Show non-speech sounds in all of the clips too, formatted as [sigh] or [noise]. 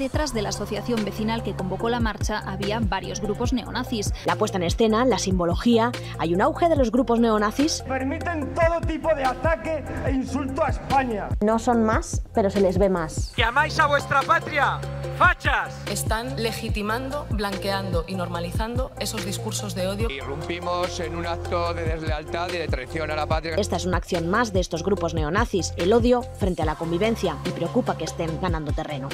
Detrás de la asociación vecinal que convocó la marcha había varios grupos neonazis. La puesta en escena, la simbología, hay un auge de los grupos neonazis. Permiten todo tipo de ataque e insulto a España. No son más, pero se les ve más. ¡Que amáis a vuestra patria! ¡Fachas! Están legitimando, blanqueando y normalizando esos discursos de odio. Irrumpimos en un acto de deslealtad y de traición a la patria. Esta es una acción más de estos grupos neonazis, el odio frente a la convivencia, y preocupa que estén ganando terreno.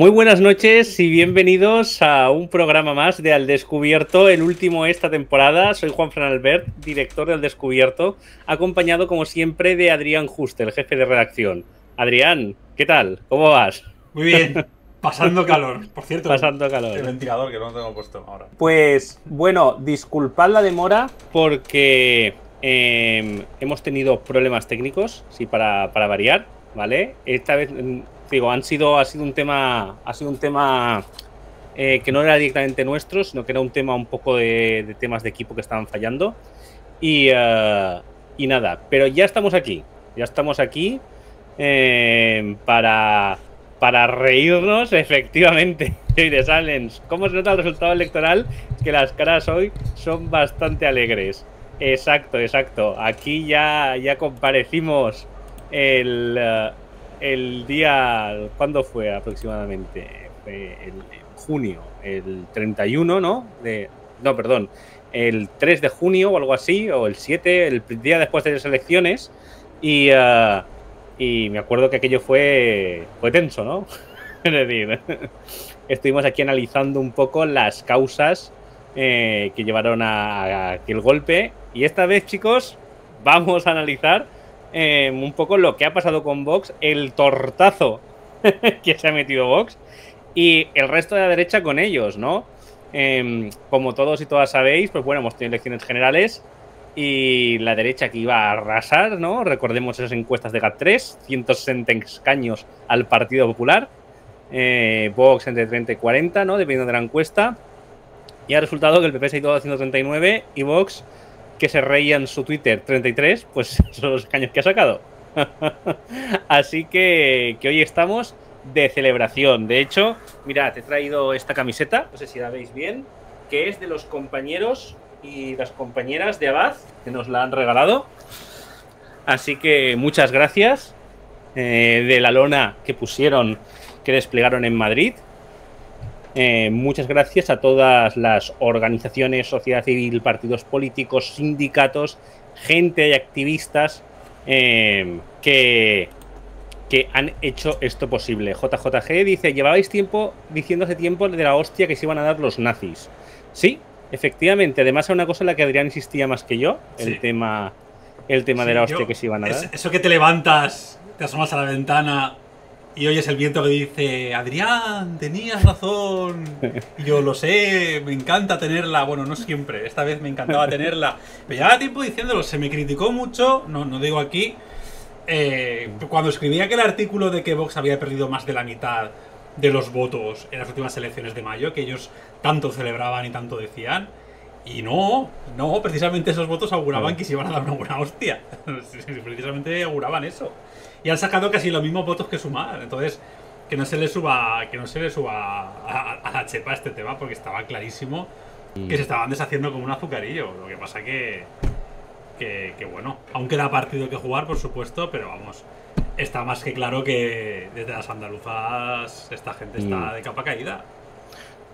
Muy buenas noches y bienvenidos a un programa más de Al Descubierto, el último esta temporada. Soy Juan Fran Albert, director del Descubierto, acompañado como siempre de Adrián Juste, el jefe de redacción. Adrián, ¿qué tal? ¿Cómo vas? Muy bien, [laughs] pasando calor. Por cierto, pasando calor. El ventilador que no tengo puesto ahora. Pues bueno, disculpad la demora porque eh, hemos tenido problemas técnicos, sí, para, para variar, ¿vale? Esta vez digo, han sido, ha sido un tema, ha sido un tema eh, que no era directamente nuestro, sino que era un tema un poco de, temas de equipo que estaban fallando. Y, eh, y, nada, pero ya estamos aquí, ya estamos aquí eh, para, para reírnos, [laughs] efectivamente, de Salens. ¿Cómo se nota el resultado electoral? Que las caras hoy son bastante alegres. Exacto, exacto. Aquí ya, ya comparecimos el, el día, ¿cuándo fue aproximadamente? Fue el, junio, el 31, ¿no? De, no, perdón, el 3 de junio o algo así, o el 7, el día después de las elecciones, y, uh, y me acuerdo que aquello fue, fue tenso, ¿no? [laughs] es decir, [laughs] estuvimos aquí analizando un poco las causas eh, que llevaron a, a aquel golpe, y esta vez, chicos, vamos a analizar eh, un poco lo que ha pasado con Vox, el tortazo [laughs] que se ha metido Vox y el resto de la derecha con ellos, ¿no? Eh, como todos y todas sabéis, pues bueno, hemos tenido elecciones generales y la derecha que iba a arrasar, ¿no? Recordemos esas encuestas de GAT3, 160 escaños al Partido Popular, eh, Vox entre 30 y 40, ¿no? Dependiendo de la encuesta. Y ha resultado que el PP se ha ido a 139 y Vox que se reía en su Twitter 33, pues [laughs] son los años que ha sacado. [laughs] Así que, que hoy estamos de celebración. De hecho, mira, te he traído esta camiseta, no sé si la veis bien, que es de los compañeros y las compañeras de Abad, que nos la han regalado. Así que muchas gracias eh, de la lona que pusieron, que desplegaron en Madrid. Eh, muchas gracias a todas las organizaciones, sociedad civil, partidos políticos, sindicatos, gente y activistas eh, que, que han hecho esto posible. JJG dice, llevabais tiempo diciendo hace tiempo de la hostia que se iban a dar los nazis. Sí, efectivamente. Además, es una cosa en la que Adrián insistía más que yo, el tema, el tema de la hostia que se iban a dar. eso que te levantas, te asomas a la ventana y oyes el viento que dice, Adrián, tenías razón. Y yo lo sé, me encanta tenerla. Bueno, no siempre, esta vez me encantaba [laughs] tenerla. Pero llevaba tiempo diciéndolo, se me criticó mucho, no, no digo aquí, eh, cuando escribí aquel artículo de que Vox había perdido más de la mitad de los votos en las últimas elecciones de mayo, que ellos tanto celebraban y tanto decían. Y no, no, precisamente esos votos auguraban que se iban a dar una buena hostia. [laughs] precisamente auguraban eso y han sacado casi los mismos votos que Sumar. Entonces, que no se le suba, que no se le suba a, la chepa este tema, porque estaba clarísimo que se estaban deshaciendo como un azucarillo. Lo que pasa que, que, que bueno, aún queda partido que jugar, por supuesto, pero vamos, está más que claro que desde las andaluzas esta gente está mm. de capa caída.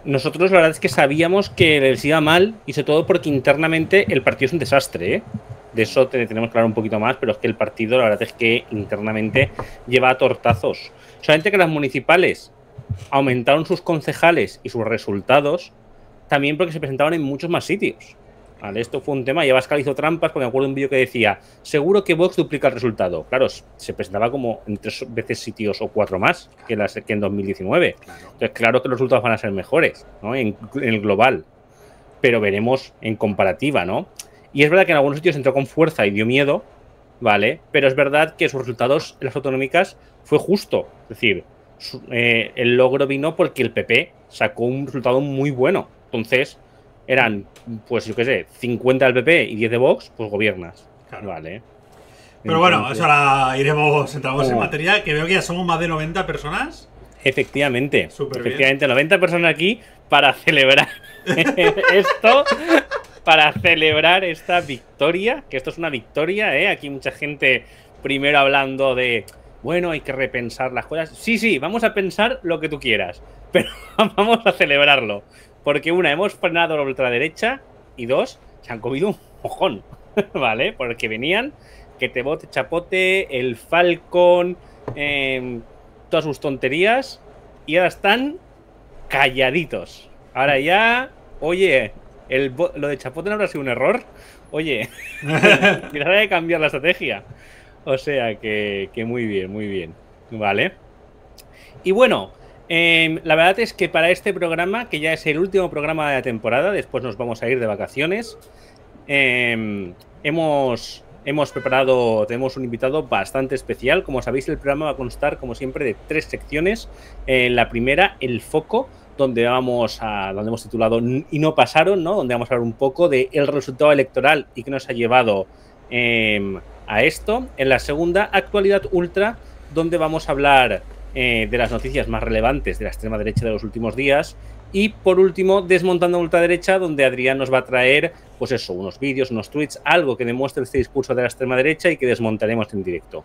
Nosotros la verdad es que sabíamos que les iba mal y sobre todo porque internamente el partido es un desastre, ¿eh? De eso tenemos que hablar un poquito más, pero es que el partido, la verdad es que internamente lleva a tortazos. Solamente que las municipales aumentaron sus concejales y sus resultados también porque se presentaban en muchos más sitios. ¿Vale? Esto fue un tema, y Abascal hizo trampas porque me acuerdo de un vídeo que decía, seguro que Vox duplica el resultado. Claro, se presentaba como en tres veces sitios o cuatro más que, las, que en 2019. Entonces, claro que los resultados van a ser mejores ¿no? en, en el global. Pero veremos en comparativa, ¿no? Y es verdad que en algunos sitios entró con fuerza y dio miedo, ¿vale? Pero es verdad que sus resultados en las autonómicas fue justo. Es decir, eh, el logro vino porque el PP sacó un resultado muy bueno. Entonces, eran, pues yo qué sé, 50 del PP y 10 de Vox, pues gobiernas. Vale. Pero bueno, eso ahora iremos, entramos en materia, que veo que ya somos más de 90 personas. Efectivamente, efectivamente, 90 personas aquí para celebrar [laughs] esto, para celebrar esta victoria, que esto es una victoria, ¿eh? Aquí mucha gente primero hablando de, bueno, hay que repensar las cosas. Sí, sí, vamos a pensar lo que tú quieras, [laughs] pero vamos a celebrarlo. Porque una, hemos frenado la ultraderecha y dos, se han comido un mojón, [laughs] ¿vale? Porque venían que te bote chapote, el Falcon, em, todas sus tonterías y ahora están calladitos. Ahora ya, oye, el lo de chapote no habrá sido un error. Oye, [laughs] hay que cambiar la estrategia. O sea que, que muy bien, muy bien. Vale. Y bueno, Em, la verdad es que para este programa, que ya es el último programa de la temporada, después nos vamos a ir de vacaciones, em, hemos, hemos preparado, tenemos un invitado bastante especial. Como sabéis, el programa va a constar, como siempre, de tres secciones. En la primera, el foco, donde vamos a, donde hemos titulado Y no pasaron, ¿no? Donde vamos a hablar un poco del el resultado electoral y qué nos ha llevado em, a esto. En la segunda, actualidad ultra, donde vamos a hablar eh, de las noticias más relevantes de la extrema derecha de los últimos días. Y por último, desmontando ultraderecha, donde Adrián nos va a traer, pues eso, unos vídeos, unos tweets, algo que demuestre este discurso de la extrema derecha y que desmontaremos en directo.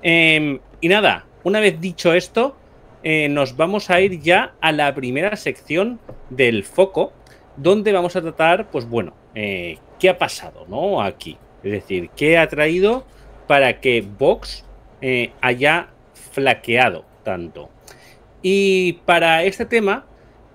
Em, y nada, una vez dicho esto, eh, nos vamos a ir ya a la primera sección del foco, donde vamos a tratar, pues bueno, eh, qué ha pasado, ¿no? Aquí. Es decir, qué ha traído para que Vox haya flaqueado tanto. Y para este tema,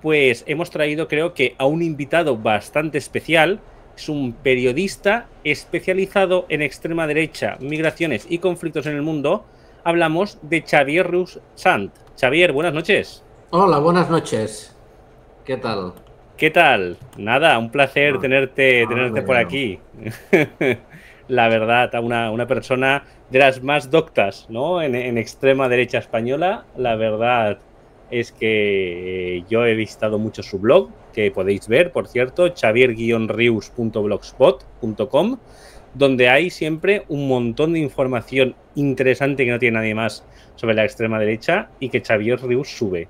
pues hemos traído creo que a un invitado bastante especial. Es un periodista especializado en extrema derecha, migraciones y conflictos en el mundo. Hablamos de Xavier Rus Sant. Xavier, buenas noches. Hola, buenas noches. ¿Qué tal? ¿Qué tal? Nada, un placer tenerte, tenerte por aquí. [laughs] la verdad, a una, una persona de las más doctas, ¿no? En, extrema derecha española, la verdad es que eh, yo he visitado mucho su blog, que podéis ver, por cierto, xavier-rius.blogspot.com, donde hay siempre un montón de información interesante que no tiene nadie más sobre la extrema derecha y que Xavier Rius sube.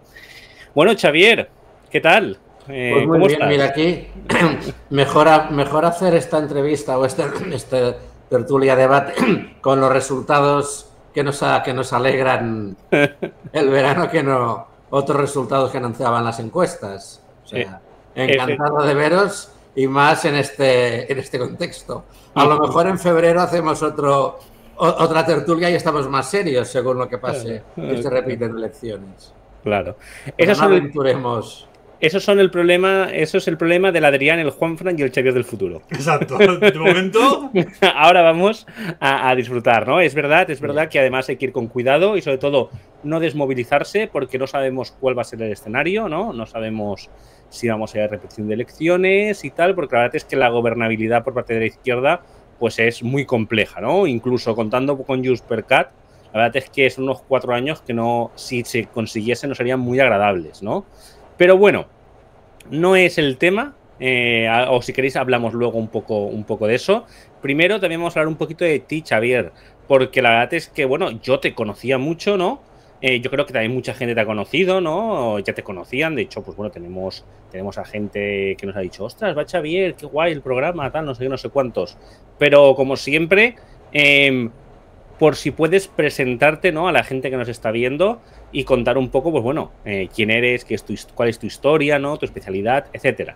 Bueno, Xavier, ¿qué tal? Eh, pues muy bien, mira aquí, [clears throat] mejor, mejor hacer esta entrevista o este, [clears throat] este tertulia debate [clears throat] con los resultados que nos, que nos alegran [laughs] el verano que no otros resultados que anunciaban las encuestas. O sea, encantado de veros y más en este, en este contexto. A lo mejor en febrero hacemos otro, otra tertulia y estamos más serios según lo que pase y se repiten elecciones. Claro. Eso no aventuremos eso son el problema, eso es el problema del Adrián, el Juanfran y el Xavier del futuro. Exacto. [laughs] De momento. [laughs] Ahora vamos a, disfrutar, ¿no? Es verdad, es verdad que además hay que ir con cuidado y sobre todo no desmovilizarse porque no sabemos cuál va a ser el escenario, ¿no? No sabemos si vamos a ir a repetición de elecciones y tal, porque la verdad es que la gobernabilidad por parte de la izquierda pues es muy compleja, ¿no? Incluso contando con Juspercat, la verdad es que son unos cuatro años que no, si se consiguiese, no serían muy agradables, ¿no? Pero bueno, no es el tema. Eh, o si queréis hablamos luego un poco, un poco de eso. Primero también vamos a hablar un poquito de ti, Xavier, porque la verdad es que, bueno, yo te conocía mucho, ¿no? Eh, yo creo que también mucha gente te ha conocido, ¿no? Ya te conocían, de hecho, pues bueno, tenemos, tenemos a gente que nos ha dicho, ostras, va Xavier, qué guay el programa, tal, no sé qué, no sé cuántos. Pero como siempre, em, por si puedes presentarte, ¿no? A la gente que nos está viendo y contar un poco, pues bueno, eh, quién eres, qué es tu, cuál es tu historia, ¿no? Tu especialidad, etcétera.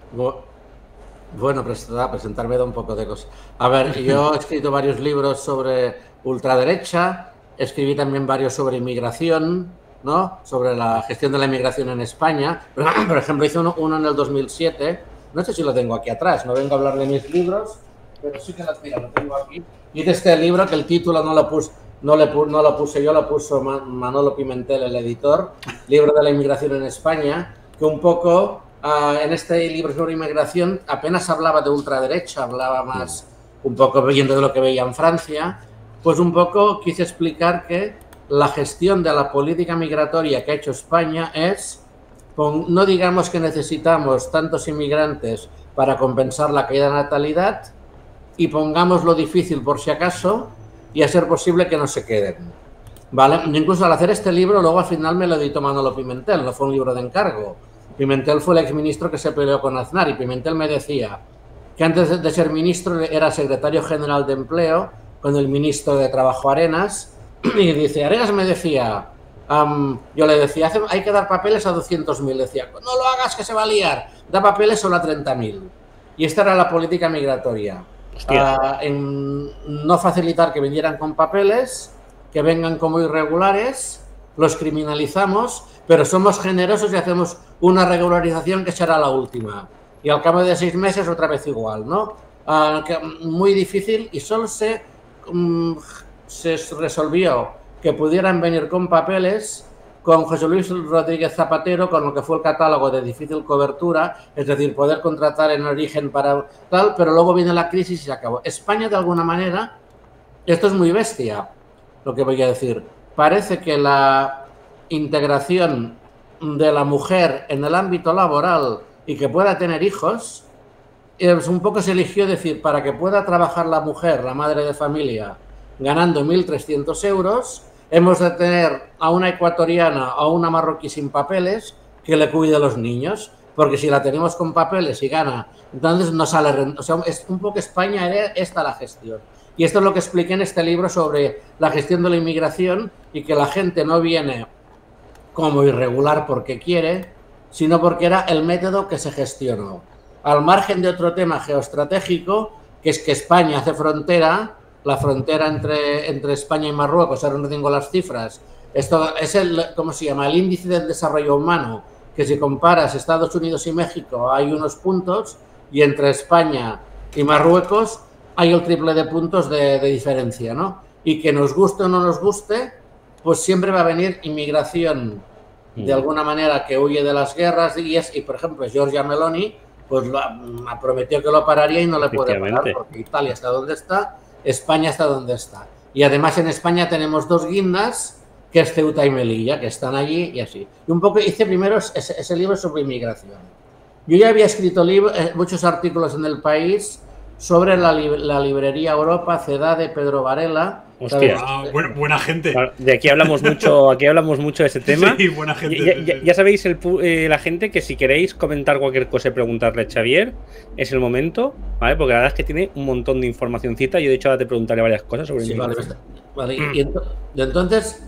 Bueno, presentarme da un poco de cosas. A ver, yo he escrito varios libros sobre ultraderecha, escribí también varios sobre inmigración, ¿no? Sobre la gestión de la inmigración en España. [clears throat] Por ejemplo, hice uno, en el 2007, no sé si lo tengo aquí atrás, no vengo a hablar de mis libros, pero sí que lo tengo aquí. Hice este libro que el título no lo puse no, le, no lo puse yo, lo puso Manolo Pimentel, el editor, [laughs] libro de la inmigración en España, que un poco ah, en este libro sobre inmigración apenas hablaba de ultraderecha, hablaba más un poco viendo de lo que veía en Francia, pues un poco quise explicar que la gestión de la política migratoria que ha hecho España es, no digamos que necesitamos tantos inmigrantes para compensar la caída de natalidad y pongamos lo difícil por si acaso y a ser posible que no se queden. ¿Vale? Incluso al hacer este libro, luego al final me lo editó Manolo Pimentel, no fue un libro de encargo. Pimentel fue el exministro que se peleó con Aznar y Pimentel me decía que antes de ser ministro era secretario general de empleo con el ministro de Trabajo Arenas [clears throat] y dice, Arenas me decía, yo le decía, hay que dar papeles a 200.000, decía, no lo hagas que se va a liar, da papeles solo a 30.000. Y esta era la política migratoria. Ah, no facilitar que vinieran con papeles, que vengan como irregulares, los criminalizamos, pero somos generosos y hacemos una regularización que será la última. Y al cabo de seis meses otra vez igual, ¿no? Ah, muy difícil y solo mm, se resolvió que pudieran venir con papeles con José Luis Rodríguez Zapatero, con lo que fue el catálogo de difícil cobertura, es decir, poder contratar en origen para tal, pero luego viene la crisis y se acabó. España, de alguna manera, esto es muy bestia, lo que voy a decir. Parece que la integración de la mujer en el ámbito laboral y que pueda tener hijos, es un poco se eligió decir, para que pueda trabajar la mujer, la madre de familia, ganando 1.300 euros, hemos de tener a una ecuatoriana o a una marroquí sin papeles que le cuide a los niños, porque si la tenemos con papeles y gana, entonces no sale. O sea, es un poco España esta la gestión. Y esto es lo que expliqué en este libro sobre la gestión de la inmigración y que la gente no viene como irregular porque quiere, sino porque era el método que se gestionó. Al margen de otro tema geoestratégico, que es que España hace frontera la frontera entre, entre España y Marruecos, ahora no tengo las cifras, esto es el, ¿cómo se llama? El índice del desarrollo humano, que si comparas Estados Unidos y México hay unos puntos y entre España y Marruecos hay el triple de puntos de, diferencia, ¿no? Y que nos guste o no nos guste, pues siempre va a venir inmigración de mm. alguna manera que huye de las guerras y, es, y por ejemplo, Giorgia Meloni pues lo, prometió que lo pararía y no le puede parar porque Italia está donde está España está donde está. Y además en España tenemos dos guindas, que es Ceuta y Melilla, que están allí y así. Y un poco hice primero ese, libro sobre inmigración. Yo ya había escrito eh, muchos artículos en el país sobre la, librería Europa, CEDA de Pedro Varela. Hostia. Ah, buena, gente. De aquí hablamos mucho, [laughs] aquí hablamos mucho de ese tema. Sí, buena gente. Ya, sabéis eh, la gente que si queréis comentar cualquier cosa y preguntarle a Xavier, es el momento, ¿vale? Porque la verdad es que tiene un montón de informacióncita. Yo de hecho ahora te preguntaré varias cosas sobre sí, vale, vale. Y, entonces,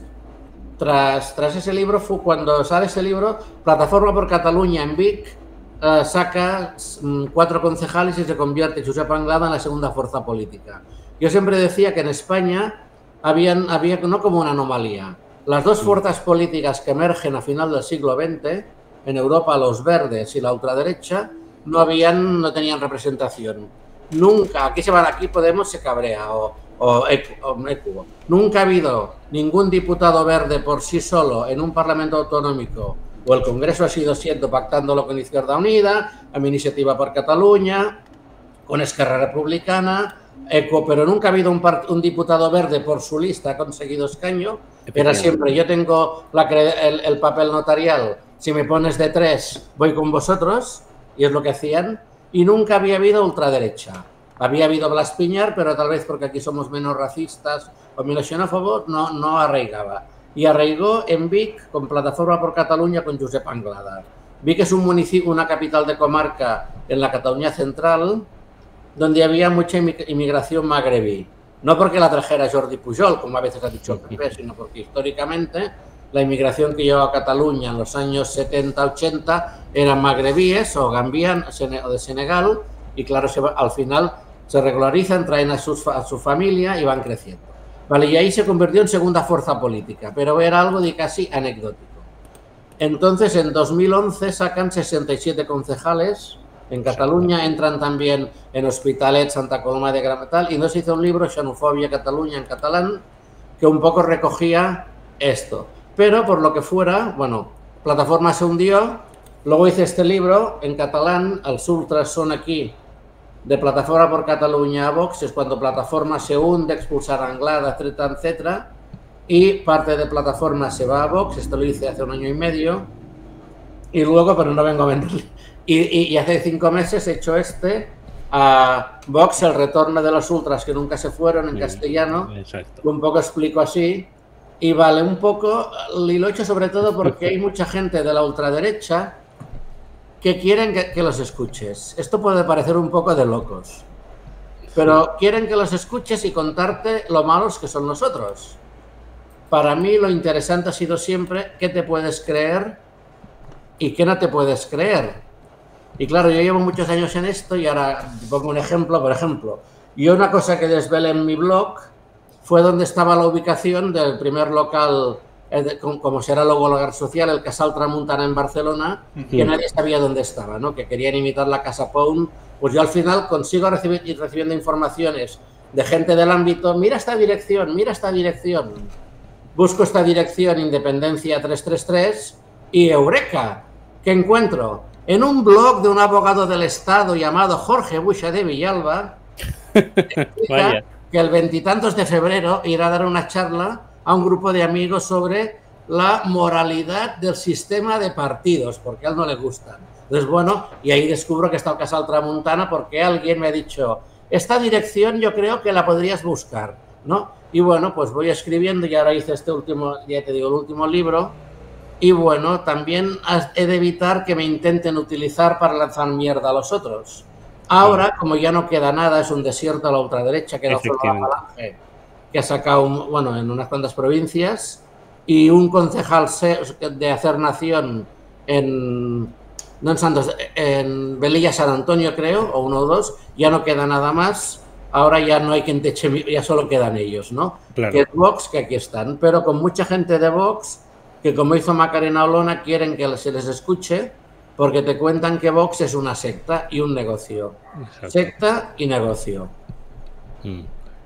tras, tras ese libro fue cuando sale ese libro, Plataforma por Cataluña en Vic eh, saca mm, cuatro concejales y se convierte Josep Anglada en la segunda fuerza política. Yo siempre decía que en España habían, había no como una anomalía. Las dos fuerzas políticas que emergen a final del siglo XX, en Europa los verdes y la ultraderecha, no, habían, no tenían representación. Nunca, aquí se van, aquí Podemos se cabrea o, o, o Nunca ha habido ningún diputado verde por sí solo en un parlamento autonómico o el Congreso ha sido siendo pactándolo con Izquierda Unida, a Iniciativa por Cataluña, con Esquerra Republicana, ECO, pero nunca ha habido un, diputado verde por su lista ha conseguido escaño. Era siempre, yo tengo el, papel notarial, si me pones de tres, voy con vosotros, y es lo que hacían, y nunca había habido ultraderecha. Había habido Blas Piñar, pero tal vez porque aquí somos menos racistas o menos xenófobos, no, no arraigaba y arraigó en Vic con Plataforma por Cataluña con Josep Anglada. Vic es un municipio, una capital de comarca en la Cataluña central, donde había mucha inmigración magrebí. No porque la trajera Jordi Pujol, como a veces ha dicho el PP, [laughs] sino porque históricamente la inmigración que llevaba a Cataluña en los años 70-80 eran magrebíes o gambianos o de Senegal, y claro, al final se regularizan, traen a, a su familia y van creciendo. Vale, y ahí se convirtió en segunda fuerza política, pero era algo de casi anecdótico. Entonces, en 2011 sacan 67 concejales. En Cataluña entran también en Hospitalet, Santa Coloma de Gramatal, y nos hizo un libro, Xenofobia Cataluña, en catalán, que un poco recogía esto. Pero por lo que fuera, bueno, plataforma se hundió, luego hice este libro en catalán, Al ultras son aquí, de Plataforma por Cataluña a Vox es cuando Plataforma se hunde, expulsar a Anglada, etcétera, etcétera, y parte de Plataforma se va a Vox, esto lo hice hace un año y medio, y luego, pero no vengo a vender, Y, y- y hace cinco meses he hecho este, a Vox, el retorno de los ultras que nunca se fueron en castellano. Exacto. Un poco explico así. Y vale, un poco, y lo he hecho sobre todo porque [laughs] hay mucha gente de la ultraderecha que quieren que, que los escuches. Esto puede parecer un poco de locos, pero quieren que los escuches y contarte lo malos que son nosotros. Para mí lo interesante ha sido siempre qué te puedes creer y qué no te puedes creer. Y claro, yo llevo muchos años en esto y ahora pongo un ejemplo, por ejemplo. Yo una cosa que desvelé en mi blog fue donde estaba la ubicación del primer local, eh, como será luego el hogar social, el Casal Tramuntana en Barcelona, que nadie sabía dónde estaba, ¿no? que querían imitar la Casa Pound. Pues yo al final consigo recibir, ir recibiendo informaciones de gente del ámbito, mira esta dirección, mira esta dirección. Busco esta dirección Independencia 333 y Eureka, ¿qué encuentro? En un blog de un abogado del Estado llamado Jorge Buxa de Villalba, [laughs] que el veintitantos de febrero irá a dar una charla a un grupo de amigos sobre la moralidad del sistema de partidos, porque a él no le gusta. Entonces, bueno, y ahí descubro que está el Casal Tramuntana porque alguien me ha dicho, esta dirección yo creo que la podrías buscar, ¿no? Y bueno, pues voy escribiendo y ahora hice este último, ya te digo, el último libro. Y bueno, también he de evitar que me intenten utilizar para lanzar mierda a los otros. Ahora, como ya no queda nada, es un desierto a la ultraderecha, queda solo la falange, que ha sacado, un- bueno, en unas cuantas provincias, y un concejal de Hacer Nación en, no en Santos, en Velilla San Antonio, creo, o uno o dos, ya no queda nada más. Ahora ya no hay quien te eche, ya solo quedan ellos, ¿no? Claro. Que es Vox, que aquí están, pero con mucha gente de Vox, que como hizo Macarena Olona, quieren que se les escuche, porque te cuentan que Vox es una secta y un negocio. Exacto. Secta y negocio. Mm.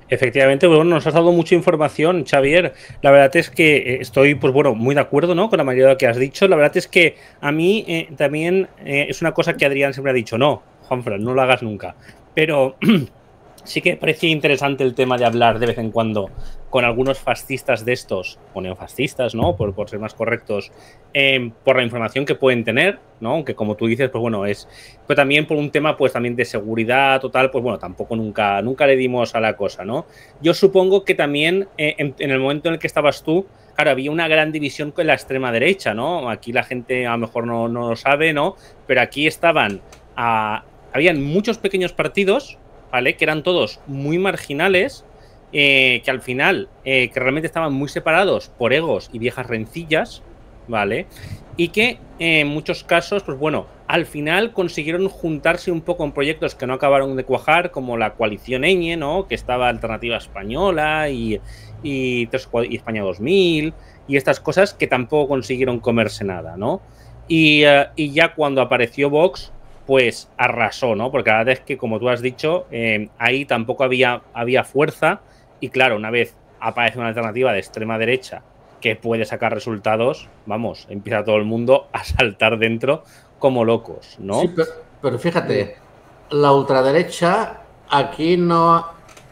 Efectivamente, bueno, nos has dado mucha información, Xavier. La verdad es que eh, estoy, pues bueno, muy de acuerdo, ¿no? Con la mayoría de lo que has dicho. La verdad es que a mí eh, también eh, es una cosa que Adrián siempre ha dicho, no, Juanfran, no lo hagas nunca. Pero [clears throat] sí que parecía interesante el tema de hablar de vez en cuando con algunos fascistas de estos, o neofascistas, ¿no? Por, ser más correctos, eh, por la información que pueden tener, ¿no? Aunque como tú dices, pues bueno, es. Pero también por un tema, pues también de seguridad total, pues bueno, tampoco nunca, nunca le dimos a la cosa, ¿no? Yo supongo que también eh, en, el momento en el que estabas tú, claro, había una gran división con la extrema derecha, ¿no? Aquí la gente a lo mejor no, no lo sabe, ¿no? Pero aquí estaban. a- habían muchos pequeños partidos, ¿vale? Que eran todos muy marginales, eh, que al final, eh, que realmente estaban muy separados por egos y viejas rencillas, ¿vale? Y que eh, en muchos casos, pues bueno, al final consiguieron juntarse un poco en proyectos que no acabaron de cuajar, como la coalición Eñe, ¿no? Que estaba Alternativa Española y, y, España 2000 y estas cosas que tampoco consiguieron comerse nada, ¿no? Y, y ya cuando apareció Vox, pues arrasó, ¿no? Porque la verdad es que, como tú has dicho, eh, ahí tampoco había, había fuerza. Y claro, una vez aparece una alternativa de extrema derecha que puede sacar resultados, vamos, empieza todo el mundo a saltar dentro como locos, ¿no? Sí, pero, pero fíjate, la ultraderecha aquí no,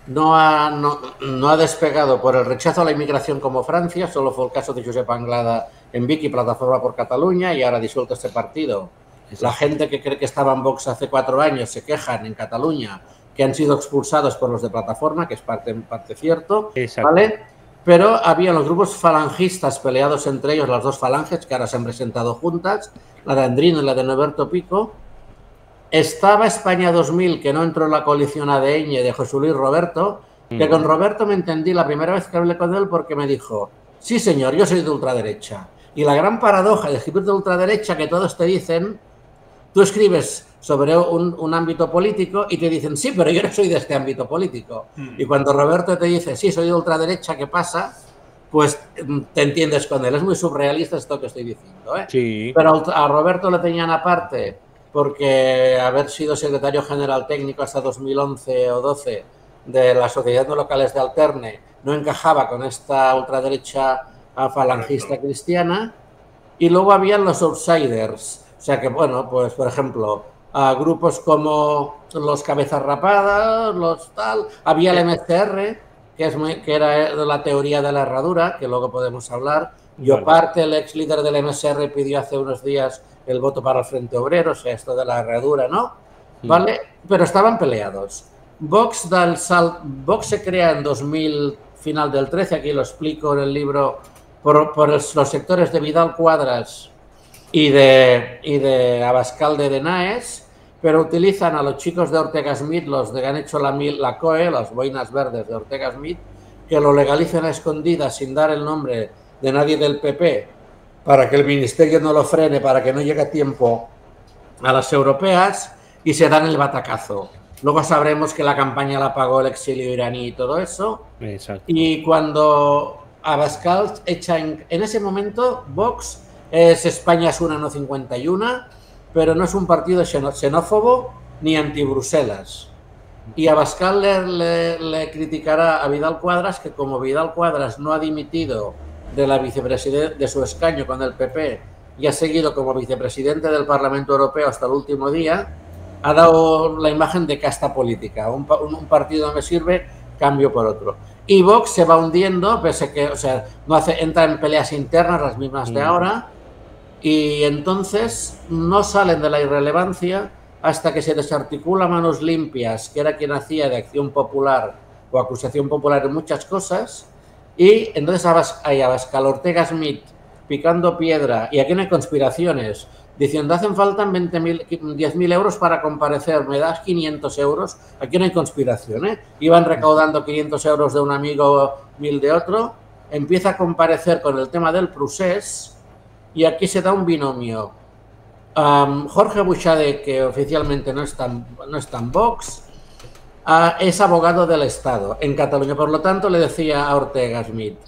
no, ha, no, no ha despegado por el rechazo a la inmigración como Francia, solo fue el caso de Josep Anglada en Vicky, Plataforma por Cataluña, y ahora disuelto este partido. La gente que cree que estaba en Vox hace cuatro años se quejan en Cataluña que han sido expulsados por los de Plataforma, que es parte, parte cierto, Exacto. ¿vale? Pero había los grupos falangistas peleados entre ellos, las dos falanges que ahora se han presentado juntas, la de Andrino y la de Noberto Pico. Estaba España 2000, que no entró en la coalición ADN de José Luis Roberto, que Mm. con Roberto me entendí la primera vez que hablé con él porque me dijo, sí señor, yo soy de ultraderecha. Y la gran paradoja de escribir de ultraderecha que todos te dicen, tú escribes sobre un, un ámbito político y te dicen, sí, pero yo no soy de este ámbito político. Mm. Y cuando Roberto te dice, sí, soy de ultraderecha, ¿qué pasa? Pues mm, te entiendes con él. Es muy surrealista esto que estoy diciendo. ¿eh? Sí. Pero a Roberto le tenían aparte porque haber sido secretario general técnico hasta 2011 o 12 de la Sociedad de Locales de Alterne no encajaba con esta ultraderecha falangista cristiana. Y luego habían los outsiders. O sea que, bueno, pues por ejemplo, a grupos como los Cabezas Rapadas, los tal. Había el MCR, que, es muy- que era de la teoría de la herradura, que luego podemos hablar. Vale. Yoparte, el ex líder del MSR, pidió hace unos días el voto para el Frente Obrero, o sea, esto de la herradura, ¿no? ¿Vale? Pero estaban peleados. Vox, da el sal- Vox se crea en 2000, final del 13, aquí lo explico en el libro, por, los sectores de Vidal Cuadras y de, y de Abascal de Denaes, pero utilizan a los chicos de Ortega Smith, los que han hecho la, la COE, las boinas verdes de Ortega Smith, que lo legalicen a escondidas sin dar el nombre de nadie del PP, para que el ministerio no lo frene, para que no llegue a tiempo a las europeas y se dan el batacazo. Luego sabremos que la campaña la pagó el exilio iraní y todo eso. Exacto. Y cuando Abascal echa en, en ese momento, Vox es España es una no 51, pero no es un partido xenófobo ni anti-Bruselas. Y Abascal le, le- le criticará a Vidal Cuadras que como Vidal Cuadras no ha dimitido de la vicepresidente de su escaño con el PP y ha seguido como vicepresidente del Parlamento Europeo hasta el último día, ha dado la imagen de casta política. Un, pa- un- un partido no me sirve, cambio por otro. Y Vox se va hundiendo, pese que, o sea, no hace, entra en peleas internas, las mismas de Mm. ahora, y entonces no salen de la irrelevancia hasta que se desarticula Manos Limpias, que era quien hacía de acción popular o acusación popular en muchas cosas, y entonces hay Abascal Ortega Smith picando piedra, y aquí no hay conspiraciones, diciendo hacen falta 20.000, 10.000 euros para comparecer, me das 500 euros, aquí no hay conspiración, ¿eh? iban recaudando 500 euros de un amigo, 1.000 de otro, empieza a comparecer con el tema del procés, y aquí se da un binomio. Jorge Buchade, que oficialmente no está, no está en Vox, ah, es abogado del Estado en Cataluña. Por lo tanto, le decía a Ortega Smith,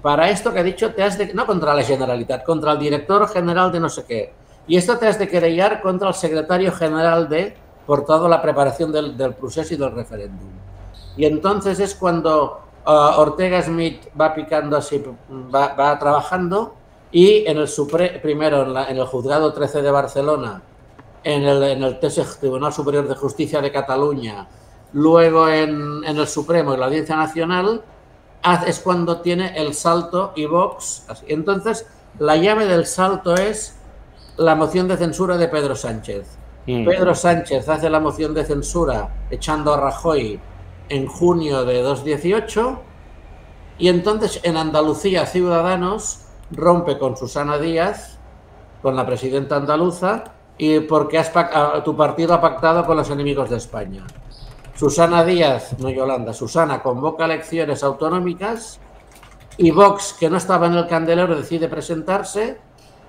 para esto que ha dicho, te has de, no contra la Generalitat, contra el director general de no sé qué. Y esto te has de querellar contra el secretario general de, por toda la preparación del, proceso y del referéndum. Y entonces es cuando ah, Ortega Smith va picando así, va trabajando y en el Supre- primero en, la- en el juzgado 13 de Barcelona, en el, en el TSJ, Tribunal Superior de Justicia de Cataluña, luego en, en el Supremo y la Audiencia Nacional, es cuando tiene el salto y Vox. así. Entonces, la llave del salto es la moción de censura de Pedro Sánchez. Mm. Pedro Sánchez hace la moción de censura echando a Rajoy en junio de 2018 y entonces en Andalucía Ciudadanos rompe con Susana Díaz, con la presidenta andaluza, y porque has ah, tu partido ha pactado con los enemigos de España. Susana Díaz, no Yolanda, Susana convoca elecciones autonómicas y Vox, que no estaba en el candelero, decide presentarse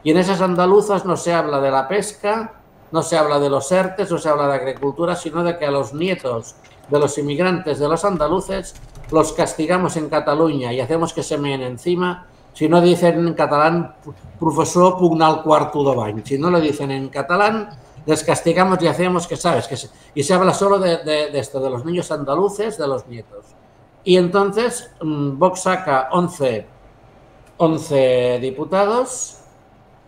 y en esas andaluzas no se habla de la pesca, no se habla de los ERTES, no se habla de agricultura, sino de que a los nietos de los inmigrantes de los andaluces los castigamos en Cataluña y hacemos que se meen encima. Si no dicen en catalán, profesor, pugna al cuarto de baño. Si no lo dicen en catalán, les castigamos y hacemos que, ¿sabes? que se- Y se habla solo de, de- de esto, de los niños andaluces, de los nietos. Y entonces mm, Vox saca 11, 11 diputados,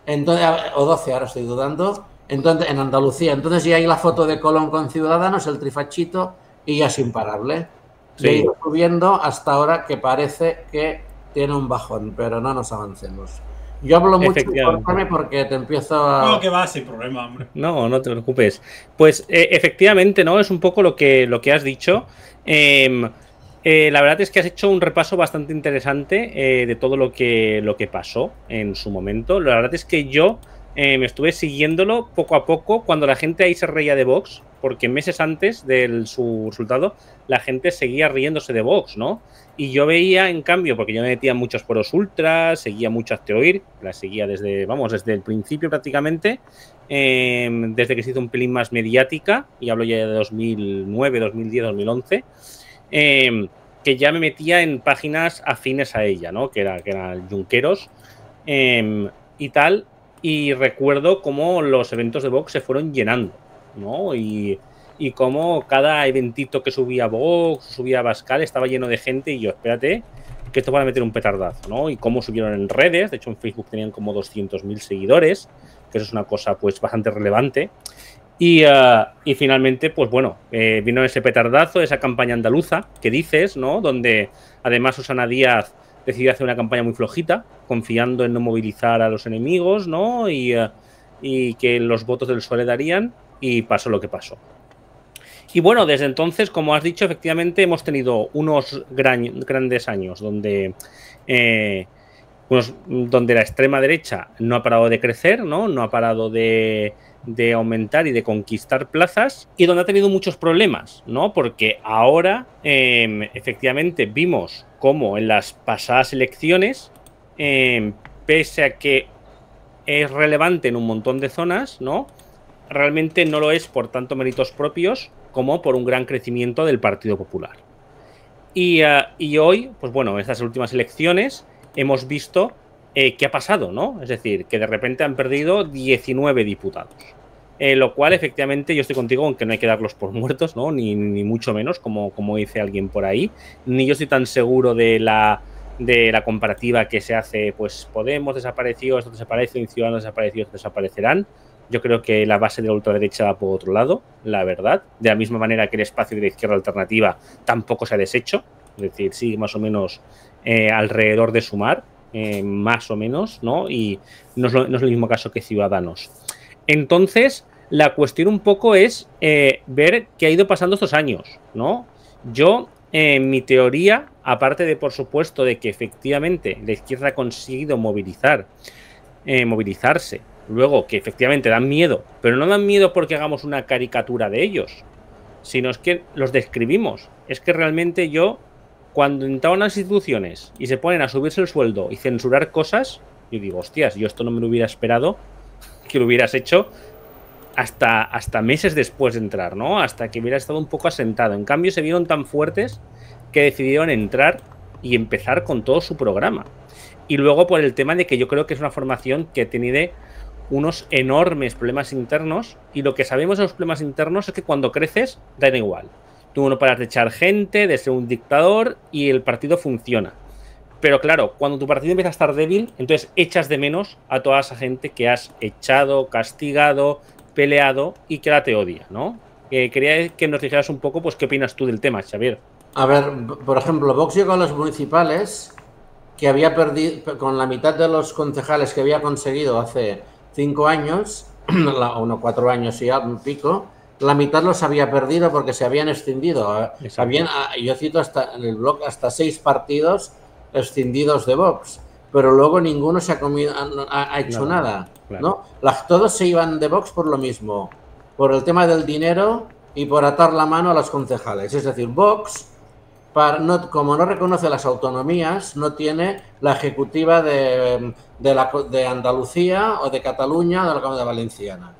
entonces, o 12, ahora estoy dudando, entonces, en Andalucía. Entonces ya hay la foto de Colón con Ciudadanos, el trifachito, y ya es imparable. Sí. Y ha ido subiendo hasta ahora que parece que tiene un bajón, pero no nos avancemos. Yo hablo mucho, porque te empiezo a... No, que va, sin problema, hombre. No, no te preocupes. Pues eh, efectivamente, ¿no? Es un poco lo que, lo que has dicho. Em, eh, la verdad es que has hecho un repaso bastante interesante eh, de todo lo que, lo que pasó en su momento. La verdad es que yo eh, me estuve siguiéndolo poco a poco cuando la gente ahí se reía de Vox, porque meses antes de su resultado la gente seguía riéndose de Vox, ¿no? Y yo veía, en cambio, porque yo me metía en muchos foros ultras, seguía mucho Acteoir, la seguía desde, vamos, desde el principio prácticamente, eh, desde que se hizo un pelín más mediática, y hablo ya de 2009, 2010, 2011, eh, que ya me metía en páginas afines a ella, ¿no? Que era, que eran Junqueros eh, y tal, y recuerdo cómo los eventos de Vox se fueron llenando, ¿no? Y, y cómo cada eventito que subía Vox, subía Bascal, estaba lleno de gente y yo, espérate, que esto va a meter un petardazo, ¿no? Y cómo subieron en redes, de hecho en Facebook tenían como 200.000 seguidores, que eso es una cosa pues bastante relevante. Y, y finalmente, pues bueno, eh, vino ese petardazo, esa campaña andaluza que dices, ¿no? Donde además Susana Díaz decidió hacer una campaña muy flojita, confiando en no movilizar a los enemigos, ¿no? Y, eh, y que los votos del PSOE le darían y pasó lo que pasó. Y bueno, desde entonces, como has dicho, efectivamente hemos tenido unos grandes años donde, eh, donde la extrema derecha no ha parado de crecer, no, no ha parado de, de aumentar y de conquistar plazas y donde ha tenido muchos problemas, ¿no? Porque ahora em, efectivamente vimos cómo en las pasadas elecciones, em, pese a que es relevante en un montón de zonas, ¿no? Realmente no lo es por tanto méritos propios como por un gran crecimiento del Partido Popular. Y, eh, y hoy, pues bueno, en estas últimas elecciones hemos visto eh, qué ha pasado, ¿no? Es decir, que de repente han perdido 19 diputados. Eh, lo cual, efectivamente, yo estoy contigo, aunque no hay que darlos por muertos, ¿no? Ni, ni mucho menos, como, como dice alguien por ahí. Ni yo estoy tan seguro de la, de la comparativa que se hace, pues Podemos desapareció, esto desaparece, Ciudadanos desapareció, desaparecerán. Yo creo que la base de la ultraderecha va por otro lado, la verdad. De la misma manera que el espacio de la izquierda alternativa tampoco se ha deshecho. Es decir, sigue más o menos eh, alrededor de sumar. Eh, más o menos, ¿no? Y no es, lo, el mismo caso que Ciudadanos. Entonces, la cuestión un poco es eh, ver qué ha ido pasando estos años, ¿no? Yo, en eh, mi teoría, aparte de, por supuesto, de que efectivamente la izquierda ha conseguido movilizar, movilizarse, luego que efectivamente dan miedo, pero no dan miedo porque hagamos una caricatura de ellos, sino es que los describimos. Es que realmente yo cuando entraban las instituciones y se ponen a subirse el sueldo y censurar cosas, yo digo, hostias, yo esto no me lo hubiera esperado [laughs] que lo hubieras hecho hasta, hasta meses después de entrar, ¿no? Hasta que hubiera estado un poco asentado. En cambio, se vieron tan fuertes que decidieron entrar y empezar con todo su programa. Y luego por el tema de que yo creo que es una formación que tiene unos enormes problemas internos y lo que sabemos de los problemas internos es que cuando creces da igual. Tú no paras de echar gente, de ser un dictador y el partido funciona. Pero claro, cuando tu partido empieza a estar débil, entonces echas de menos a toda esa gente que has echado, castigado, peleado y que ahora te odia, ¿no? Eh, quería que nos dijeras un poco, pues, qué opinas tú del tema, Xavier. A ver, por ejemplo, Vox llegó a los municipales que había perdido, con la mitad de los concejales que había conseguido hace cinco años, [clears throat] o no, cuatro años y un pico, la mitad los había perdido porque se habían extendido. Habían, yo cito hasta en el blog hasta seis partidos escindidos de Vox, pero luego ninguno se ha, comido, ha, ha hecho nada. Claro. ¿no? La, todos se iban de Vox por lo mismo, por el tema del dinero y por atar la mano a los concejales. Es decir, Vox, para, no, como no reconoce las autonomías, no tiene la ejecutiva de, de, la, de Andalucía o de Cataluña o de la Comunidad Valenciana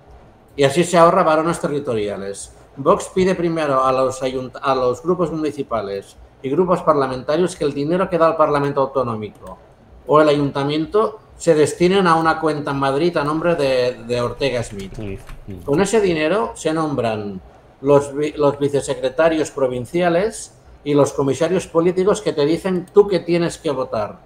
y así se ahorra varones territoriales. Vox pide primero a los, a los grupos municipales y grupos parlamentarios que el dinero que da el Parlamento Autonómico o el Ayuntamiento se destinen a una cuenta en Madrid a nombre de, de Ortega Smith. Con ese dinero se nombran los, los vicesecretarios provinciales y los comisarios políticos que te dicen tú que tienes que votar.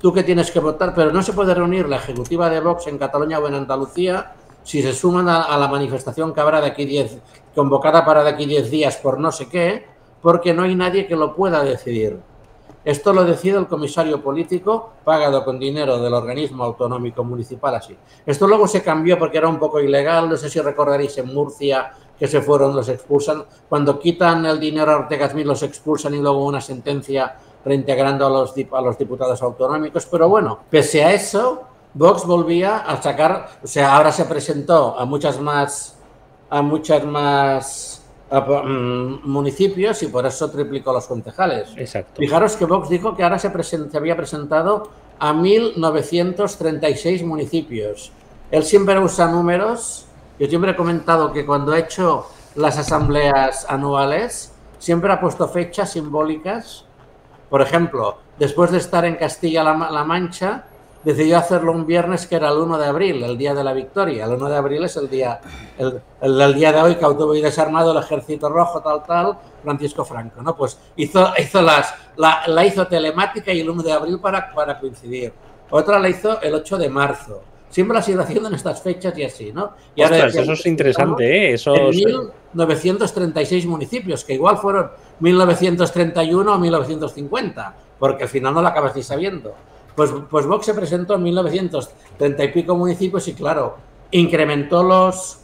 Tú que tienes que votar, pero no se puede reunir la ejecutiva de Vox en Cataluña o en Andalucía si se suman a, la manifestación que habrá de aquí 10, convocada para de aquí 10 días por no sé qué, porque no hay nadie que lo pueda decidir. Esto lo decide el comisario político pagado con dinero del organismo autonómico municipal así. Esto luego se cambió porque era un poco ilegal, no sé si recordaréis en Murcia que se fueron, los expulsan. Cuando quitan el dinero a Ortega Smith los expulsan y luego una sentencia reintegrando a los, a los diputados autonómicos. Pero bueno, pese a eso, Vox volvía a sacar, o sea, ahora se presentó a muchas más, a muchas más a, um, municipios y por eso triplicó los concejales. Exacto. Fijaros que Vox dijo que ahora se, present, se había presentado a 1.936 municipios. Él siempre usa números. Yo siempre he comentado que cuando ha hecho las asambleas anuales, siempre ha puesto fechas simbólicas. Por ejemplo, después de estar en Castilla-La Mancha, decidió hacerlo un viernes que era el 1 de abril, el día de la victoria. El 1 de abril es el día, el, día de hoy que obtuvo y desarmado el ejército rojo, tal, tal, Francisco Franco, ¿no? Pues hizo, hizo las, la, la, hizo telemática y el 1 de abril para, para coincidir. Otra la hizo el 8 de marzo. Siempre la ha ido haciendo en estas fechas y así, ¿no? Y Ostras, ahora, eso es interesante, ¿eh? Eso en 1936 municipios, que igual fueron 1931 o 1950, porque al final no la acabasteis sabiendo. Pues, pues Vox se presentó en 1930 y pico municipios y claro, incrementó los,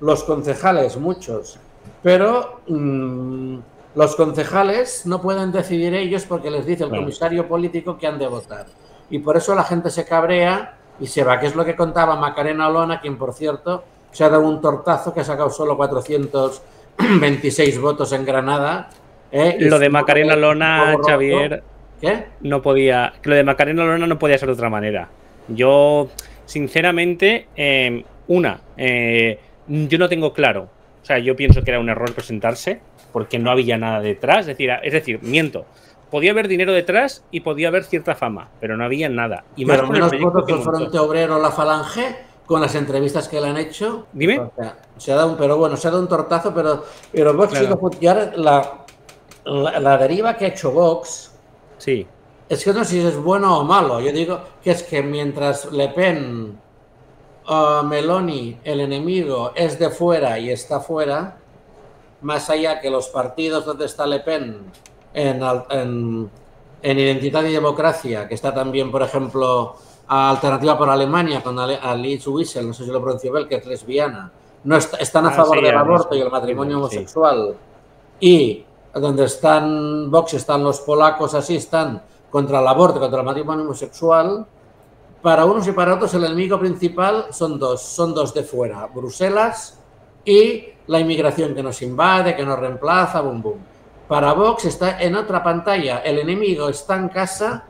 los concejales, muchos, pero mm, los concejales no pueden decidir ellos porque les dice el comisario político que han de votar. Y por eso la gente se cabrea y se va, que es lo que contaba Macarena Olona, quien por cierto se ha dado un tortazo que ha sacado solo 426 votos en Granada. ¿eh? Lo de Macarena Lona, Rojo, Xavier, ¿Qué? no podía. Lo de Macarena Lona no podía ser de otra manera. Yo, sinceramente, eh, una, eh, yo no tengo claro. O sea, yo pienso que era un error presentarse porque no había nada detrás. Es decir, es decir, miento. Podía haber dinero detrás y podía haber cierta fama, pero no había nada. Y más Pero menos votos que el. Frente Obrero la Falange con las entrevistas que le han hecho. Dime. O sea, se ha dado un, pero bueno, se ha dado un tortazo, pero, pero Vox Claro. la, la deriva que ha hecho Vox Sí, es que no sé si es bueno o malo. Yo digo que es que mientras Le Pen, uh, Meloni, el enemigo, es de fuera y está fuera, más allá que los partidos donde está Le Pen en, en, en Identidad y Democracia, que está también, por ejemplo, a Alternativa por Alemania con Alice Wiesel, no sé si lo pronuncio bien, que es lesbiana, no est- están a Ah, favor sí, del aborto y el matrimonio sí. homosexual. Y donde están Vox, están los polacos, así están contra el aborto, contra el matrimonio homosexual. Para unos y para otros el enemigo principal son dos, son dos de fuera, Bruselas y la inmigración que nos invade, que nos reemplaza, bum bum. Para Vox está en otra pantalla, el enemigo está en casa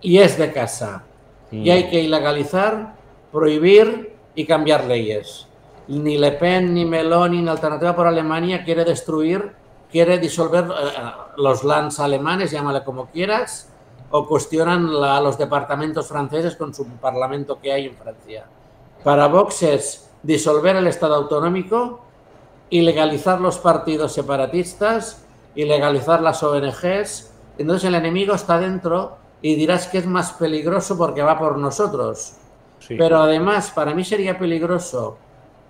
y es de casa. Y hay que ilegalizar, prohibir y cambiar leyes. Ni Le Pen, ni Meloni, ni Alternativa por Alemania quiere destruir, quiere disolver eh, los lands alemanes, llámale como quieras, o cuestionan la- los departamentos franceses con su parlamento que hay en Francia. Para Vox es disolver el Estado autonómico, ilegalizar los partidos separatistas, ilegalizar las ONGs. Entonces el enemigo está dentro y dirás que es más peligroso porque va por nosotros. sí. Pero además, para mí sería peligroso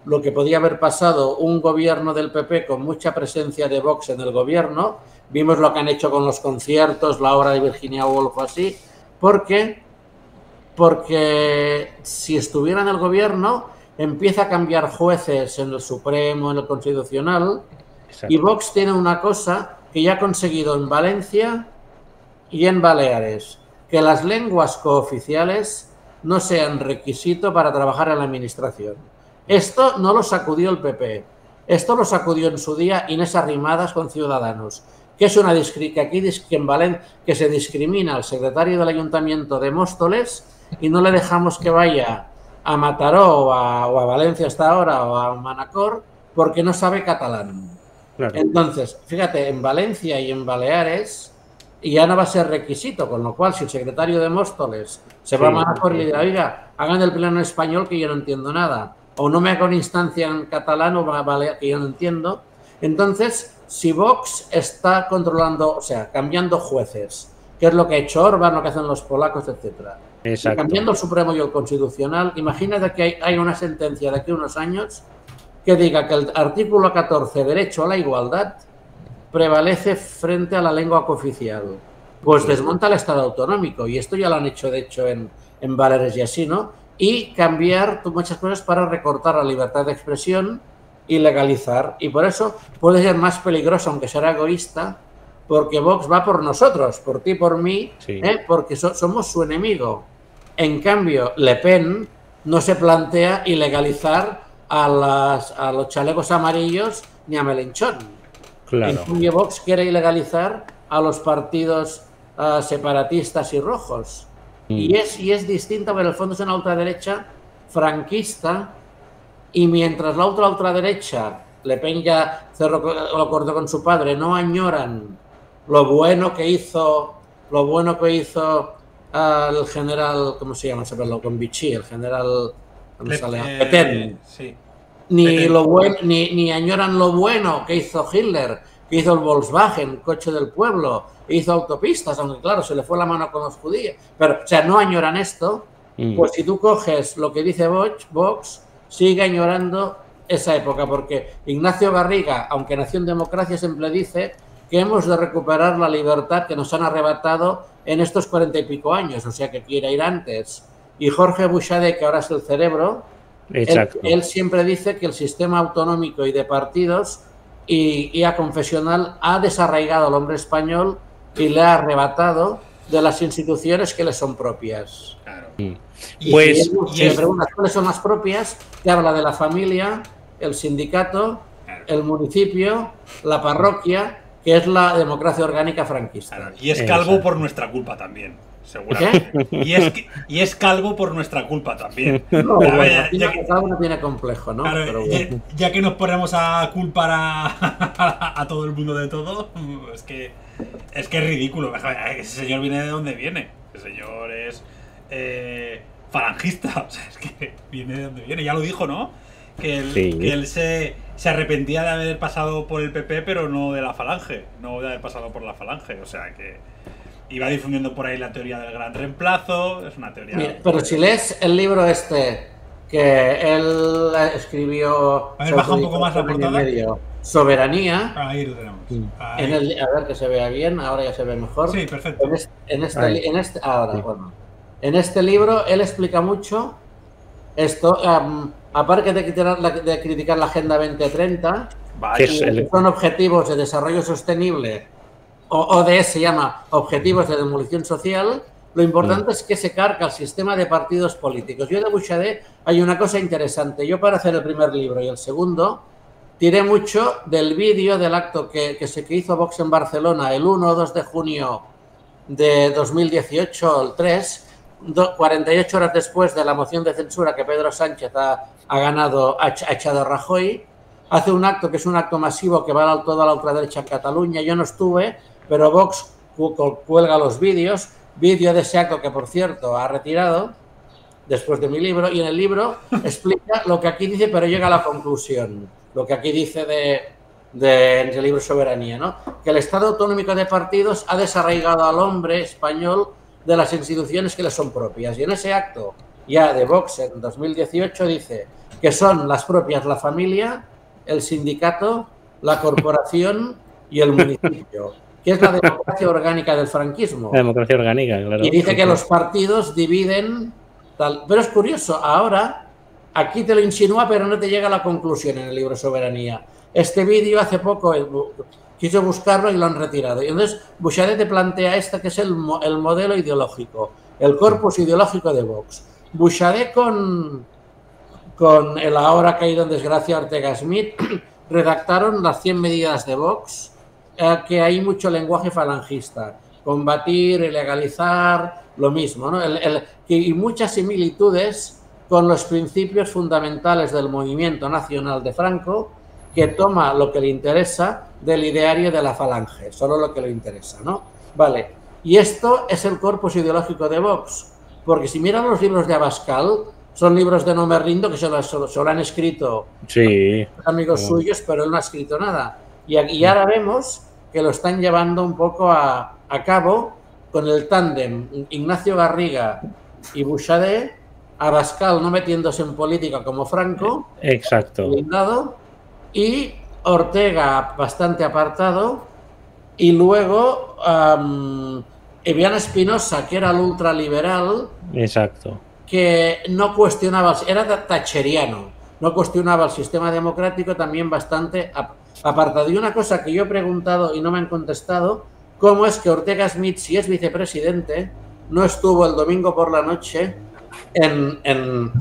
lo que podía haber pasado un gobierno del PP con mucha presencia de Vox en el gobierno. Vimos lo que han hecho con los conciertos, la obra de Virginia Woolf o así, porque, porque si estuviera en el gobierno empieza a cambiar jueces en el Supremo, en el Constitucional, Exacto. y Vox tiene una cosa que ya ha conseguido en Valencia y en Baleares, que las lenguas cooficiales no sean requisito para trabajar en la administración. Esto no lo sacudió el PP, esto lo sacudió en su día Inés Arrimadas con Ciudadanos, que es una que aquí en que se discrimina al secretario del Ayuntamiento de Móstoles y no le dejamos que vaya a Mataró o a, o a Valencia hasta ahora o a Manacor porque no sabe catalán. Claro. Entonces, fíjate, en Valencia y en Baleares ya no va a ser requisito, con lo cual si el secretario de Móstoles se va a Manacor y le oiga, hagan el plano español que yo no entiendo nada, o no me hagan instancia en catalán o que yo no entiendo. Entonces, si Vox está controlando, o sea, cambiando jueces, que es lo que ha hecho Orban, lo que hacen los polacos, etcétera, y Exacto. cambiando el Supremo y el Constitucional, imagínate que hay, hay una sentencia de aquí a unos años que diga que el artículo 14, derecho a la igualdad, prevalece frente a la lengua cooficial. Pues desmonta el Estado autonómico, y esto ya lo han hecho, de hecho, en, en Baleares y así, ¿no? Y cambiar muchas cosas para recortar la libertad de expresión y legalizar. Y por eso puede ser más peligroso, aunque será egoísta, porque Vox va por nosotros, por ti, por mí, Sí. ¿eh? porque so- somos su enemigo. En cambio, Le Pen no se plantea ilegalizar a, las, a los chalecos amarillos ni a Melenchón. En Claro. cambio, Vox quiere ilegalizar a los partidos ah, separatistas y rojos. Mm. Y, es, y es distinta, pero en el fondo es una ultraderecha franquista. Y mientras la otra ultraderecha, Le Pen ya lo acordó con su padre, no añoran lo bueno que hizo, lo bueno que hizo ah, el general, ¿cómo se llama? Vichy, el general ¿cómo Le- sale? eh, Petén sí. Ni Petén. lo buen, ni, ni añoran lo bueno que hizo Hitler, que hizo el Volkswagen, coche del pueblo, hizo autopistas, aunque claro, se le fue la mano con los judíos. Pero, o sea, no añoran esto. Mm. Pues si tú coges lo que dice Vox, Vox sigue añorando esa época, porque Ignacio Garriga, aunque nació en democracia, siempre dice que hemos de recuperar la libertad que nos han arrebatado en estos cuarenta y pico años, o sea que quiere ir antes. Y Jorge Bouchardet, que ahora es el cerebro, Exacto. Él, él siempre dice que el sistema autonómico y de partidos y, y a confesional ha desarraigado al hombre español y le ha arrebatado de las instituciones que le son propias. Claro. Y Pues- si él- si le preguntas cuáles son las propias, te habla de la familia, el sindicato, el municipio, la parroquia, que es la democracia orgánica franquista. Claro, Y es calvo Exacto. por nuestra culpa también, seguramente. Y es, que- y es calvo por nuestra culpa también. No, ver, bueno, ya- no- que- cada uno tiene complejo, ¿no? Claro, Pero ya, bueno. ya que nos ponemos a culpar a, [laughs] a todo el mundo de todo, es que es que es ridículo. Ese señor viene de donde viene. Ese señor es eh, falangista. [laughs] O sea, es que viene de donde viene. Ya lo dijo, ¿no? Que él, Sí. que él se, se arrepentía de haber pasado por el PP, pero no de la falange. No de haber pasado por la falange. O sea que iba difundiendo por ahí la teoría del gran reemplazo. Es una teoría. Mira, pero si lees el libro este que él escribió A ver, baja un poco más la y portada. medio, Soberanía, Ahí lo tenemos. Ahí. en el, a ver que se vea bien, ahora ya se ve mejor. Sí, perfecto. En este, en este, en este- ahora, Sí. bueno. En este libro él explica mucho esto, aparte de criticar, la, de criticar la Agenda 2030, Que y son objetivos de desarrollo sostenible, ODS se llama Objetivos de Demolición Social, lo importante Mm. es que se carga el sistema de partidos políticos. Yo de Bouchardet hay una cosa interesante. Yo para hacer el primer libro y el segundo, tiré mucho del vídeo del acto que, que se que hizo Vox en Barcelona el 1 o 2 de junio de 2018, el 3, do- 48 horas después de la moción de censura que Pedro Sánchez ha, ha ganado, ha echado a Rajoy, hace un acto que es un acto masivo que va a toda la ultraderecha en Cataluña. Yo no estuve, pero Vox cu- cu- cuelga los vídeos, vídeo de ese acto que, por cierto, ha retirado después de mi libro, y en el libro [laughs] explica lo que aquí dice, pero llega a la conclusión, lo que aquí dice de, de, en el libro Soberanía, ¿no? que el Estado autonómico de partidos ha desarraigado al hombre español de las instituciones que le son propias. Y en ese acto, ya de Vox en 2018, dice que son las propias la familia, el sindicato, la corporación y el [laughs] municipio, que es la democracia orgánica del franquismo. La democracia orgánica, claro. Y dice que los partidos dividen tal. Pero es curioso, ahora aquí te lo insinúa, pero no te llega a la conclusión en el libro Soberanía. Este vídeo hace poco quiso buscarlo y lo han retirado. Y entonces Bouchardet te plantea este que es el, el modelo ideológico, el corpus ideológico de Vox. Bouchardet con, con el ahora caído en desgracia Ortega Smith [clears throat] redactaron las 100 medidas de Vox que hay mucho lenguaje falangista. Combatir, ilegalizar, lo mismo, ¿no? El- el- que- y muchas similitudes con los principios fundamentales del movimiento nacional de Franco, que toma lo que le interesa del ideario de la falange, solo lo que le interesa, ¿no? Vale. Y esto es el corpus ideológico de Vox, porque si miran los libros de Abascal, son libros de No me rindo que se lo, se lo- se lo han escrito Sí. amigos Mm. suyos, pero él no ha escrito nada. Y, ahora vemos que lo están llevando un poco a, a cabo con el tándem Ignacio Garriga y Bouchardet, Abascal no metiéndose en política como Franco, Exacto. blindado, y Ortega bastante apartado, y luego am, Eviana Espinosa, que era el ultraliberal, Exacto. que no cuestionaba, era ta- tacheriano, no cuestionaba el sistema democrático, también bastante apartado. Y una cosa que yo he preguntado y no me han contestado, ¿cómo es que Ortega Smith, si es vicepresidente, no estuvo el domingo por la noche en, en,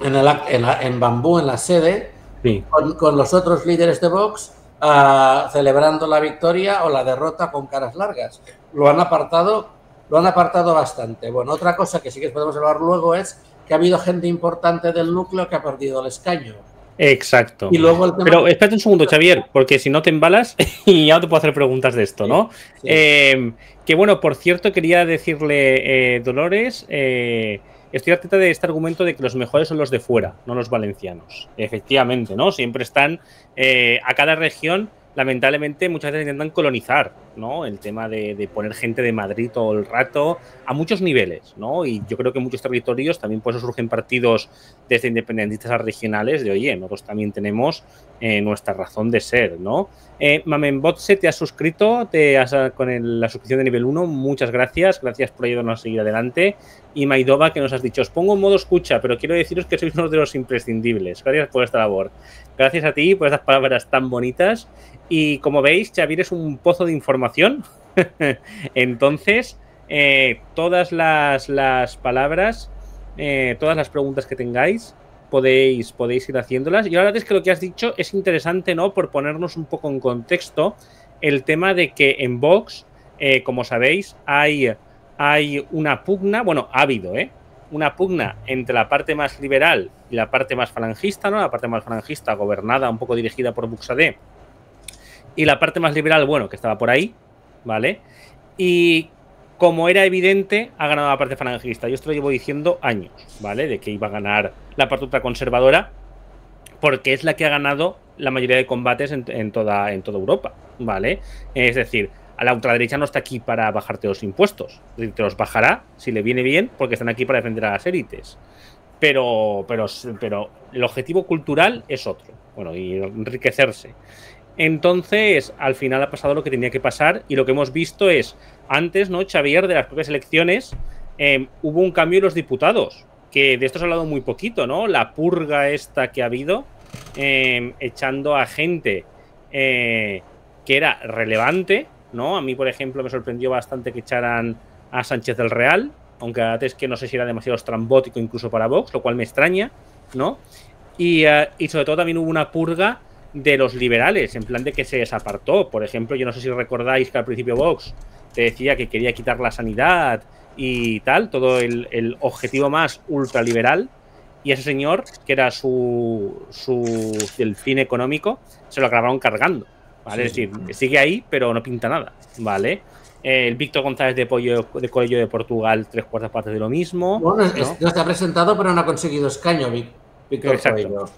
en, el act- en la- Bambú, en la sede, Sí. con, con los otros líderes de Vox, ah, celebrando la victoria o la derrota con caras largas? Lo han apartado lo han apartado bastante. Bueno, otra cosa que sí que podemos hablar luego es que ha habido gente importante del núcleo que ha perdido el escaño. Exacto. Y luego el tema... Pero espérate un segundo, Xavier, porque si no te embalas [laughs] y ya no te puedo hacer preguntas de esto, ¿no? Sí. Eh, que bueno, por cierto, quería decirle, eh, Dolores, eh, estoy atenta de este argumento de que los mejores son los de fuera, no los valencianos. Efectivamente, ¿no? Siempre están eh, a cada región, lamentablemente, muchas veces intentan colonizar. ¿No? El tema de, de, poner gente de Madrid todo el rato, a muchos niveles, ¿no? Y yo creo que en muchos territorios también por eso surgen partidos desde independentistas a regionales de, oye, nosotros también tenemos eh, nuestra razón de ser, ¿no? Eh, Mamenbotse te has suscrito te has, con el, la suscripción de nivel 1, muchas gracias, gracias por ayudarnos a seguir adelante. Y Maidova que nos has dicho, os pongo en modo escucha, pero quiero deciros que sois uno de los imprescindibles. Gracias por esta labor. Gracias a ti por estas palabras tan bonitas. Y como veis, Xavier es un pozo de información. [laughs] Entonces, eh, todas las, las palabras, eh, todas las preguntas que tengáis, podéis, podéis ir haciéndolas. Y la verdad es que lo que has dicho es interesante, ¿no? Por ponernos un poco en contexto el tema de que en Vox, eh, como sabéis, hay, hay una pugna, bueno, ha habido, ¿eh? Una pugna entre la parte más liberal y la parte más falangista, ¿no? La parte más falangista, gobernada, un poco dirigida por Buxadé, y la parte más liberal, bueno, que estaba por ahí, ¿vale? Y como era evidente, ha ganado la parte falangista. Yo esto lo llevo diciendo años, ¿vale? De que iba a ganar la parte ultraconservadora, porque es la que ha ganado la mayoría de combates en, en, toda, en toda Europa, ¿vale? Es decir, a la ultraderecha no está aquí para bajarte los impuestos. Te los bajará si le viene bien, porque están aquí para defender a las élites. Pero, pero, pero el objetivo cultural es otro. Bueno, y enriquecerse. Entonces, al final ha pasado lo que tenía que pasar y lo que hemos visto es, antes, ¿no, Xavier, de las propias elecciones, eh, hubo un cambio en los diputados, que de esto se ha hablado muy poquito, ¿no? La purga esta que ha habido, eh, echando a gente eh, que era relevante, ¿no? A mí, por ejemplo, me sorprendió bastante que echaran a Sánchez del Real, aunque antes que no sé si era demasiado estrambótico incluso para Vox, lo cual me extraña, ¿no? Y, uh, y sobre todo también hubo una purga de los liberales, en plan de que se desapartó. Por ejemplo, yo no sé si recordáis que al principio Vox te decía que quería quitar la sanidad y tal, todo el, el objetivo más ultraliberal. Y ese señor, que era su, su el fin económico, se lo acabaron cargando. ¿vale? Sí. Es decir, sigue ahí, pero no pinta nada. ¿Vale? El Víctor González de Pollo de Coello de Portugal, tres cuartas partes de lo mismo. Bueno, ¿no? no está presentado, pero no ha conseguido escaño, Víctor Exacto.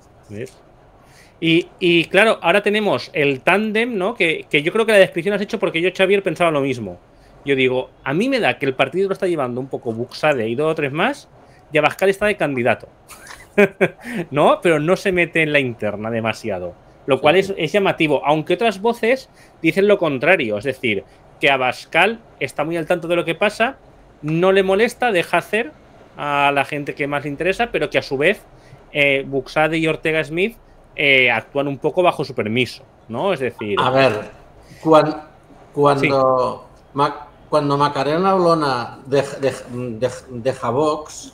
Y, claro, ahora tenemos el tándem, ¿no? Que, que, yo creo que la descripción has hecho porque yo, Xavier, pensaba lo mismo. Yo digo, a mí me da que el partido lo está llevando un poco Buxade y dos o tres más, y Abascal está de candidato. [laughs] ¿No? Pero no se mete en la interna demasiado. Lo cual es, es, llamativo, aunque otras voces dicen lo contrario. Es decir, que Abascal está muy al tanto de lo que pasa, no le molesta, deja hacer a la gente que más le interesa, pero que a su vez eh, Buxade y Ortega Smith eh, actúan un poco bajo su permiso, ¿no? Es decir. A ver, cuando, cuando, sí. ma, cuando Macarena Olona deja, deja, deja Vox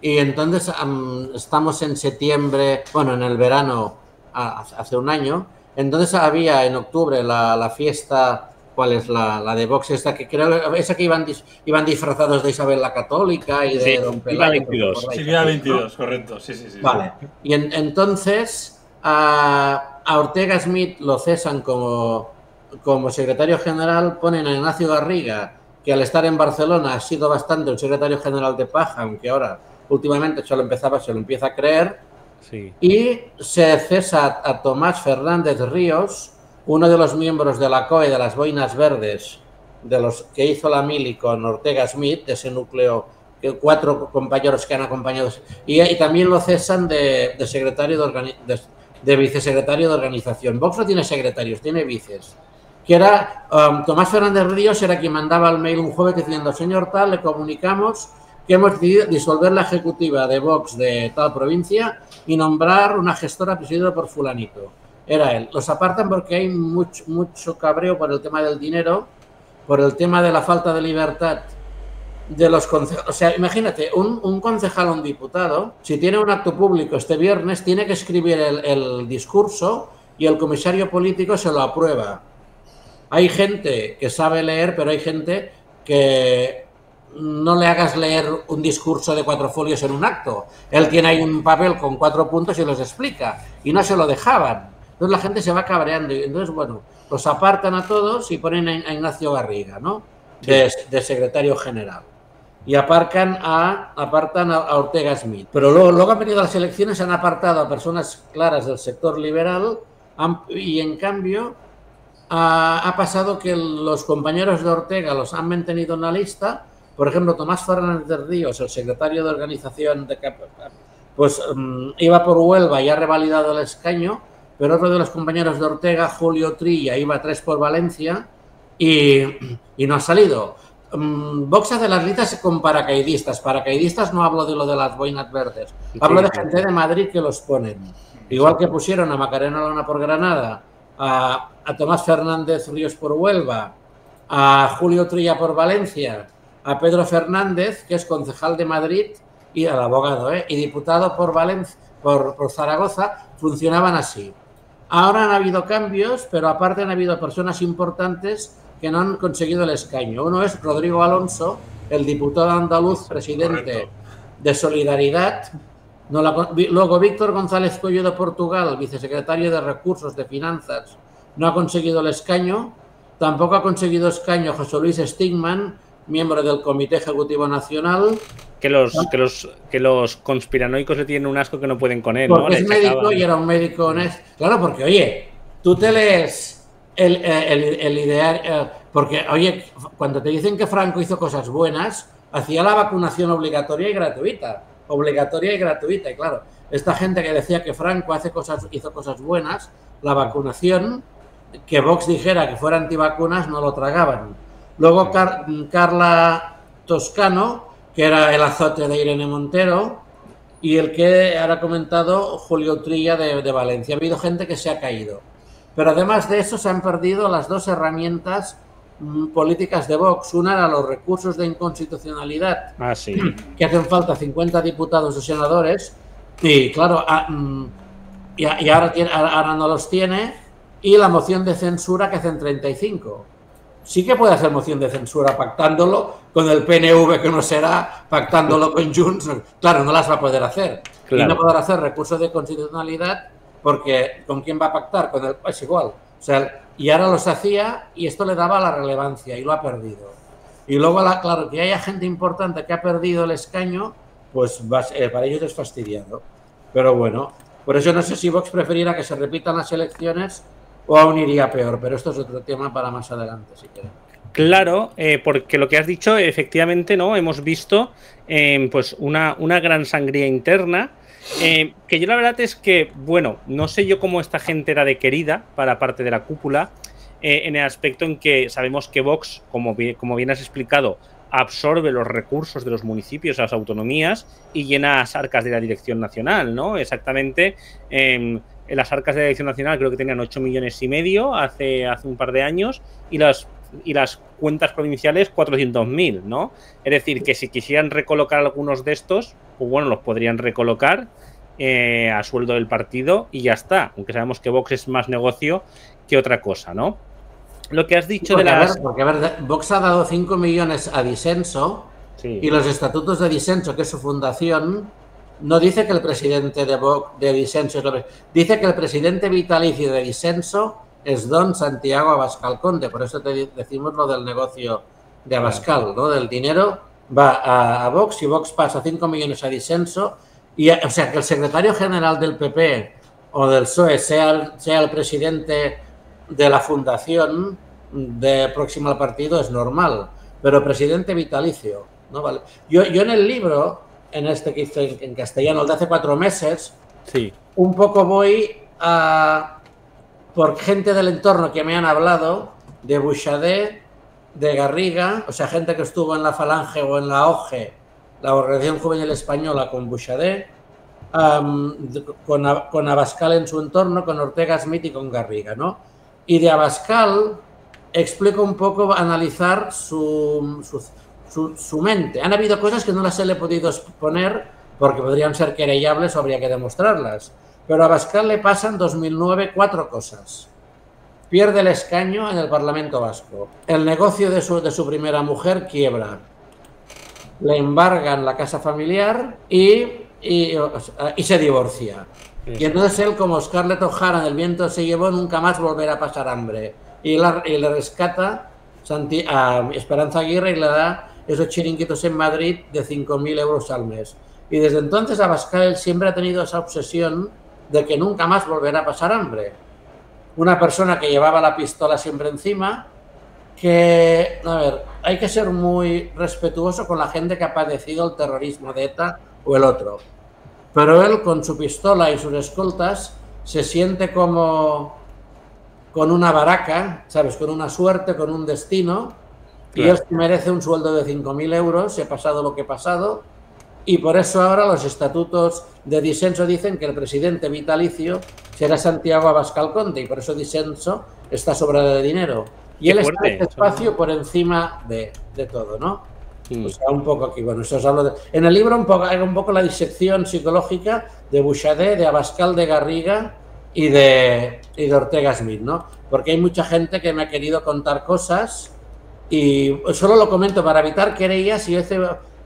y entonces um, estamos en septiembre, bueno, en el verano, a, hace un año, entonces había en octubre la, la fiesta. ¿Cuál es la, la, de Vox? Esta que creo esa que iban, dis, iban disfrazados de Isabel la Católica y de sí, Don Pelayo. 22. Sí, 22, correcto. Sí, sí, sí. Vale. Y en, entonces a, a, Ortega Smith lo cesan como, como secretario general, ponen a Ignacio Garriga, que al estar en Barcelona ha sido bastante un secretario general de paja, aunque ahora últimamente se lo empezaba, se lo empieza a creer, sí. y se cesa a Tomás Fernández Ríos, uno de los miembros de la COE de las Boinas Verdes, de los que hizo la mili con Ortega Smith, de ese núcleo cuatro compañeros que han acompañado y, y también lo cesan de, de secretario de, de, de vicesecretario de organización. Vox no tiene secretarios, tiene vices. Que era um, Tomás Fernández Ríos, era quien mandaba el mail un jueves diciendo, señor tal, le comunicamos que hemos decidido disolver la ejecutiva de Vox de tal provincia y nombrar una gestora presidida por fulanito. Era él. Los apartan porque hay mucho, mucho cabreo por el tema del dinero, por el tema de la falta de libertad de los concejales. O sea, imagínate, un, un, concejal o un diputado, si tiene un acto público este viernes, tiene que escribir el, el, discurso y el comisario político se lo aprueba. Hay gente que sabe leer, pero hay gente que no le hagas leer un discurso de cuatro folios en un acto. Él tiene ahí un papel con cuatro puntos y los explica. Y no se lo dejaban. Entonces la gente se va cabreando. Y entonces, bueno, los apartan a todos y ponen a Ignacio Garriga, ¿no? De, de secretario general y aparcan a, apartan a, a, Ortega Smith. Pero luego, luego han venido las elecciones, han apartado a personas claras del sector liberal han, y en cambio ha, ha pasado que los compañeros de Ortega los han mantenido en la lista. Por ejemplo, Tomás Fernández de Ríos, el secretario de organización de pues mm, iba por Huelva y ha revalidado el escaño, pero otro de los compañeros de Ortega, Julio Trilla, iba tres por Valencia y, y no ha salido. Mm, Vox hace las listas con paracaidistas. Paracaidistas no hablo de lo de las boinas verdes. Hablo de gente de Madrid que los ponen. Igual que pusieron a Macarena Lona por Granada, a, a Tomás Fernández Ríos por Huelva, a Julio Trilla por Valencia, a Pedro Fernández, que es concejal de Madrid, y al abogado, ¿eh? y diputado por, Valencia, por, por Zaragoza, funcionaban así. Ahora han habido cambios, pero aparte han habido personas importantes que no han conseguido el escaño. Uno es Rodrigo Alonso, el diputado andaluz, presidente Correcto. de Solidaridad. No la- luego Víctor González Cuello de Portugal, vicesecretario de Recursos de Finanzas, no ha conseguido el escaño. Tampoco ha conseguido escaño José Luis Stigman, miembro del Comité Ejecutivo Nacional. Que los, que los, que los conspiranoicos le tienen un asco que no pueden con él, ¿no? Porque Le es médico y era un médico honesto. Claro, porque, oye, tú te lees el, eh, el, el ideal. eh, porque, oye, cuando te dicen que Franco hizo cosas buenas, hacía la vacunación obligatoria y gratuita. Obligatoria y gratuita. Y claro, esta gente que decía que Franco hace cosas, hizo cosas buenas, la vacunación, que Vox dijera que fuera antivacunas, no lo tragaban. Luego Car- Carla Toscano, que era el azote de Irene Montero, y el que ahora ha comentado Julio Trilla de, de Valencia. Ha habido gente que se ha caído. Pero además de eso se han perdido las dos herramientas mm, políticas de Vox. Una era los recursos de inconstitucionalidad, Ah, sí. que hacen falta 50 diputados o senadores, y claro, ah, mm, y, y ahora, ahora no los tiene, y la moción de censura que hacen 35. Sí que puede hacer moción de censura pactándolo con el PNV, que no será, pactándolo con Junts. Claro, no las va a poder hacer. Y Claro. no podrá hacer recursos de constitucionalidad porque ¿con quién va a pactar? Con el, es igual. O sea, y ahora los hacía y esto le daba la relevancia y lo ha perdido. Y luego, la, claro, que haya gente importante que ha perdido el escaño, pues eh, para ellos es fastidiado. Pero bueno, por eso no sé si Vox preferirá que se repitan las elecciones o aún iría peor, pero esto es otro tema para más adelante, si quieren. Claro, eh, porque lo que has dicho, efectivamente, ¿no? Hemos visto eh, pues una, una gran sangría interna. Eh, que yo la verdad es que, bueno, no sé yo cómo esta gente era de querida para parte de la cúpula, eh, en el aspecto en que sabemos que Vox, como bien, como bien has explicado, absorbe los recursos de los municipios, las autonomías, y llena las arcas de la Dirección Nacional, ¿no? Exactamente. eh, las arcas de la Dirección Nacional creo que tenían 8 millones y medio hace, hace un par de años, y las y las cuentas provinciales 400.000, ¿no? Es decir, que si quisieran recolocar algunos de estos, pues bueno, los podrían recolocar eh, a sueldo del partido y ya está. Aunque sabemos que Vox es más negocio que otra cosa, ¿no? Lo que has dicho de Porque, a las. ver, porque, a ver, Vox ha dado 5 millones a Disenso Sí. y los estatutos de Disenso, que es su fundación, no dice que el presidente de, Vox, de Disenso es lo que- Dice que el presidente vitalicio de Disenso es don Santiago Abascal Conde. Por eso te decimos lo del negocio de Abascal, ¿no? Del dinero va a, a Vox y Vox pasa 5 millones a Disenso. Y, o sea, que el secretario general del PP o del PSOE sea el, sea el presidente de la fundación de próximo al partido es normal, pero presidente vitalicio, ¿no? Vale. Yo, yo en el libro, en este que hice en, en castellano, el de hace cuatro meses, Sí. un poco voy a, por gente del entorno que me han hablado, de Bouchardet, de Garriga, o sea, gente que estuvo en la Falange o en la OGE, la Organización Juvenil Española con Bouchardet, am, de- con, Abascal en su entorno, con Ortega Smith y con Garriga, ¿no? Y de Abascal explico un poco, analizar su, su, su- su mente. Han habido cosas que no las he podido exponer porque podrían ser querellables o habría que demostrarlas. Pero a Abascal le pasan en 2009 cuatro cosas. Pierde el escaño en el Parlamento Vasco. El negocio de su, de su primera mujer quiebra. Le embargan la casa familiar y, y, se divorcia. Y entonces él, como Scarlett O'Hara en El viento se llevó, nunca más volverá a pasar hambre. Y, la- y le rescata Santi- a Esperanza Aguirre y le da esos chiringuitos en Madrid de 5.000 euros al mes. Y desde entonces Abascal siempre ha tenido esa obsesión de que nunca más volverá a pasar hambre. una persona que llevaba la pistola siempre encima, que, a ver, hay que ser muy respetuoso con la gente que ha padecido el terrorismo de ETA o el otro. Pero él con su pistola y sus escoltas se siente como con una baraca, ¿sabes? Con una suerte, con un destino. Y él merece un sueldo de 5.000 euros, se ha pasado lo que ha pasado. Y por eso ahora los estatutos de disenso dicen que el presidente vitalicio será Santiago Abascal Conde y por eso disenso está sobrado de dinero. Y él está en este espacio por encima de, de todo, ¿no? O sea, un poco aquí, bueno, eso os hablo de... En el libro un poco, hay un poco la disección psicológica de Bouchardet, de Abascal de Garriga y de, y de Ortega Smith, ¿no? Porque hay mucha gente que me ha querido contar cosas y solo lo comento para evitar querellas y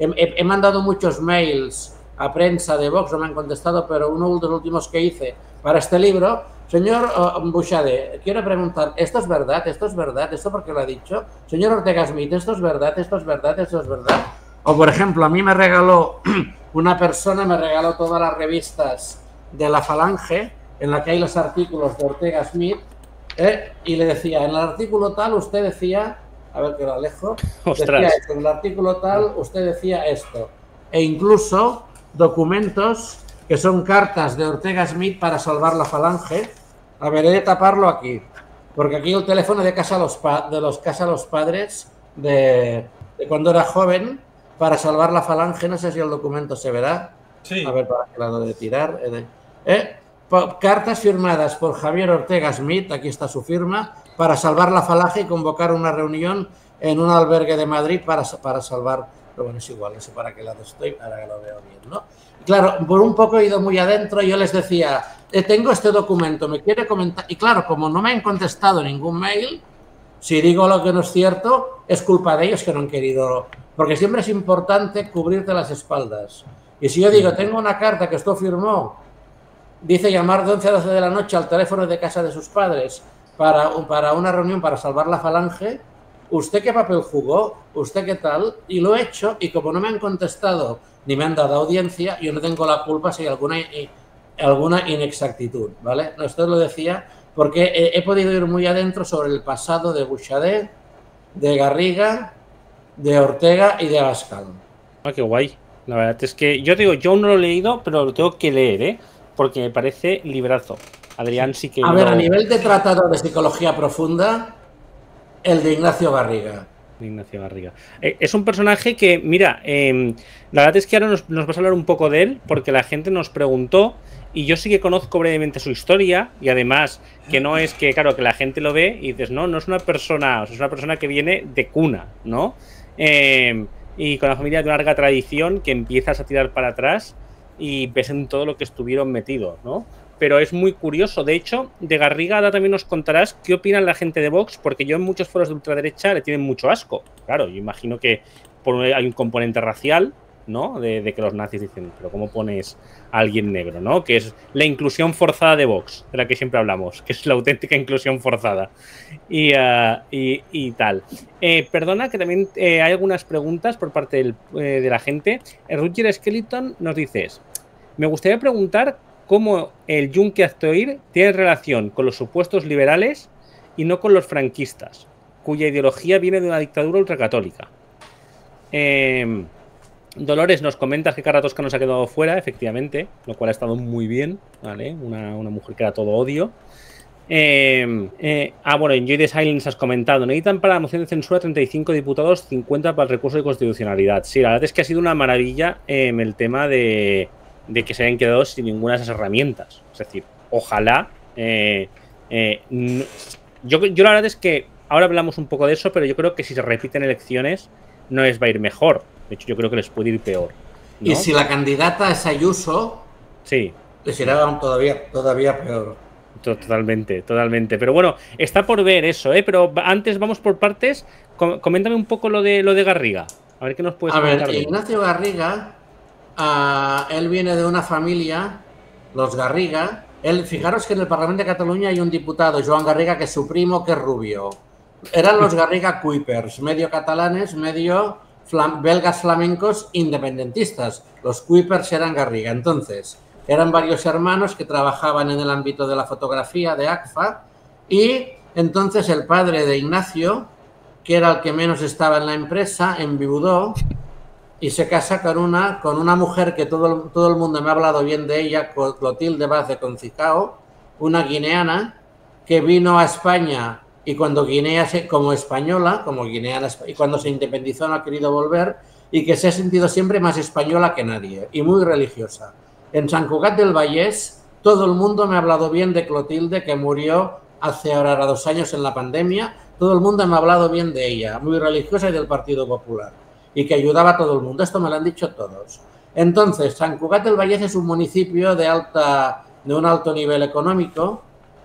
he, he, he mandado muchos mails a prensa de Vox, no me han contestado, pero uno de los últimos que hice para este libro Señor uh, Bouchade, quiero preguntar, ¿esto es verdad? ¿Esto es verdad? ¿Esto porque lo ha dicho? Señor Ortega Smith, ¿esto es verdad? ¿Esto es verdad? ¿Esto es verdad? O, por ejemplo, a mí me regaló [clears throat] una persona, me regaló todas las revistas de la Falange, en la que hay los artículos de Ortega Smith, ¿eh? y le decía, en el artículo tal usted decía, a ver que lo alejo, [laughs] decía esto, en el artículo tal usted decía esto, e incluso documentos que son cartas de Ortega Smith para salvar la Falange, a ver, he de taparlo aquí. Porque aquí el teléfono de casa los, de los casa los padres de, cuando era joven para salvar la falange. No sé si el documento se verá. Sí. A ver, para qué lado de tirar. ¿Eh? Cartas firmadas por Javier Ortega Smith, aquí está su firma, para salvar la falange y convocar una reunión en un albergue de Madrid para, para salvar. Pero bueno, es igual, sé para qué lado estoy, para que lo veo bien, ¿no? Claro, por un poco he ido muy adentro y yo les decía, eh, tengo este documento, me quiere comentar. Y claro, como no me han contestado ningún mail, si digo lo que no es cierto, es culpa de ellos que no han querido. Porque siempre es importante cubrirte las espaldas. Y si yo digo, tengo una carta que esto firmó, dice llamar de 11 a 12 de la noche al teléfono de casa de sus padres para, una reunión para salvar la falange, ¿usted qué papel jugó? ¿Usted qué tal? Y lo he hecho, y como no me han contestado ni me han dado audiencia, yo no tengo la culpa si hay alguna alguna inexactitud, ¿vale? Esto lo decía porque he, podido ir muy adentro sobre el pasado de Bouchardet, de Garriga, de Ortega y de Abascal. Ah, qué guay. La verdad es que yo digo, yo no lo he leído, pero lo tengo que leer, ¿eh? Porque me parece librazo. Adrián sí que... A ver, a nivel de tratado de psicología profunda, el de Ignacio Garriga. Ignacio Garriga. Eh, es un personaje que, mira, em, la verdad es que ahora nos, nos, vas a hablar un poco de él, porque la gente nos preguntó y yo sí que conozco brevemente su historia y además que no es que, claro, que la gente lo ve y dices, no, no es una persona, es una persona que viene de cuna, ¿no? Em, y con la familia de una larga tradición que empiezas a tirar para atrás y ves en todo lo que estuvieron metidos, ¿no? Pero es muy curioso. De hecho, de Garriga ahora también nos contarás qué opinan la gente de Vox, porque yo en muchos foros de ultraderecha le tienen mucho asco. Claro, yo imagino que por, hay un componente racial, ¿no? De, que los nazis dicen, pero ¿cómo pones a alguien negro, ¿no? Que es la inclusión forzada de Vox, de la que siempre hablamos, que es la auténtica inclusión forzada. Y, uh, tal. Eh, perdona que también eh, hay algunas preguntas por parte del, eh, de la gente. Roger Skeleton nos dices, me gustaría preguntar cómo el yunque Aztoir tiene relación con los supuestos liberales y no con los franquistas, cuya ideología viene de una dictadura ultracatólica. Eh, Dolores nos comenta que Cara Tosca nos ha quedado fuera, efectivamente, lo cual ha estado muy bien, ¿vale? Una, mujer que era todo odio. Eh, eh, ah, bueno, en Joy the Silence has comentado, necesitan para la moción de censura 35 diputados, 50 para el recurso de constitucionalidad. Sí, la verdad es que ha sido una maravilla em, el tema de, que se hayan quedado sin ninguna de esas herramientas. Es decir, ojalá... Eh, yo, yo la verdad es que ahora hablamos un poco de eso, pero yo creo que si se repiten elecciones no les va a ir mejor. De hecho, yo creo que les puede ir peor. Y si la candidata es Ayuso, sí. les irá todavía, todavía peor. Totalmente, totalmente. Pero bueno, está por ver eso, ¿eh? Pero antes vamos por partes. Coméntame un poco lo de lo de Garriga. A ver qué nos puedes A ver, Ignacio Garriga, ah, él viene de una familia, los Garriga. Él, fijaros que en el Parlamento de Cataluña hay un diputado, Joan Garriga, que es su primo, que es rubio. Eran los Garriga Kuipers, medio catalanes, medio belgas flamencos independentistas. Los Kuipers eran Garriga. Entonces, eran varios hermanos que trabajaban en el ámbito de la fotografía de ACFA Y entonces el padre de Ignacio, que era el que menos estaba en la empresa, enviudó y se casa con una, con una mujer que todo, todo el mundo me ha hablado bien de ella, Clotilde Vaz de Concicao, una guineana que vino a España y cuando Guinea, se, como española, como guineana, y cuando se independizó no ha querido volver y que se ha sentido siempre más española que nadie y muy religiosa. En San Cugat del Vallés, todo el mundo me ha hablado bien de Clotilde, que murió hace ahora dos años en la pandemia. Todo el mundo me ha hablado bien de ella, muy religiosa y del Partido Popular, y que ayudaba a todo el mundo. Esto me lo han dicho todos. Entonces, San Cugat del Vallés es un municipio de, alta, de un alto nivel económico,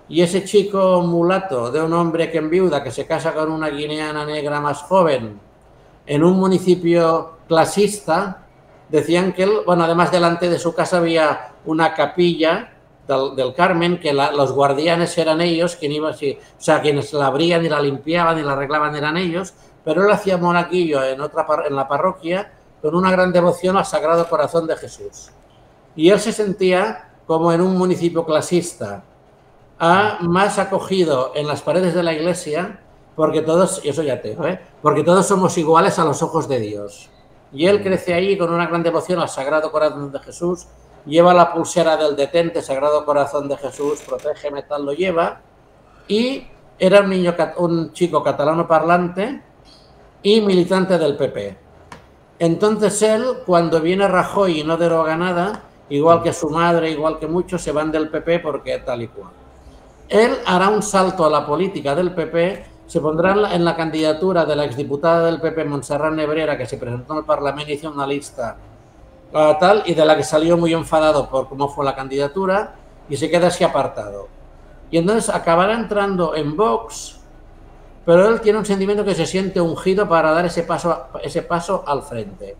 y ese chico mulato de un hombre que enviuda, que se casa con una guineana negra más joven, en un municipio clasista, decían que él, bueno, además delante de su casa había una capilla del, Carmen, que los guardianes eran ellos, quien iba, o sea, quienes la abrían y la limpiaban y la arreglaban eran ellos, pero él hacía monaquillo en, otra, en la parroquia con una gran devoción al Sagrado Corazón de Jesús. Y él se sentía como en un municipio clasista, a más acogido en las paredes de la iglesia, porque todos, eso ya tengo, ¿eh? porque todos somos iguales a los ojos de Dios. Y él crece ahí con una gran devoción al Sagrado Corazón de Jesús, lleva la pulsera del detente, Sagrado Corazón de Jesús, protege metal, lo lleva, y era un niño, un chico catalano parlante y militante del PP. Entonces él, cuando viene Rajoy y no deroga nada, igual que su madre, igual que muchos, se van del PP porque tal y cual. Él hará un salto a la política del PP se pondrá en la, candidatura de la exdiputada del PP, Montserrat Nebrera, que se presentó en el Parlamento y hizo una lista tal, y de la que salió muy enfadado por cómo fue la candidatura, y se queda así apartado. Y entonces acabará entrando en Vox, pero él tiene un sentimiento que se siente ungido para dar ese paso, ese paso al frente.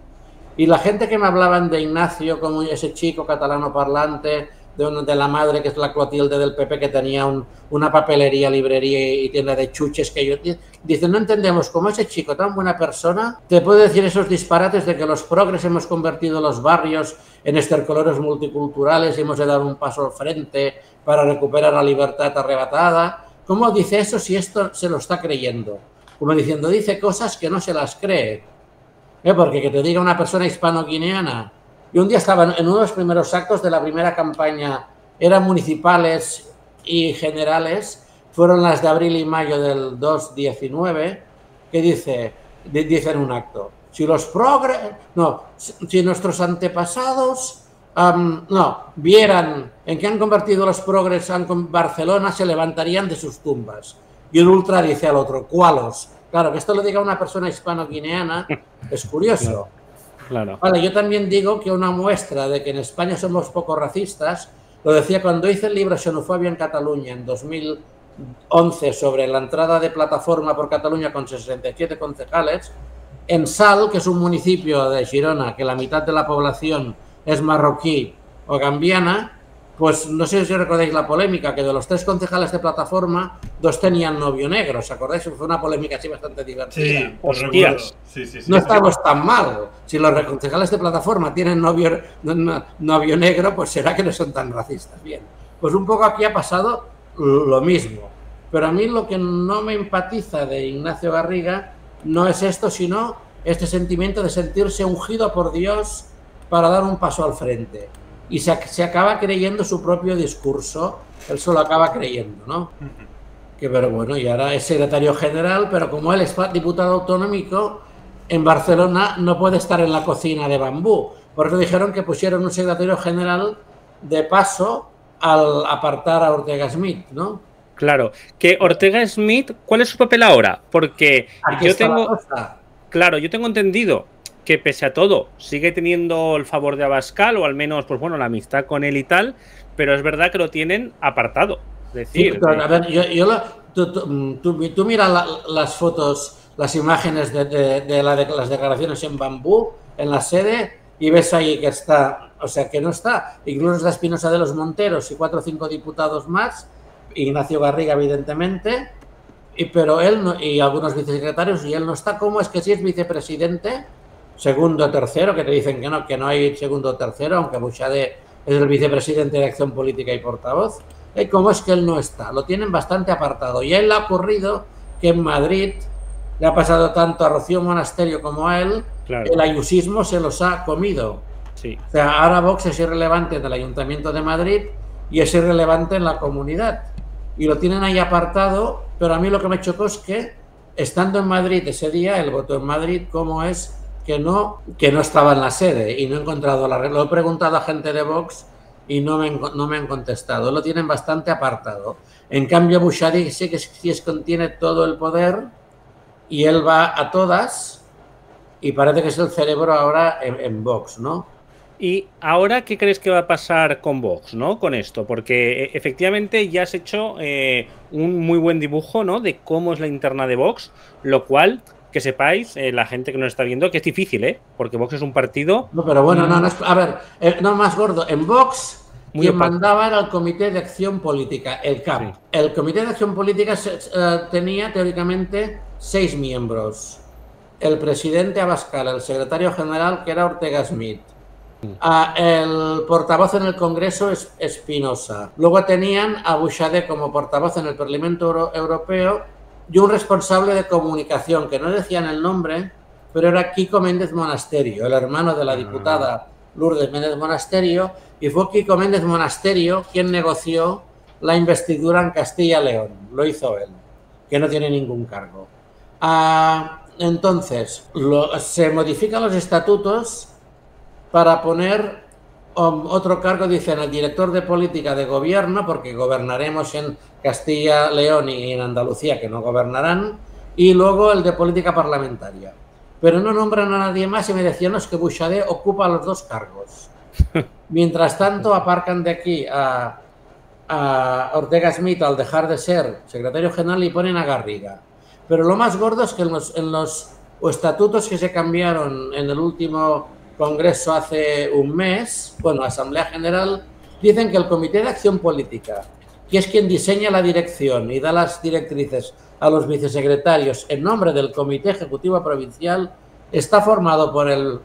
Y la gente que me hablaban de Ignacio como ese chico catalano parlante, de, la madre, que es la Clotilde del PP, que tenía una papelería, librería y tienda de chuches, que yo... Dice, no entendemos cómo ese chico, tan buena persona, te puede decir esos disparates de que los progres hemos convertido los barrios en estercolores multiculturales y hemos de dar un paso al frente para recuperar la libertad arrebatada. ¿Cómo dice eso si esto se lo está creyendo? Como diciendo, dice cosas que no se las cree. ¿Eh? Porque que te diga una persona hispano-guineana y un día estaban en uno de los primeros actos de la primera campaña, eran municipales y generales, fueron las de abril y mayo del 2019, que dice, dice en un acto, si los progres, no, si nuestros antepasados no, vieran en qué han convertido los progres en Barcelona, se levantarían de sus tumbas. Y el ultra dice al otro, ¿cuáles? Claro, que esto lo diga una persona hispano-guineana [laughs] es curioso. Vale, yo también digo que una muestra de que en España somos poco racistas, lo decía cuando hice el libro Xenofobia en Cataluña en 2011 sobre la entrada de plataforma por Cataluña con 67 concejales, en Sal, que es un municipio de Girona, que la mitad de la población es marroquí o gambiana, pues no sé si recordáis la polémica, que de los tres concejales de plataforma, dos tenían novio negro, ¿os acordáis? Fue una polémica así bastante divertida. Sí, sí, no estamos tan mal. Si los concejales de plataforma tienen novio, novio negro, pues será que no son tan racistas. Bien, pues un poco aquí ha pasado lo mismo. Pero a mí lo que no me empatiza de Ignacio Garriga no es esto, sino este sentimiento de sentirse ungido por Dios para dar un paso al frente y se, acaba creyendo su propio discurso, él solo acaba creyendo, ¿no? Que pero bueno, y ahora es secretario general, pero como él es diputado autonómico, en Barcelona no puede estar en la cocina de bambú. Por eso dijeron que pusieron un secretario general de paso al apartar a Ortega Smith, ¿no? Claro, que Ortega Smith, ¿cuál es su papel ahora? Porque yo tengo... Claro, yo tengo entendido que pese a todo sigue teniendo el favor de Abascal o al menos, pues bueno, la amistad con él y tal, pero es verdad que lo tienen apartado. Es decir, a ver, yo, tú, mira las fotos, las imágenes de, las declaraciones en bambú, en la sede, y ves ahí que está, o sea, que no está, incluso está Espinosa de los Monteros y cuatro o cinco diputados más, Ignacio Garriga, evidentemente, y, pero él y algunos vicesecretarios, y él no está. ¿Cómo es que si es vicepresidente? Segundo o tercero, que te dicen que no, que no hay segundo o tercero, aunque Bouchade es el vicepresidente de Acción Política y portavoz. eh, cómo es que él no está. Lo tienen bastante apartado. Y a él le ha ocurrido que en Madrid le ha pasado tanto a Rocío Monasterio como a él, Claro. el ayusismo se los ha comido. Sí. O sea, ahora Vox es irrelevante en el Ayuntamiento de Madrid y es irrelevante en la comunidad. Y lo tienen ahí apartado, pero a mí lo que me chocó es que, estando en Madrid ese día, el voto en Madrid, ¿cómo es que no, que no estaba en la sede? Y no he encontrado la... Lo he preguntado a gente de Vox y no me, no me han contestado. Lo tienen bastante apartado. En cambio, Bushari sí que sí es contiene todo el poder y él va a todas y parece que es el cerebro ahora en, Vox, ¿no? Y ahora, ¿qué crees que va a pasar con Vox, ¿no? Con esto, porque eh, efectivamente ya has hecho eh, un muy buen dibujo, ¿no? De cómo es la interna de Vox, lo cual, que sepáis, eh, la gente que nos está viendo, que es difícil, ¿eh? Porque Vox es un partido No, pero bueno, no, no es- a ver, eh, no más gordo. En Vox, Muy quien opaco. mandaba era el Comité de Acción Política, el CAP. Sí. El Comité de Acción Política se- eh, tenía teóricamente seis miembros. El presidente Abascal, el secretario general, que era Ortega Smith. Ah, el portavoz en el Congreso es Espinosa. Luego tenían a Bouchardet como portavoz en el Parlamento Euro- Europeo y un responsable de comunicación, que no decían el nombre, pero era Kiko Méndez Monasterio, el hermano de la diputada Lourdes Méndez Monasterio, y fue Kiko Méndez Monasterio quien negoció la investidura en Castilla-León. Lo hizo él, que no tiene ningún cargo. Ah, entonces, lo- se modifican los estatutos para poner otro cargo, dicen, el director de política de gobierno, porque gobernaremos en Castilla, León y en Andalucía, que no gobernarán, y luego el de política parlamentaria. Pero no nombran a nadie más y me decían "No, es que Bouchardet ocupa los dos cargos. [laughs] Mientras tanto, aparcan de aquí a, a Ortega Smith al dejar de ser secretario general y ponen a Garriga. Pero lo más gordo es que en los, en los estatutos que se cambiaron en el último congreso hace un mes, bueno, Asamblea General, dicen que el Comité de Acción Política, que es quien diseña la dirección y da las directrices a los vicesecretarios en nombre del Comité Ejecutivo Provincial, está formado por el,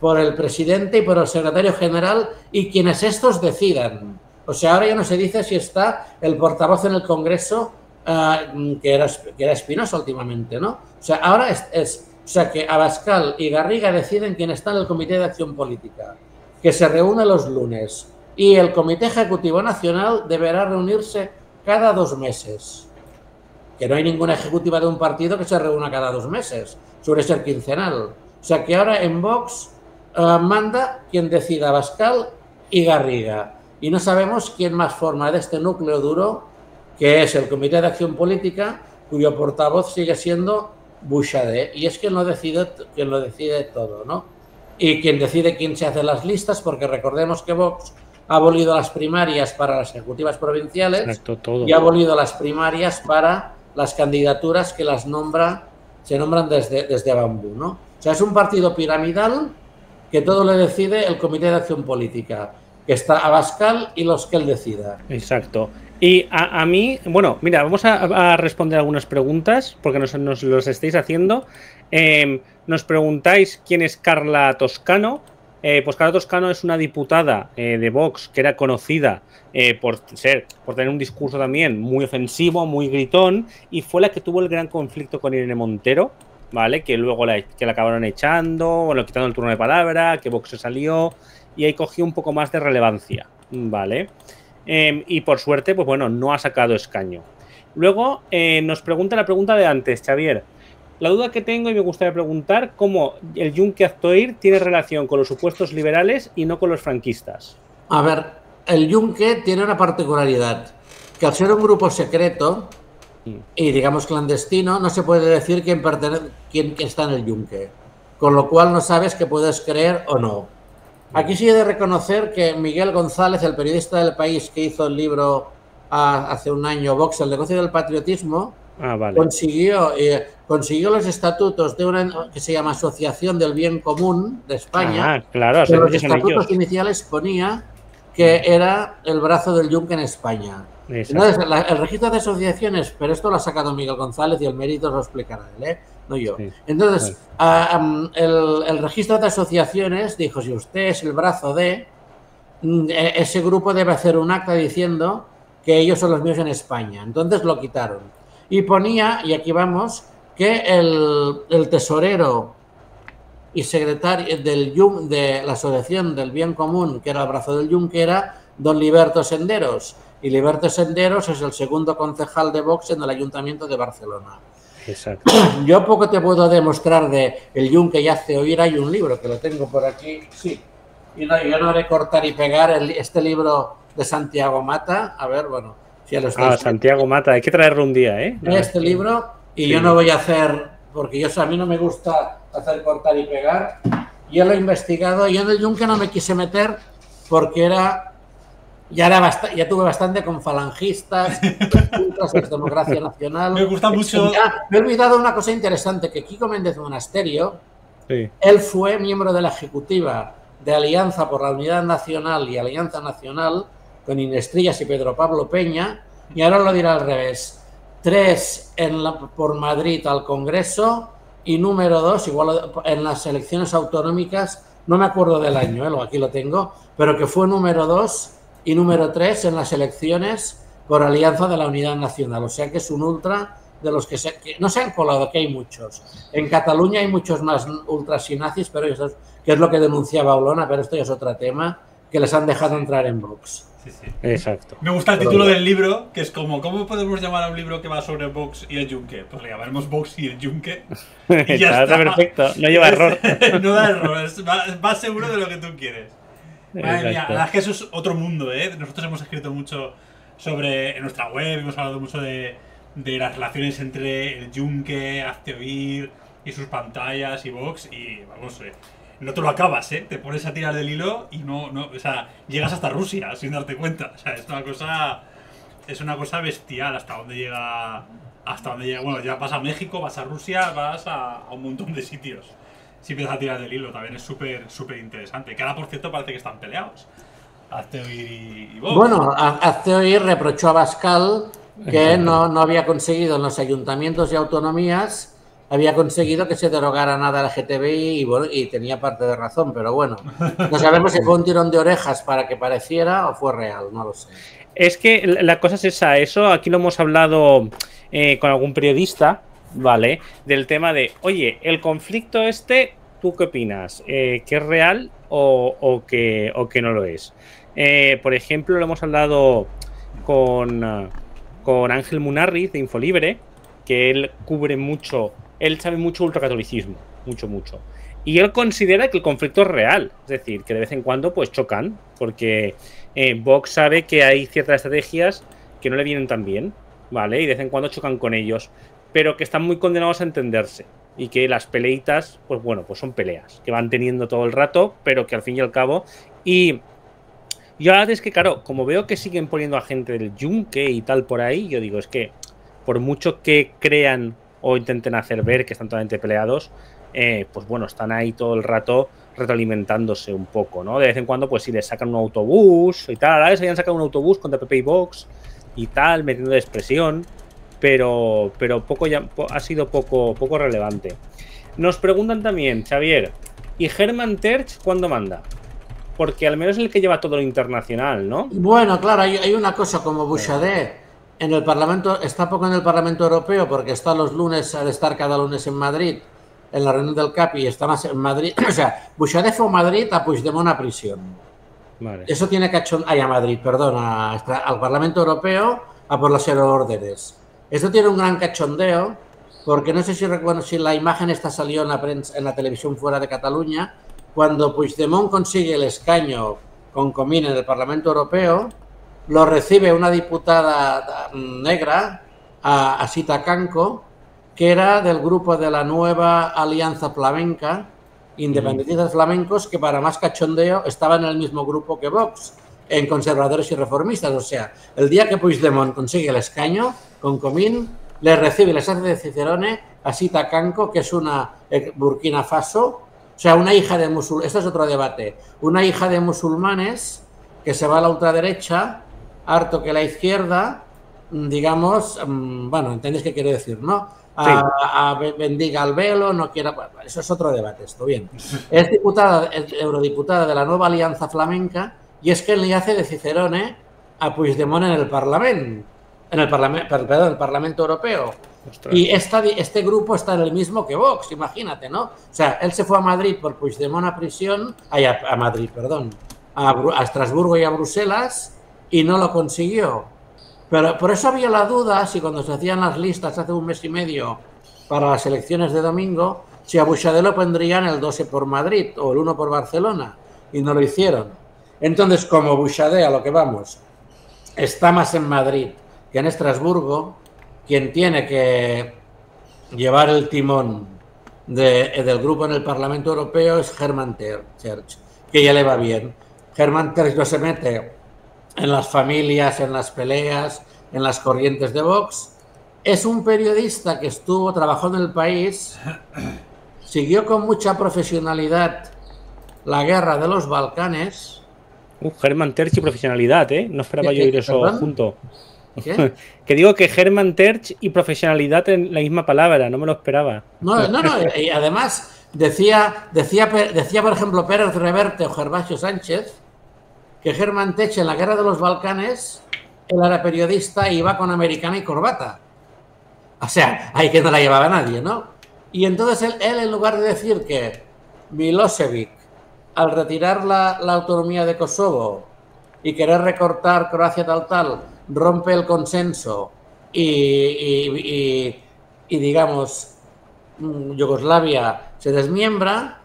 por el presidente y por el secretario general y quienes estos decidan. O sea, ahora ya no se dice si está el portavoz en el Congreso, ah, que, era, que era Espinosa últimamente, ¿no? O sea, ahora es, sea, que Abascal y Garriga deciden quién está en el Comité de Acción Política, que se reúne los lunes. Y el Comité Ejecutivo Nacional deberá reunirse cada dos meses. Que no hay ninguna ejecutiva de un partido que se reúna cada dos meses. Suele ser quincenal. O sea que ahora en Vox eh, manda quien decida Abascal y Garriga. Y no sabemos quién más forma de este núcleo duro, que es el Comité de Acción Política, cuyo portavoz sigue siendo Y es quien lo decide, quien lo decide todo, ¿no? Y quien decide quién se hace las listas, porque recordemos que Vox ha abolido las primarias para las ejecutivas provinciales Exacto, todo. y ha abolido las primarias para las candidaturas que las nombra, se nombran desde, desde Bambú, ¿no? O sea, es un partido piramidal que todo le decide el Comité de Acción Política, que está Abascal y los que él decida. Exacto. Y a, mí, bueno, mira, vamos a, responder algunas preguntas porque nos, nos los estáis haciendo. Eh, nos preguntáis quién es Carla Toscano. Eh, pues Carla Toscano es una diputada eh, de Vox que era conocida eh, por ser, por tener un discurso también muy ofensivo, muy gritón, y fue la que tuvo el gran conflicto con Irene Montero, ¿vale? Que luego la, que la acabaron echando, bueno, quitando el turno de palabra, que Vox se salió, y ahí cogió un poco más de relevancia, ¿vale? Eh, y por suerte, pues bueno, no ha sacado escaño. Luego eh, nos pregunta la pregunta de antes, Xavier. La duda que tengo y me gustaría preguntar cómo el Yunque Actoir tiene relación con los supuestos liberales y no con los franquistas. A ver, el Yunque tiene una particularidad, que al ser un grupo secreto y digamos clandestino, no se puede decir quién, pertenece, quién está en el Yunque, con lo cual no sabes que puedes creer o no. Aquí sí he de reconocer que Miguel González, el periodista del país que hizo el libro ah, hace un año, Vox, el negocio del patriotismo, Ah, vale. consiguió, eh, consiguió los estatutos de una que se llama Asociación del Bien Común de España. Ah, claro, en los estatutos ellos. iniciales ponía que era el brazo del Yunque en España. Entonces, la- el registro de asociaciones, pero esto lo ha sacado Miguel González y el mérito lo explicará él, ¿eh? No yo. Sí. Entonces, el, el registro de asociaciones dijo, si usted es el brazo de, mm, e- ese grupo debe hacer un acta diciendo que ellos son los míos en España. Entonces lo quitaron. Y ponía, y aquí vamos, que el, el tesorero y secretario del Yun- de la Asociación del Bien Común, que era el brazo del Yunque, era don Liberto Senderos. Y Liberto Senderos es el segundo concejal de Vox en el Ayuntamiento de Barcelona. Exacto. [clears throat] Yo poco te puedo demostrar de el Yunque y hace oír. Hay un libro que lo tengo por aquí. Sí. Y no, yo no haré cortar y pegar el- este libro de Santiago Mata. A ver, bueno, si ya lo estáis Ah, Santiago Mata, hay que traerlo un día, ¿eh? este libro y Sí. yo no voy a hacer, porque yo a mí no me gusta hacer cortar y pegar. Yo lo he investigado y yo en el Yunque no me quise meter porque era ya era bast- ya tuve bastante con falangistas, ultras, ex democracia nacional. Me gusta mucho- me he olvidado una cosa interesante que Kiko Méndez Monasterio, Sí. él fue miembro de la ejecutiva de Alianza por la Unidad Nacional y Alianza Nacional con Inestrillas y Pedro Pablo Peña, y ahora lo dirá al revés. Tres en la- por Madrid al Congreso y número dos, igual en las elecciones autonómicas, no me acuerdo del año, ¿eh? Aquí lo tengo, pero que fue número dos y número tres en las elecciones por Alianza de la Unidad Nacional. O sea que es un ultra de los que, se- que no se han colado, que hay muchos. En Cataluña hay muchos más ultras y nazis, pero eso es, que es lo que denunciaba Olona, pero esto ya es otro tema, que les han dejado entrar en Vox. Sí, sí. Exacto. Me gusta el Pero título del libro, que es como, ¿cómo podemos llamar a un libro que va sobre Vox y el Yunque? Pues le llamaremos Vox y el Yunque. [laughs] Y ya Está perfecto, no lleva error. [laughs] no da error, es va- va seguro de lo que tú quieres. Madre mía, la verdad es que eso es otro mundo, ¿eh? Nosotros hemos escrito mucho sobre, en nuestra web, hemos hablado mucho de, de las relaciones entre el Yunque, Hazte Oír y sus pantallas y Vox y vamos, eh, no te lo acabas, ¿eh? Te pones a tirar del hilo y no, no, o sea, llegas hasta Rusia sin darte cuenta. O sea, es una cosa, es una cosa bestial hasta donde llega, hasta donde llega. Bueno, ya vas a México, vas a Rusia, vas a, a un montón de sitios. Si empiezas a tirar del hilo, también es súper, súper interesante. Que ahora, por cierto, parece que están peleados. Hazte oír y, y Vox. Bueno, oír reprochó a Bascal que no, no había conseguido en los ayuntamientos y autonomías, había conseguido que se derogara nada la GTBI y, bueno, y tenía parte de razón, pero bueno, no sabemos si fue un tirón de orejas para que pareciera o fue real, no lo sé. Es que la la cosa es esa, eso aquí lo hemos hablado eh, con algún periodista, ¿vale? Del tema de, oye, el conflicto este, ¿tú qué opinas? Eh, ¿Que es real o, o que, o que no lo es? Eh, por ejemplo, lo hemos hablado con, ah, con Ángel Munarriz de Infolibre, que él cubre mucho, él sabe mucho ultracatolicismo, mucho, mucho. Y él considera que el conflicto es real, es decir, que de vez en cuando pues chocan, porque eh, Vox sabe que hay ciertas estrategias que no le vienen tan bien, ¿vale? Y de vez en cuando chocan con ellos, pero que están muy condenados a entenderse. Y que las peleitas, pues bueno, pues son peleas que van teniendo todo el rato, pero que al fin y al cabo. Y yo ahora es que, claro, como veo que siguen poniendo a gente del Yunque y tal por ahí, yo digo, es que por mucho que crean o intenten hacer ver que están totalmente peleados, eh, pues bueno, están ahí todo el rato retroalimentándose un poco, ¿no? De vez en cuando, pues si les sacan un autobús y tal, a veces habían sacado un autobús contra PP y Vox y tal, metiendo de expresión, pero, pero poco ya, ha sido poco, poco relevante. Nos preguntan también, Xavier, ¿y Herman Terch cuándo manda? Porque al menos es el que lleva todo lo internacional, ¿no? Bueno, claro, hay, hay una cosa como Bouchardet en el Parlamento, está poco en el Parlamento Europeo porque está los lunes, de estar cada lunes en Madrid, en la reunión del CAPI, y está más en Madrid. [clears throat] O sea, Bouchardet fue a Madrid a Puigdemont a prisión. Vale. Eso tiene cachón. Ay, a Madrid, perdón, a- hasta- al Parlamento Europeo a por las órdenes. Esto tiene un gran cachondeo, porque no sé si recuerdo si la imagen esta salió en la prensa, en la televisión fuera de Cataluña, cuando Puigdemont consigue el escaño con Comín en el Parlamento Europeo, lo recibe una diputada mm, negra, Asita Canco, que era del grupo de la nueva Alianza Flamenca, independentistas flamencos, que para más cachondeo estaba en el mismo grupo que Vox, en conservadores y reformistas. O sea, el día que Puigdemont consigue el escaño con Comín, le recibe, les hace de Cicerone a Sita Canco, que es una Burkina Faso, o sea, una hija de musulmanes, esto es otro debate, una hija de musulmanes que se va a la ultraderecha, harto que la izquierda, mm, digamos, mm, bueno, entendéis qué quiero decir, ¿no? A, a- bendiga el velo, no quiera, eso es otro debate, esto bien. Es diputada, es eurodiputada de la nueva Alianza Flamenca y es que le hace de Cicerone a Puigdemont en el Parlamento, en el Parlamento, perdón, el Parlamento Europeo. Ostras. Y esta, este grupo está en el mismo que Vox, imagínate, ¿no? O sea, él se fue a Madrid por Puigdemont a prisión, ay, a, a Madrid, perdón, a, a Estrasburgo y a Bruselas y no lo consiguió. Pero por eso había la duda si cuando se hacían las listas hace un mes y medio para las elecciones de domingo, si a Bouchardet lo pondrían el 12 por Madrid o el 1 por Barcelona y no lo hicieron. Entonces, como Bouchardet, a lo que vamos, está más en Madrid que en Estrasburgo, quien tiene que llevar el timón de- del grupo en el Parlamento Europeo es Herman Ter- Terch, que ya le va bien. Herman Terch no se mete en las familias, en las peleas, en las corrientes de Vox. Es un periodista que estuvo, trabajó en el país, siguió con mucha profesionalidad la guerra de los Balcanes. Uh, Germán Terch y profesionalidad, ¿eh? No esperaba ¿Qué- yo oír eso perdón? junto. ¿Qué? [laughs] Que digo que Germán Terch y profesionalidad en la misma palabra, no me lo esperaba. No, no, no. Y además decía, decía, decía, por ejemplo, Pérez Reverte o Gervasio Sánchez que Germán Tech en la guerra de los Balcanes él era periodista y iba con americana y corbata. O sea, ahí que no la llevaba nadie, ¿no? Y entonces él, él, en lugar de decir que Milosevic, al retirar la, autonomía de Kosovo y querer recortar Croacia tal tal, rompe el consenso y, digamos, mm, Yugoslavia se desmiembra,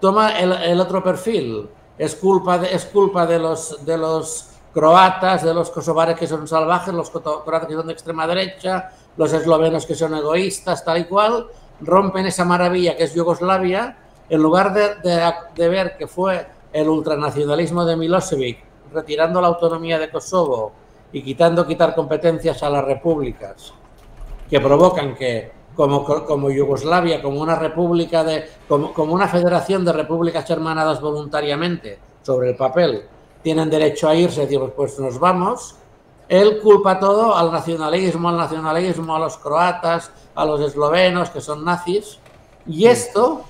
toma el, otro perfil. Es culpa, de, es culpa de, los, de los croatas, de los kosovares que son salvajes, los croatas que son de extrema derecha, los eslovenos que son egoístas, tal y cual, rompen esa maravilla que es Yugoslavia, en lugar de, de- de ver que fue el ultranacionalismo de Milosevic retirando la autonomía de Kosovo y quitando quitar competencias a las repúblicas que provocan que como, como Yugoslavia, como una república de, como, como una federación de repúblicas hermanadas voluntariamente sobre el papel, tienen derecho a irse, decimos, pues nos vamos. Él culpa todo al nacionalismo, al nacionalismo, a los croatas, a los eslovenos que son nazis, y esto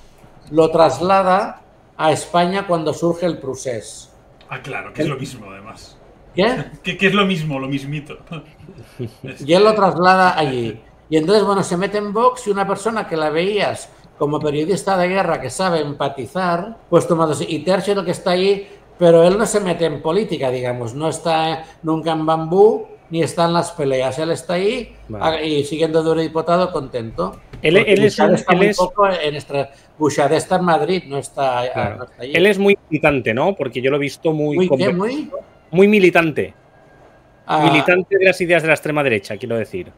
lo traslada a España cuando surge el Prusés. Ah, claro, que es lo mismo, además. ¿Qué? [laughs] Que, que es lo mismo, lo mismito. [laughs] Y él lo traslada allí. Y entonces, bueno, se mete en Vox y una persona que la veías como periodista de guerra que sabe empatizar, pues tomándose. Y Tercio lo que está allí, pero él no se mete en política, digamos, no está nunca en bambú ni está en las peleas. Él está ahí Vale. a- y siguiendo de diputado contento. Él- es está él muy es- poco en está en Madrid, no está, Claro. no está allí. Él es muy militante, ¿no? Porque yo lo he visto muy, muy, ¿qué? muy muy militante. ah, militante de las ideas de la extrema derecha, quiero decir.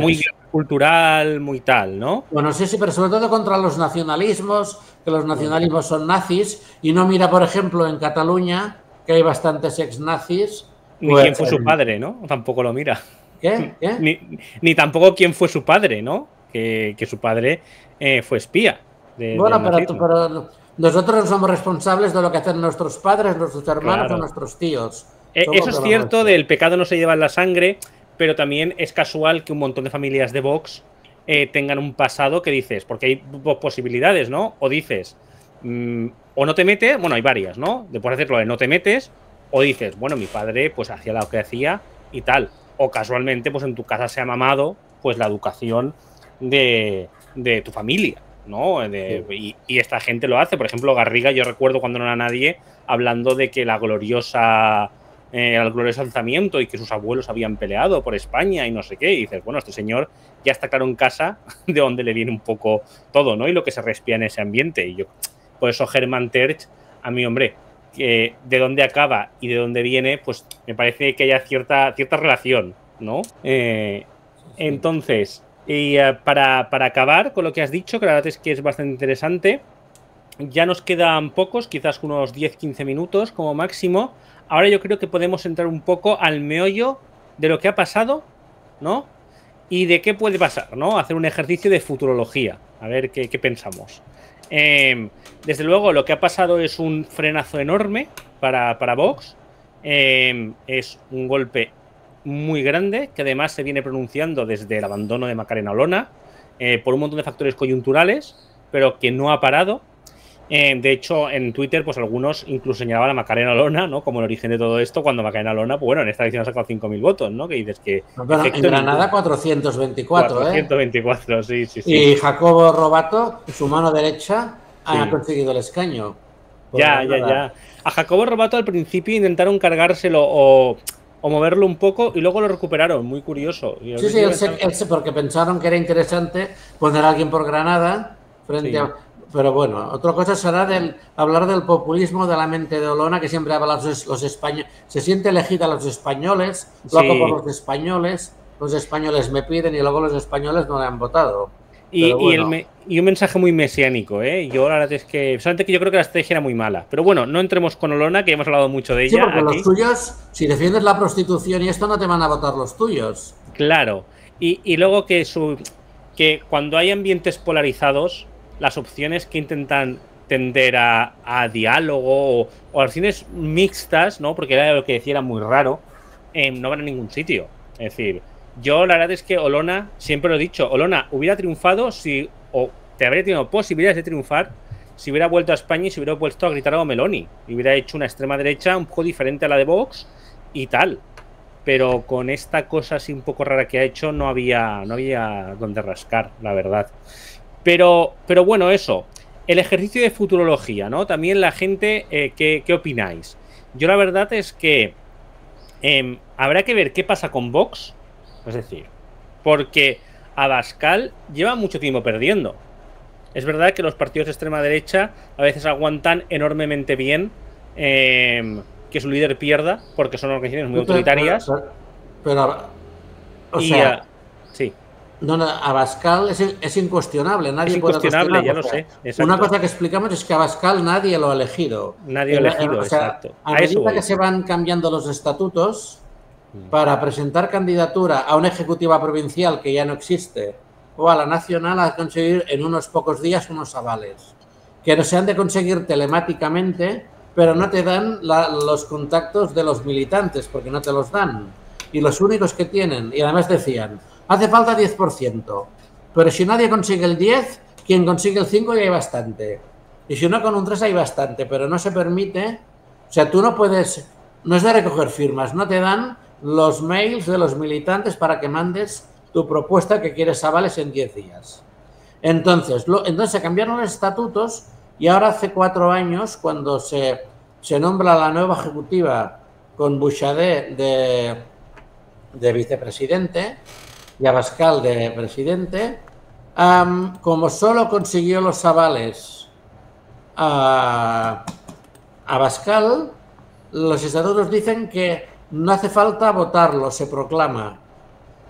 Muy cultural, muy tal, ¿no? Bueno, sí, sí, pero sobre todo contra los nacionalismos, que los nacionalismos son nazis, y no mira, por ejemplo, en Cataluña, que hay bastantes ex-nazis. Ni pues, quién fue su eh, padre, ¿no? Tampoco lo mira. ¿Qué? ¿Qué? [laughs] Ni, ni tampoco quién fue su padre, ¿no? Que, que su padre eh, fue espía. de- Bueno, pero, nosotros no somos responsables de lo que hacen nuestros padres, nuestros hermanos Claro. o nuestros tíos. Eh, Eso es de cierto, del pecado no se lleva en la sangre, pero también es casual que un montón de familias de Vox eh, tengan un pasado que dices, porque hay po- posibilidades, ¿no? O dices, mm, o no te metes, bueno, hay varias, ¿no? De por decirlo de no te metes, o dices, bueno, mi padre pues hacía lo que hacía y tal. O casualmente, pues en tu casa se ha mamado pues la educación de, de tu familia, ¿no? De- y, y esta gente lo hace. Por ejemplo, Garriga, yo recuerdo cuando no era nadie hablando de que la gloriosa eh, el glorioso alzamiento y que sus abuelos habían peleado por España y no sé qué. Y dices, bueno, este señor ya está claro en casa [laughs] de dónde le viene un poco todo, ¿no? Y lo que se respira en ese ambiente. Y yo, por eso Germán Terch, a mí, hombre, de dónde acaba y de dónde viene, pues me parece que haya cierta, cierta relación, ¿no? Eh, entonces, y eh, para, para acabar con lo que has dicho, que la verdad es que es bastante interesante, ya nos quedan pocos, quizás unos 10-15 minutos como máximo. Ahora yo creo que podemos entrar un poco al meollo de lo que ha pasado, ¿no? Y de qué puede pasar, ¿no? Hacer un ejercicio de futurología, a ver qué, pensamos. Eh, desde luego, lo que ha pasado es un frenazo enorme para, para Vox. Eh, es un golpe muy grande que además se viene pronunciando desde el abandono de Macarena Olona eh, por un montón de factores coyunturales, pero que no ha parado. Eh, de hecho, en Twitter, pues algunos incluso señalaban a Macarena Lona, ¿no? Como el origen de todo esto, cuando Macarena Lona, pues bueno, en esta edición ha sacado 5.000 votos, ¿no? Que dices que. En Granada 424, 424, ¿eh? sí, sí, sí. Y Jacobo Robato, su mano derecha, ha conseguido el escaño. Ya, ya, ya. A Jacobo Robato al principio intentaron cargárselo o, o moverlo un poco y luego lo recuperaron. Muy curioso. Y Sí, sí, él se- él se- porque pensaron que era interesante poner a alguien por Granada frente Sí. a... Pero bueno, otra cosa será del, hablar del populismo de la mente de Olona, que siempre habla los, los españoles, se siente elegida a los españoles, loco Sí. por los españoles, los españoles me piden y luego los españoles no le han votado. Y, el me- y un mensaje muy mesiánico, ¿eh? Yo la verdad es que. Solamente que yo creo que la estrategia era muy mala. Pero bueno, no entremos con Olona, que hemos hablado mucho de Sí, ella. porque aquí. los tuyos, si defiendes la prostitución y esto, no te van a votar los tuyos. Claro. Y, y luego que su que cuando hay ambientes polarizados, las opciones que intentan tender a, a diálogo o, o a opciones mixtas, ¿no? Porque era lo que decía era muy raro, eh, no van a ningún sitio. Es decir, yo la verdad es que Olona, siempre lo he dicho, Olona hubiera triunfado si, o te habría tenido posibilidades de triunfar si hubiera vuelto a España y si hubiera vuelto a gritar a Meloni. Y hubiera hecho una extrema derecha un poco diferente a la de Vox y tal pero con esta cosa así un poco rara que ha hecho no había, no había donde rascar, la verdad. Pero, pero bueno, eso. El ejercicio de futurología, ¿no? También la gente, eh, ¿qué, qué opináis? Yo la verdad es que em, habrá que ver qué pasa con Vox. Es decir, porque Abascal lleva mucho tiempo perdiendo. Es verdad que los partidos de extrema derecha a veces aguantan enormemente bien em, que su líder pierda, porque son organizaciones muy Pero- autoritarias. Pero, pero- o y, sea, sí, No, no, Abascal es, es incuestionable, nadie Es puede incuestionable, ya cuestionarlo. lo sé, exacto. Una cosa que explicamos es que Abascal nadie lo ha elegido. Nadie lo ha Eh, elegido, o sea, exacto. A medida voy. que se van cambiando los estatutos. Para presentar candidatura a una ejecutiva provincial que ya no existe o a la nacional a conseguir en unos pocos días unos avales que no se han de conseguir telemáticamente, pero no te dan la- los contactos de los militantes porque no te los dan. Y los únicos que tienen, y además decían, hace falta 10%, pero si nadie consigue el 10, quien consigue el 5 ya hay bastante. Y si no con un 3 hay bastante, pero no se permite, o sea, tú no puedes, no es de recoger firmas, no te dan los mails de los militantes para que mandes tu propuesta que quieres avales en 10 días. Entonces, entonces se cambiaron los estatutos y ahora hace cuatro años, cuando se, se nombra la nueva ejecutiva con Bouchardet de, de vicepresidente y Abascal de presidente, como solo consiguió los avales a Abascal, los estatutos dicen que no hace falta votarlo, se proclama.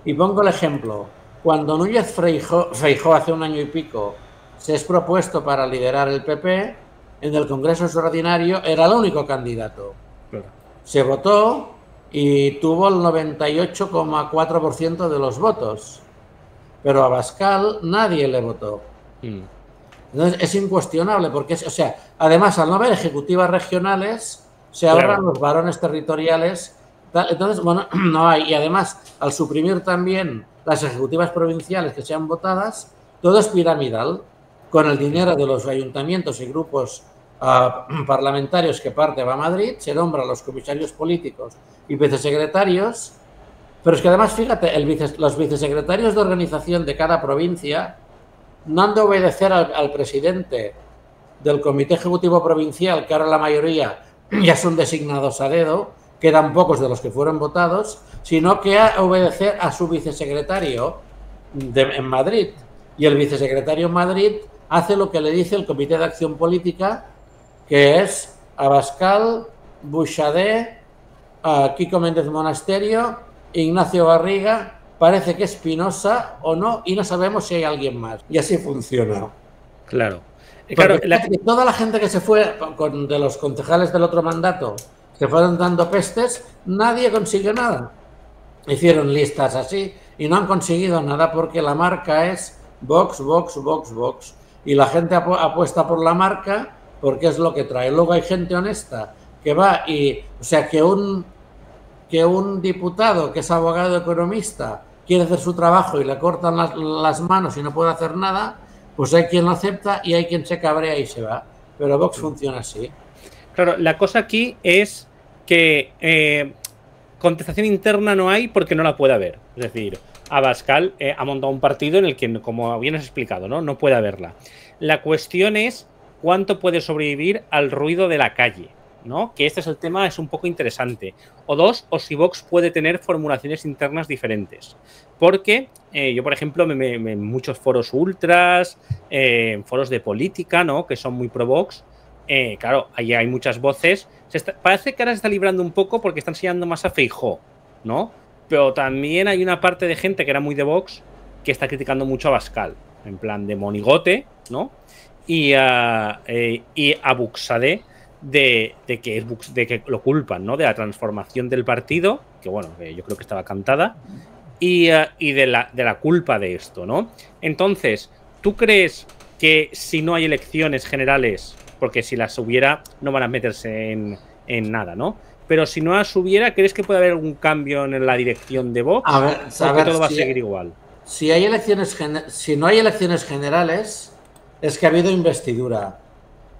Y pongo el ejemplo. Cuando Núñez Feijóo hace un año y pico se es propuesto para liderar el PP, en el Congreso Extraordinario era el único candidato. Claro. Se votó y tuvo el 98,4% de los votos. Pero a Bascal nadie le votó. Mm. Entonces es incuestionable porque, es, o sea, además al no haber ejecutivas regionales, se Claro. ahorran los varones territoriales. Entonces, bueno, [clears throat] no hay. Y además, al suprimir también las ejecutivas provinciales que sean votadas, todo es piramidal. Con el dinero de los ayuntamientos y grupos ah, [clears throat] parlamentarios que parte va a Madrid, se nombran los comisarios políticos y vicesecretarios. Pero es que además, fíjate, el vice- los vicesecretarios de organización de cada provincia no han de obedecer al, al presidente del Comité Ejecutivo Provincial, que ahora la mayoría [clears throat] ya son designados a dedo, quedan pocos de los que fueron votados, sino que a obedecer a su vicesecretario de- en Madrid. Y el vicesecretario en Madrid hace lo que le dice el Comité de Acción Política, que es Abascal, Bouchardet, a Kiko Méndez Monasterio, Ignacio Barriga, parece que Espinosa o no, y no sabemos si hay alguien más. Y así funciona. Claro. Eh, Claro, la- toda la gente que se fue con, de los concejales del otro mandato, se fueron dando pestes, nadie consiguió nada. Hicieron listas así y no han conseguido nada porque la marca es Vox, Vox, Vox, Vox. Y la gente apu- apuesta por la marca porque es lo que trae. Luego hay gente honesta que va y, o sea, que un, que un diputado que es abogado economista quiere hacer su trabajo y le cortan las, las manos y no puede hacer nada, pues hay quien lo acepta y hay quien se cabrea y se va. pero Vox funciona así. Claro, la cosa aquí es que eh, contestación interna no hay porque no la puede haber. Es decir, Abascal eh, ha montado un partido en el que, como bien has explicado, ¿no? puede haberla. La cuestión es cuánto puede sobrevivir al ruido de la calle. ¿no? Que este es el tema, es un poco interesante. O dos, o si Vox puede tener formulaciones internas diferentes. Porque eh, yo, por ejemplo, en muchos foros ultras, foros de política, ¿no? Que son muy pro Vox. Eh, claro, ahí hay muchas voces. parece que ahora se está librando un poco porque están enseñando más a Feijó, ¿no? Pero también hay una parte de gente que era muy de Vox que está criticando mucho a Bascal, en plan de monigote, ¿no? Y a, y a Buxade, de, que es, de que lo culpan, ¿no? De la transformación del partido, que bueno, yo creo que estaba cantada, y, eh, y de, la, de, la, culpa de esto, ¿no? Entonces, ¿tú crees que si no hay elecciones generales, porque si las hubiera, no van a meterse en, en nada, ¿no? Pero si no las hubiera, ¿crees que puede haber algún cambio en la dirección de Vox? A ver, a todo va a seguir igual. Si, hay elecciones, si no hay elecciones generales, es que ha habido investidura.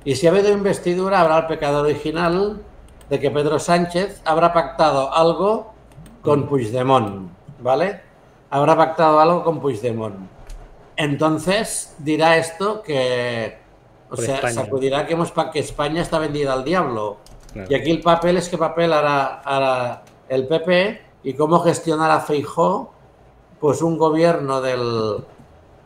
Y si ha habido investidura, habrá el pecado original de que Pedro Sánchez habrá pactado algo con Puigdemont, ¿vale? Habrá pactado algo con Puigdemont. Entonces dirá esto que, o sea, sacudirá que, hemos, que España está vendida al diablo. Y aquí el papel es qué papel hará, el PP y cómo gestionará Feijó pues un gobierno del,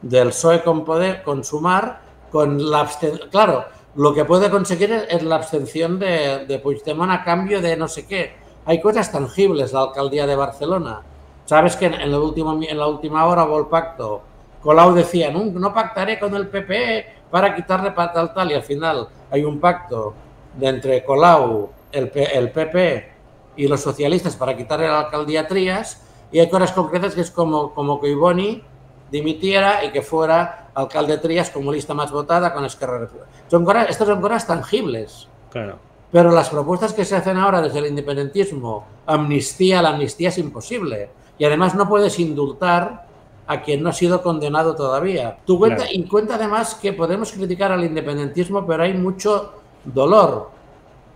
del PSOE con poder, con sumar, con la abstención. Claro, lo que puede conseguir es la abstención de, de Puigdemont a cambio de no sé qué. Hay cosas tangibles, la alcaldía de Barcelona. Sabes que en, en, último, en la última hora hubo el pacto. Colau decía, no, no pactaré con el PP para quitarle tal tal y al final hay un pacto de entre Colau, el, el PP y los socialistas para quitarle la alcaldía Trías y hay cosas concretas que es como, como que Iboni dimitiera y que fuera alcalde Trías como lista más votada con Esquerra Republicana. Son estas son cosas tangibles. Claro. Pero las propuestas que se hacen ahora desde el independentismo, amnistía, la amnistía es imposible. Y además no puedes indultar a quien no ha sido condenado todavía. Tú cuenta, Y cuenta además que podemos criticar al independentismo, pero hay mucho dolor.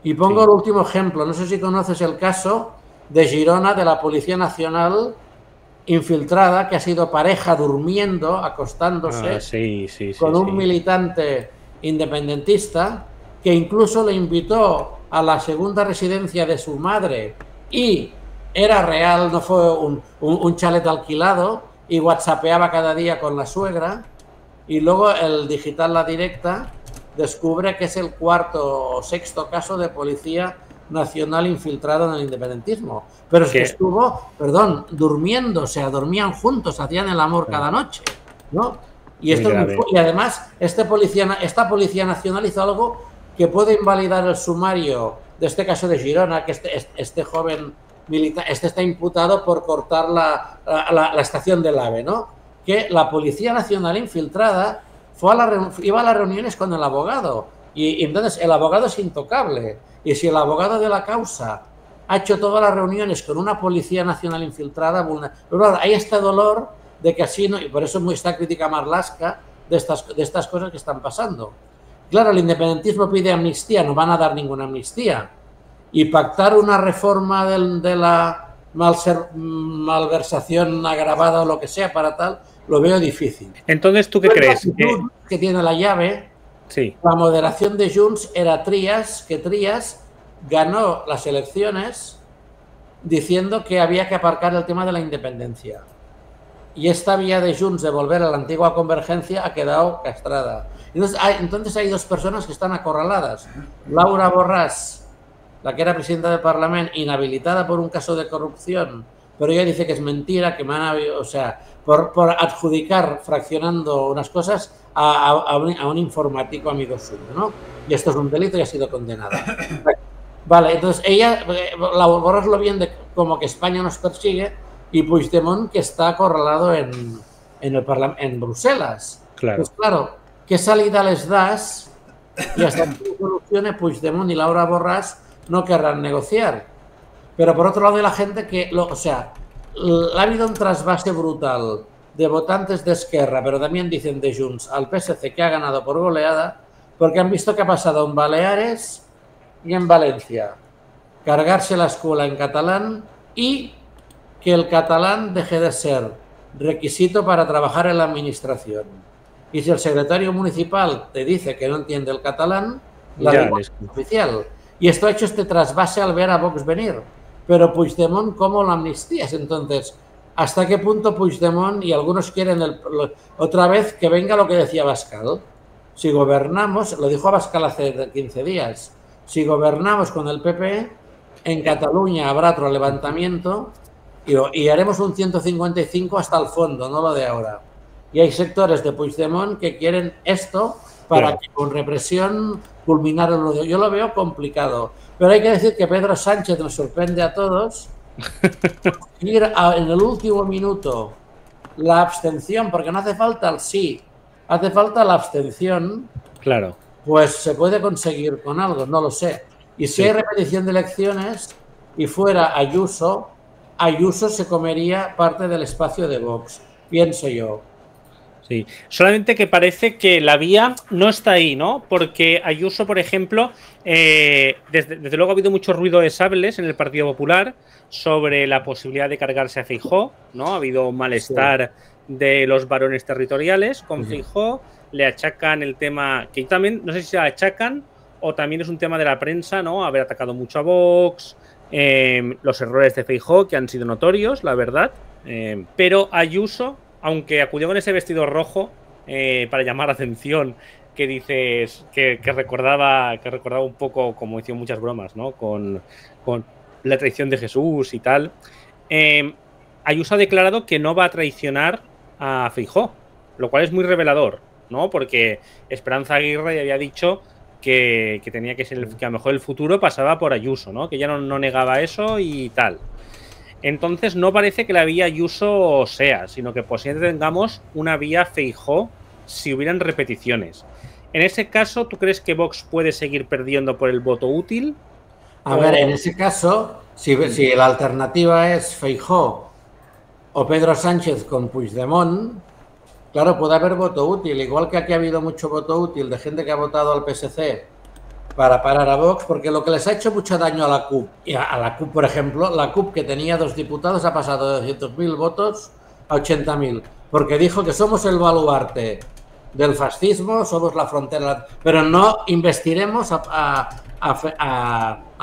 Y pongo el último ejemplo. No sé si conoces el caso de Girona, de la Policía Nacional, infiltrada que ha sido pareja durmiendo, acostándose ah, con un militante independentista que incluso le invitó a la segunda residencia de su madre y era real, no fue un, un, chalet alquilado y whatsappeaba cada día con la suegra y luego el digital La Directa descubre que es el cuarto o sexto caso de policía nacional infiltrado en el independentismo. Pero es que estuvo, perdón, durmiendo, o sea, dormían juntos, hacían el amor cada noche, ¿no? Y, esto y además, este policía, esta Policía Nacional hizo algo que puede invalidar el sumario de este caso de Girona, que este, este joven este está imputado por cortar la, la, estación del AVE, ¿no? Que la Policía Nacional infiltrada fue a la, iba a las reuniones con el abogado y entonces el abogado es intocable y si el abogado de la causa ha hecho todas las reuniones con una policía nacional infiltrada, hay este dolor de que así no, y por eso está crítica Marlasca de estas, de estas cosas que están pasando. Claro, el independentismo pide amnistía, no van a dar ninguna amnistía. Y pactar una reforma de la malversación agravada o lo que sea para tal, lo veo difícil. Entonces, ¿tú qué crees? Que tiene la llave Sí. La moderación de Junts era Trías, que Trías ganó las elecciones diciendo que había que aparcar el tema de la independencia. Y esta vía de Junts de volver a la antigua convergencia ha quedado castrada. Entonces hay, entonces hay dos personas que están acorraladas. Laura Borràs, la que era presidenta del Parlamento, inhabilitada por un caso de corrupción, pero ella dice que es mentira, que me han, o sea, por, por adjudicar fraccionando unas cosas a, un, informático amigo suyo, ¿no? Y esto es un delito y ha sido condenada. [coughs] Vale, entonces ella, la lo bien de como que España nos persigue y Puigdemont que está acorralado en, en, el en Bruselas. Claro. Pues claro, ¿qué salida les das? Y hasta [coughs] que solucione Puigdemont y Laura Borras no querrán negociar. Pero por otro lado hay la gente que, lo, o sea, ha habido un trasvase brutal de votantes de Esquerra, pero también dicen de Junts, al PSC que ha ganado por goleada, porque han visto que ha pasado en Baleares y en Valencia. Cargarse la escuela en catalán y que el catalán deje de ser requisito para trabajar en la administración. Y si el secretario municipal te dice que no entiende el catalán, la Ya, lengua les- oficial. Y esto ha hecho este trasvase al ver a Vox venir. Pero Puigdemont, ¿cómo lo amnistías? Entonces, ¿hasta qué punto Puigdemont y algunos quieren el- lo- otra vez que venga lo que decía Bascal? Si gobernamos, lo dijo Bascal hace 15 días, si gobernamos con el PP, en Cataluña habrá otro levantamiento y, y haremos un 155 hasta el fondo, no lo de ahora. Y hay sectores de Puigdemont que quieren esto para Claro. que con represión culminar el. Yo lo veo complicado. Pero hay que decir que Pedro Sánchez nos sorprende a todos. [laughs] Ir a- en el último minuto la abstención, porque no hace falta el sí, hace falta la abstención, Claro. pues se puede conseguir con algo, no lo sé. Y si Sí. hay repetición de elecciones y fuera Ayuso, Ayuso se comería parte del espacio de Vox, pienso yo. Sí, solamente que parece que la vía no está ahí, ¿no? Porque Ayuso, por ejemplo, eh, desde, desde luego ha habido mucho ruido de sables en el Partido Popular sobre la posibilidad de cargarse a Feijó, ¿no? Ha habido un malestar de los varones territoriales con. Feijó, le achacan el tema, que también, no sé si se achacan o también es un tema de la prensa, ¿no? Haber atacado mucho a Vox, eh, los errores de Feijó, que han sido notorios, la verdad. Eh, pero Ayuso, aunque acudió con ese vestido rojo eh, para llamar la atención, que dices que, recordaba que recordaba un poco, como hicieron muchas bromas, ¿no? Con, la traición de Jesús y tal. Eh, Ayuso ha declarado que no va a traicionar a Feijó, lo cual es muy revelador, ¿no? Porque Esperanza Aguirre había dicho que, tenía que ser el, que a lo mejor el futuro pasaba por Ayuso, ¿no? Que ya no negaba eso y tal. Entonces no parece que la vía Ayuso sea, sino que posiblemente tengamos una vía Feijó si hubieran repeticiones. En ese caso, ¿tú crees que Vox puede seguir perdiendo por el voto útil? A O- ver, en ese caso, si, si la alternativa es Feijó o Pedro Sánchez con Puigdemont, claro, puede haber voto útil, igual que aquí ha habido mucho voto útil de gente que ha votado al PSC para parar a Vox, porque lo que les ha hecho mucho daño a la CUP, y a, la CUP, por ejemplo, la CUP que tenía dos diputados ha pasado de 200.000 votos a 80.000, porque dijo que somos el baluarte del fascismo, somos la frontera, pero no investiremos a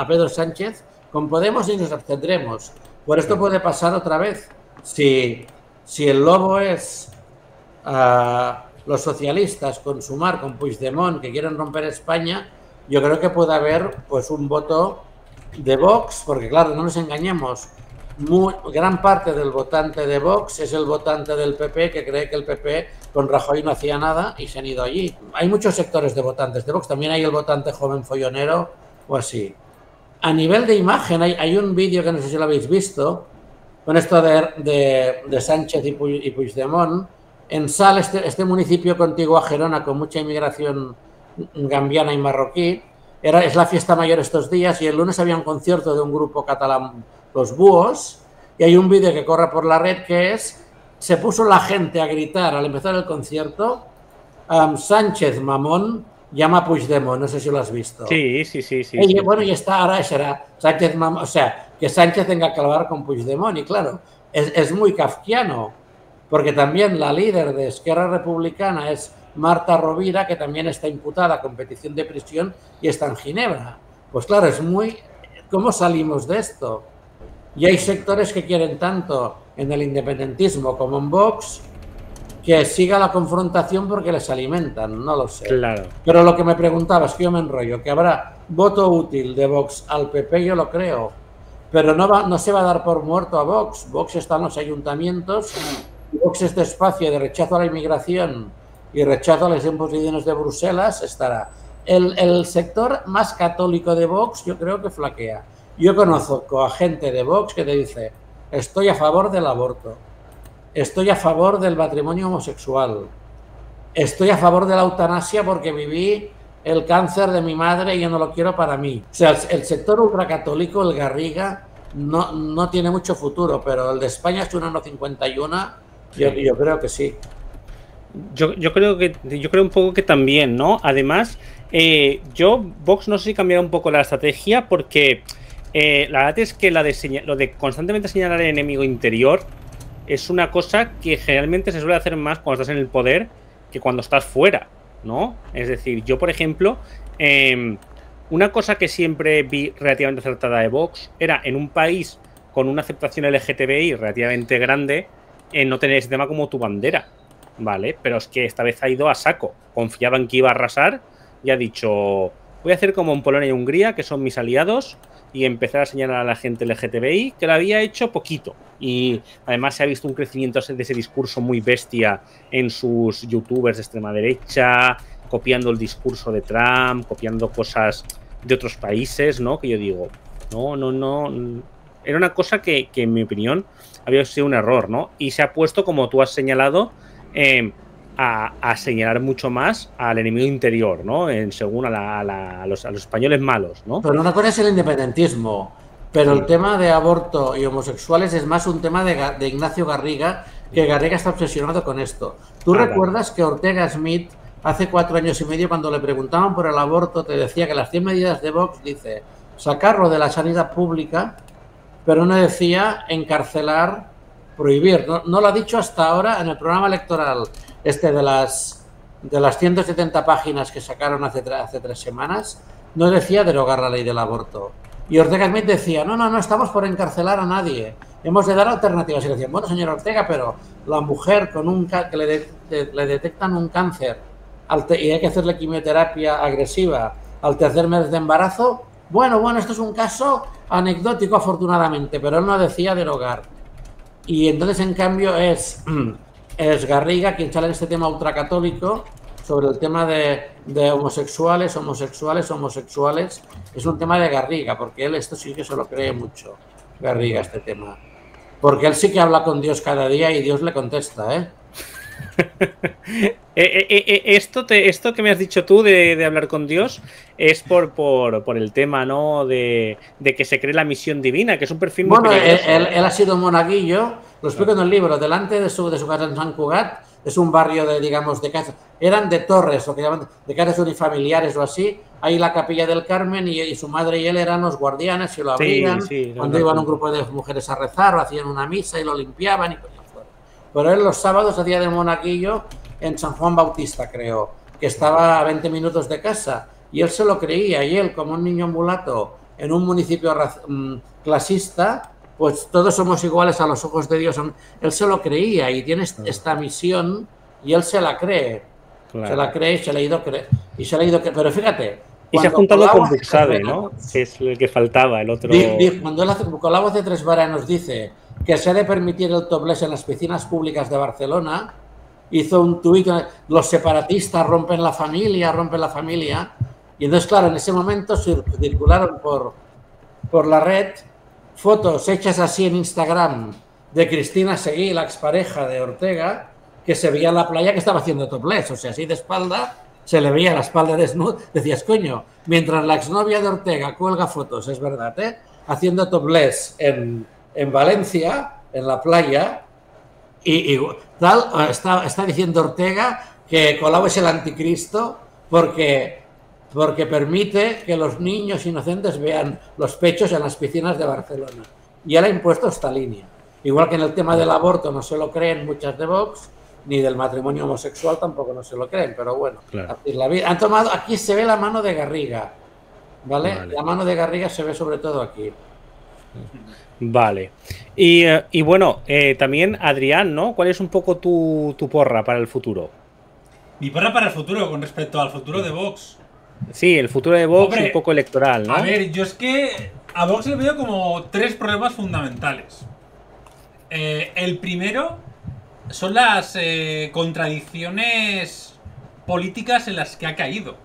Pedro Sánchez con Podemos y nos abstendremos. Por esto puede pasar otra vez. Si, si el lobo es ah, los socialistas con Sumar, con Puigdemont, que quieren romper España, yo creo que puede haber pues un voto de Vox, porque claro, no nos engañemos, muy- gran parte del votante de Vox es el votante del PP que cree que el PP con Rajoy no hacía nada y se han ido allí. Hay muchos sectores de votantes de Vox, también hay el votante joven follonero o así. A nivel de imagen, hay, hay un vídeo que no sé si lo habéis visto, con esto de, Sánchez y, Puig- y Puigdemont. En Sal, este, este municipio contiguo a Gerona, con mucha inmigración gambiana y marroquí, era, es la fiesta mayor estos días y el lunes había un concierto de un grupo catalán, Los Búhos, y hay un vídeo que corre por la red que es, se puso la gente a gritar al empezar el concierto, am, Sánchez Mamón llama a Puigdemont, no sé si lo has visto. Sí, sí, sí, sí. Oye, sí. bueno, y está ahora será Sánchez Mamón, o sea, que Sánchez tenga que hablar con Puigdemont, y claro, es, es muy kafkiano, porque también la líder de Esquerra Republicana es Marta Rovira, que también está imputada con petición de prisión y está en Ginebra. Pues claro, es muy... ¿Cómo salimos de esto? Y hay sectores que quieren tanto en el independentismo como en Vox que siga la confrontación porque les alimentan, no lo sé. Claro. Pero lo que me preguntabas, que yo me enrollo, que habrá voto útil de Vox al PP, yo lo creo. Pero no, va, no se va a dar por muerto a Vox. Vox está en los ayuntamientos. Vox, este espacio de rechazo a la inmigración y rechazo a las imposiciones de Bruselas, estará. El, el sector más católico de Vox, yo creo que flaquea. Yo conozco a gente de Vox que te dice: Estoy a favor del aborto. Estoy a favor del matrimonio homosexual. Estoy a favor de la eutanasia porque viví el cáncer de mi madre y yo no lo quiero para mí. O sea, el, el sector ultracatólico, el Garriga, no, no tiene mucho futuro, pero el de España es un 1,51. Yo, Sí. yo creo que sí. Yo, yo creo que yo creo un poco que también, ¿no? Además, Eh, yo, Vox, no sé si cambiará un poco la estrategia porque eh, la verdad es que la de lo de constantemente señalar el enemigo interior es una cosa que generalmente se suele hacer más cuando estás en el poder que cuando estás fuera, ¿no? Es decir, yo, por ejemplo, em, una cosa que siempre vi relativamente acertada de Vox era en un país con una aceptación LGTBI relativamente grande, en no tener ese tema como tu bandera, ¿vale? Pero es que esta vez ha ido a saco. Confiaba en que iba a arrasar y ha dicho, voy a hacer como en Polonia y Hungría, que son mis aliados, y empezar a señalar a la gente LGTBI, que lo había hecho poquito. Y además se ha visto un crecimiento de ese discurso muy bestia en sus youtubers de extrema derecha, copiando el discurso de Trump, copiando cosas de otros países, ¿no? Que yo digo, no, no, no. Era una cosa que, en mi opinión había sido un error, ¿no? Y se ha puesto, como tú has señalado, eh, a, señalar mucho más al enemigo interior, ¿no? En, según a, los, españoles malos, ¿no? Pero una cosa es el independentismo, pero el tema de aborto y homosexuales es más un tema de, Ignacio Garriga, que Garriga está obsesionado con esto. ¿Tú ah, recuerdas que Ortega Smith hace cuatro años y medio cuando le preguntaban por el aborto te decía que las 100 medidas de Vox dice sacarlo de la sanidad pública, pero no decía encarcelar, prohibir. No, lo ha dicho hasta ahora en el programa electoral este de las, de las 170 páginas que sacaron hace, hace tres semanas, no decía derogar la ley del aborto. Y Ortega Smith decía, no, no, no estamos por encarcelar a nadie, hemos de dar alternativas. Y decían, bueno, señor Ortega, pero la mujer con un que le, le detectan un cáncer y hay que hacerle quimioterapia agresiva al tercer mes de embarazo, bueno, bueno, esto es un caso anecdótico afortunadamente, pero él no decía derogar. Y entonces, en cambio, es [clears throat] es Garriga quien sale en este tema ultracatólico sobre el tema de, homosexuales, homosexuales, homosexuales. Es un tema de Garriga, porque él esto sí que se lo cree mucho, Garriga, este tema. Porque él sí que habla con Dios cada día y Dios le contesta, ¿eh? [laughs] Eh, eh, eh, esto, te, esto que me has dicho tú de, hablar con Dios es por, por, el tema, ¿no? De, que se cree la misión divina, que es un perfil muy Bueno, él, ha sido monaguillo, lo explico en el libro, delante de su, de su casa en San Cugat, es un barrio de, digamos, de casas, eran de torres, o que llaman de casas unifamiliares o así, ahí la capilla del Carmen y, su madre y él eran los guardianes y lo abrían, cuando iban un grupo de mujeres a rezar o hacían una misa y lo limpiaban y pero él los sábados hacía de monaguillo en San Juan Bautista, creo, que estaba a 20 minutos de casa. Y él se lo creía, y él, como un niño mulato en un municipio mm, clasista, pues todos somos iguales a los ojos de Dios. Él se lo creía y tiene esta misión y él se la cree. Se la cree y se le ha ido y se le ha ido Pero fíjate. Y se ha juntado con Buxade, ¿no? [laughs] Que es el que faltaba, el otro. Cuando él hace, con la voz de Tres Varanos dice que se ha de permitir el topless en las piscinas públicas de Barcelona. Hizo un tuit, los separatistas rompen la familia, rompen la familia. Y entonces, claro, en ese momento circularon por, por la red fotos hechas así en Instagram de Cristina Seguí, la expareja de Ortega, que se veía en la playa que estaba haciendo topless, o sea, así de espalda, se le veía la espalda desnuda. Decías, coño, mientras la exnovia de Ortega cuelga fotos, es verdad, ¿eh? haciendo topless en, en Valencia, en la playa, y, tal, está, está, diciendo Ortega que Colau es el anticristo porque, porque permite que los niños inocentes vean los pechos en las piscinas de Barcelona. Y él ha impuesto esta línea. Igual que en el tema del aborto no se lo creen muchas de Vox, ni del matrimonio homosexual tampoco no se lo creen, pero bueno, la han tomado, aquí se ve la mano de Garriga, ¿vale? La mano de Garriga se ve sobre todo aquí. Vale. Y, eh, bueno, eh, también Adrián, ¿no? ¿Cuál es un poco tu, porra para el futuro? Mi porra para el futuro con respecto al futuro de Vox. Sí, el futuro de Vox un poco electoral, ¿no? A ver, yo es que a Vox le veo como tres problemas fundamentales. Eh, el primero son las contradicciones políticas en las que ha caído.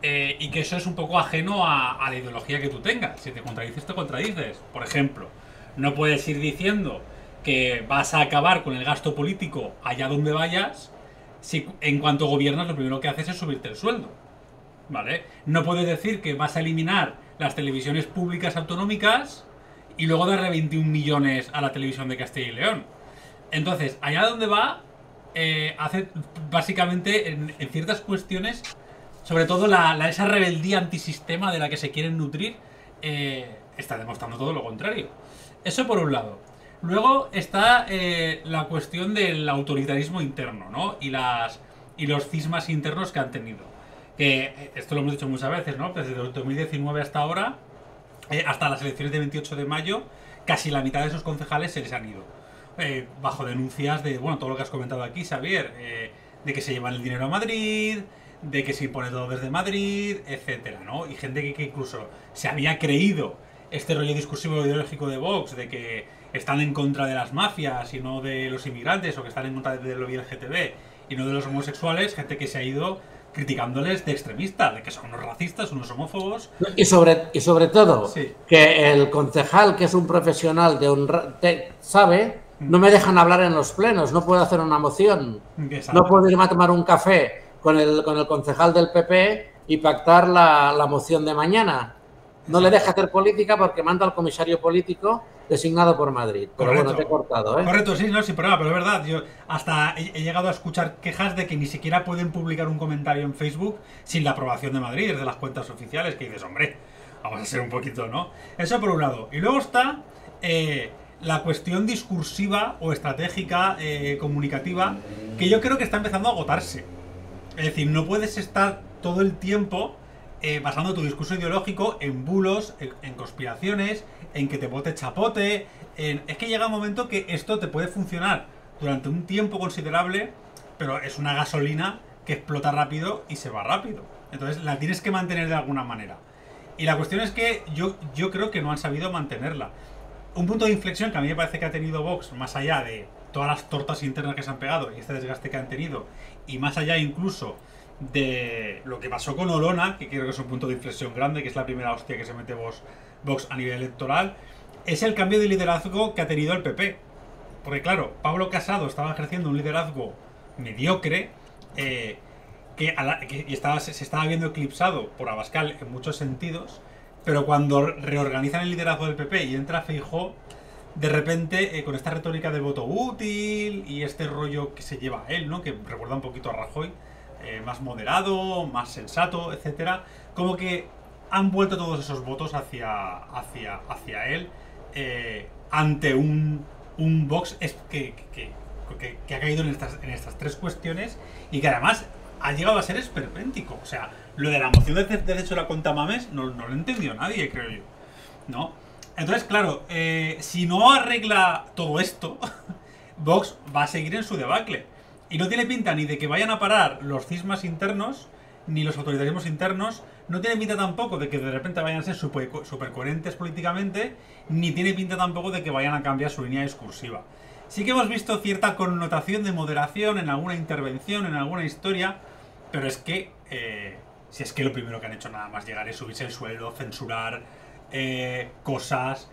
Eh, y que eso es un poco ajeno a, la ideología que tú tengas. Si te contradices, te contradices. Por ejemplo, no puedes ir diciendo que vas a acabar con el gasto político allá donde vayas si en cuanto gobiernas lo primero que haces es subirte el sueldo. ¿Vale? No puedes decir que vas a eliminar las televisiones públicas autonómicas y luego darle 21 millones a la televisión de Castilla y León. Entonces, allá donde va, eh, hace básicamente en ciertas cuestiones sobre todo la, esa rebeldía antisistema de la que se quieren nutrir, eh, está demostrando todo lo contrario. Eso por un lado. Luego está eh, la cuestión del autoritarismo interno, ¿no? Y, las, y los cismas internos que han tenido. Eh, esto lo hemos dicho muchas veces, ¿no? Desde el 2019 hasta ahora, eh, hasta las elecciones de 28 de mayo, casi la mitad de esos concejales se les han ido. Bajo denuncias de, bueno, todo lo que has comentado aquí, Xavier, de que se llevan el dinero a Madrid, de que se impone todo desde Madrid, etcétera, ¿no? Y gente que, que incluso se había creído este rollo discursivo ideológico de Vox, de que están en contra de las mafias y no de los inmigrantes, o que están en contra del lobby LGTB y no de los homosexuales, gente que se ha ido criticándoles de extremistas, de que son unos racistas, unos homófobos. Y sobre, y sobre todo, Sí. que el concejal, que es un profesional de un te- sabe, no me dejan hablar en los plenos, no puedo hacer una moción, Exacto. no puedo irme a tomar un café con el, con el concejal del PP y pactar la, la moción de mañana. No le deja hacer política porque manda al comisario político designado por Madrid. Pero Correcto. bueno, te he cortado, ¿eh? Correcto, sí, no, sin problema, pero es verdad. Yo hasta he, llegado a escuchar quejas de que ni siquiera pueden publicar un comentario en Facebook sin la aprobación de Madrid, desde las cuentas oficiales, que dices, hombre, vamos a ser un poquito, ¿no? Eso por un lado. Y luego está eh, la cuestión discursiva o estratégica, eh, comunicativa, que yo creo que está empezando a agotarse. Es decir, no puedes estar todo el tiempo eh, basando tu discurso ideológico en bulos, en, conspiraciones, en que te bote chapote. en- Es que llega un momento que esto te puede funcionar durante un tiempo considerable, pero es una gasolina que explota rápido y se va rápido. Entonces la tienes que mantener de alguna manera. Y la cuestión es que yo creo que no han sabido mantenerla. Un punto de inflexión que a mí me parece que ha tenido Vox, más allá de todas las tortas internas que se han pegado y este desgaste que han tenido, y más allá incluso de lo que pasó con Olona, que creo que es un punto de inflexión grande, que es la primera hostia que se mete Vox, a nivel electoral, es el cambio de liderazgo que ha tenido el PP. Porque claro, Pablo Casado estaba ejerciendo un liderazgo mediocre, eh, que, estaba, se se estaba viendo eclipsado por Abascal en muchos sentidos, pero cuando reorganizan el liderazgo del PP y entra Feijó, de repente, eh, con esta retórica del voto útil y este rollo que se lleva a él, ¿no? Que recuerda un poquito a Rajoy, eh, más moderado, más sensato, etcétera, como que han vuelto todos esos votos hacia, hacia, hacia él eh, ante un, un Vox que, que- que- ha caído en estas, en estas tres cuestiones y que además ha llegado a ser esperpéntico. O sea, lo de la moción de de derecho a la cuenta mames no, no lo entendió nadie, creo yo. ¿No? Entonces, claro, eh, si no arregla todo esto, [laughs] Vox va a seguir en su debacle. Y no tiene pinta ni de que vayan a parar los cismas internos, ni los autoritarismos internos. No tiene pinta tampoco de que de repente vayan a ser super, super coherentes políticamente, ni tiene pinta tampoco de que vayan a cambiar su línea discursiva. Sí que hemos visto cierta connotación de moderación en alguna intervención, en alguna historia, pero es que, eh, si es que lo primero que han hecho nada más llegar es subirse el suelo, censurar eh, cosas.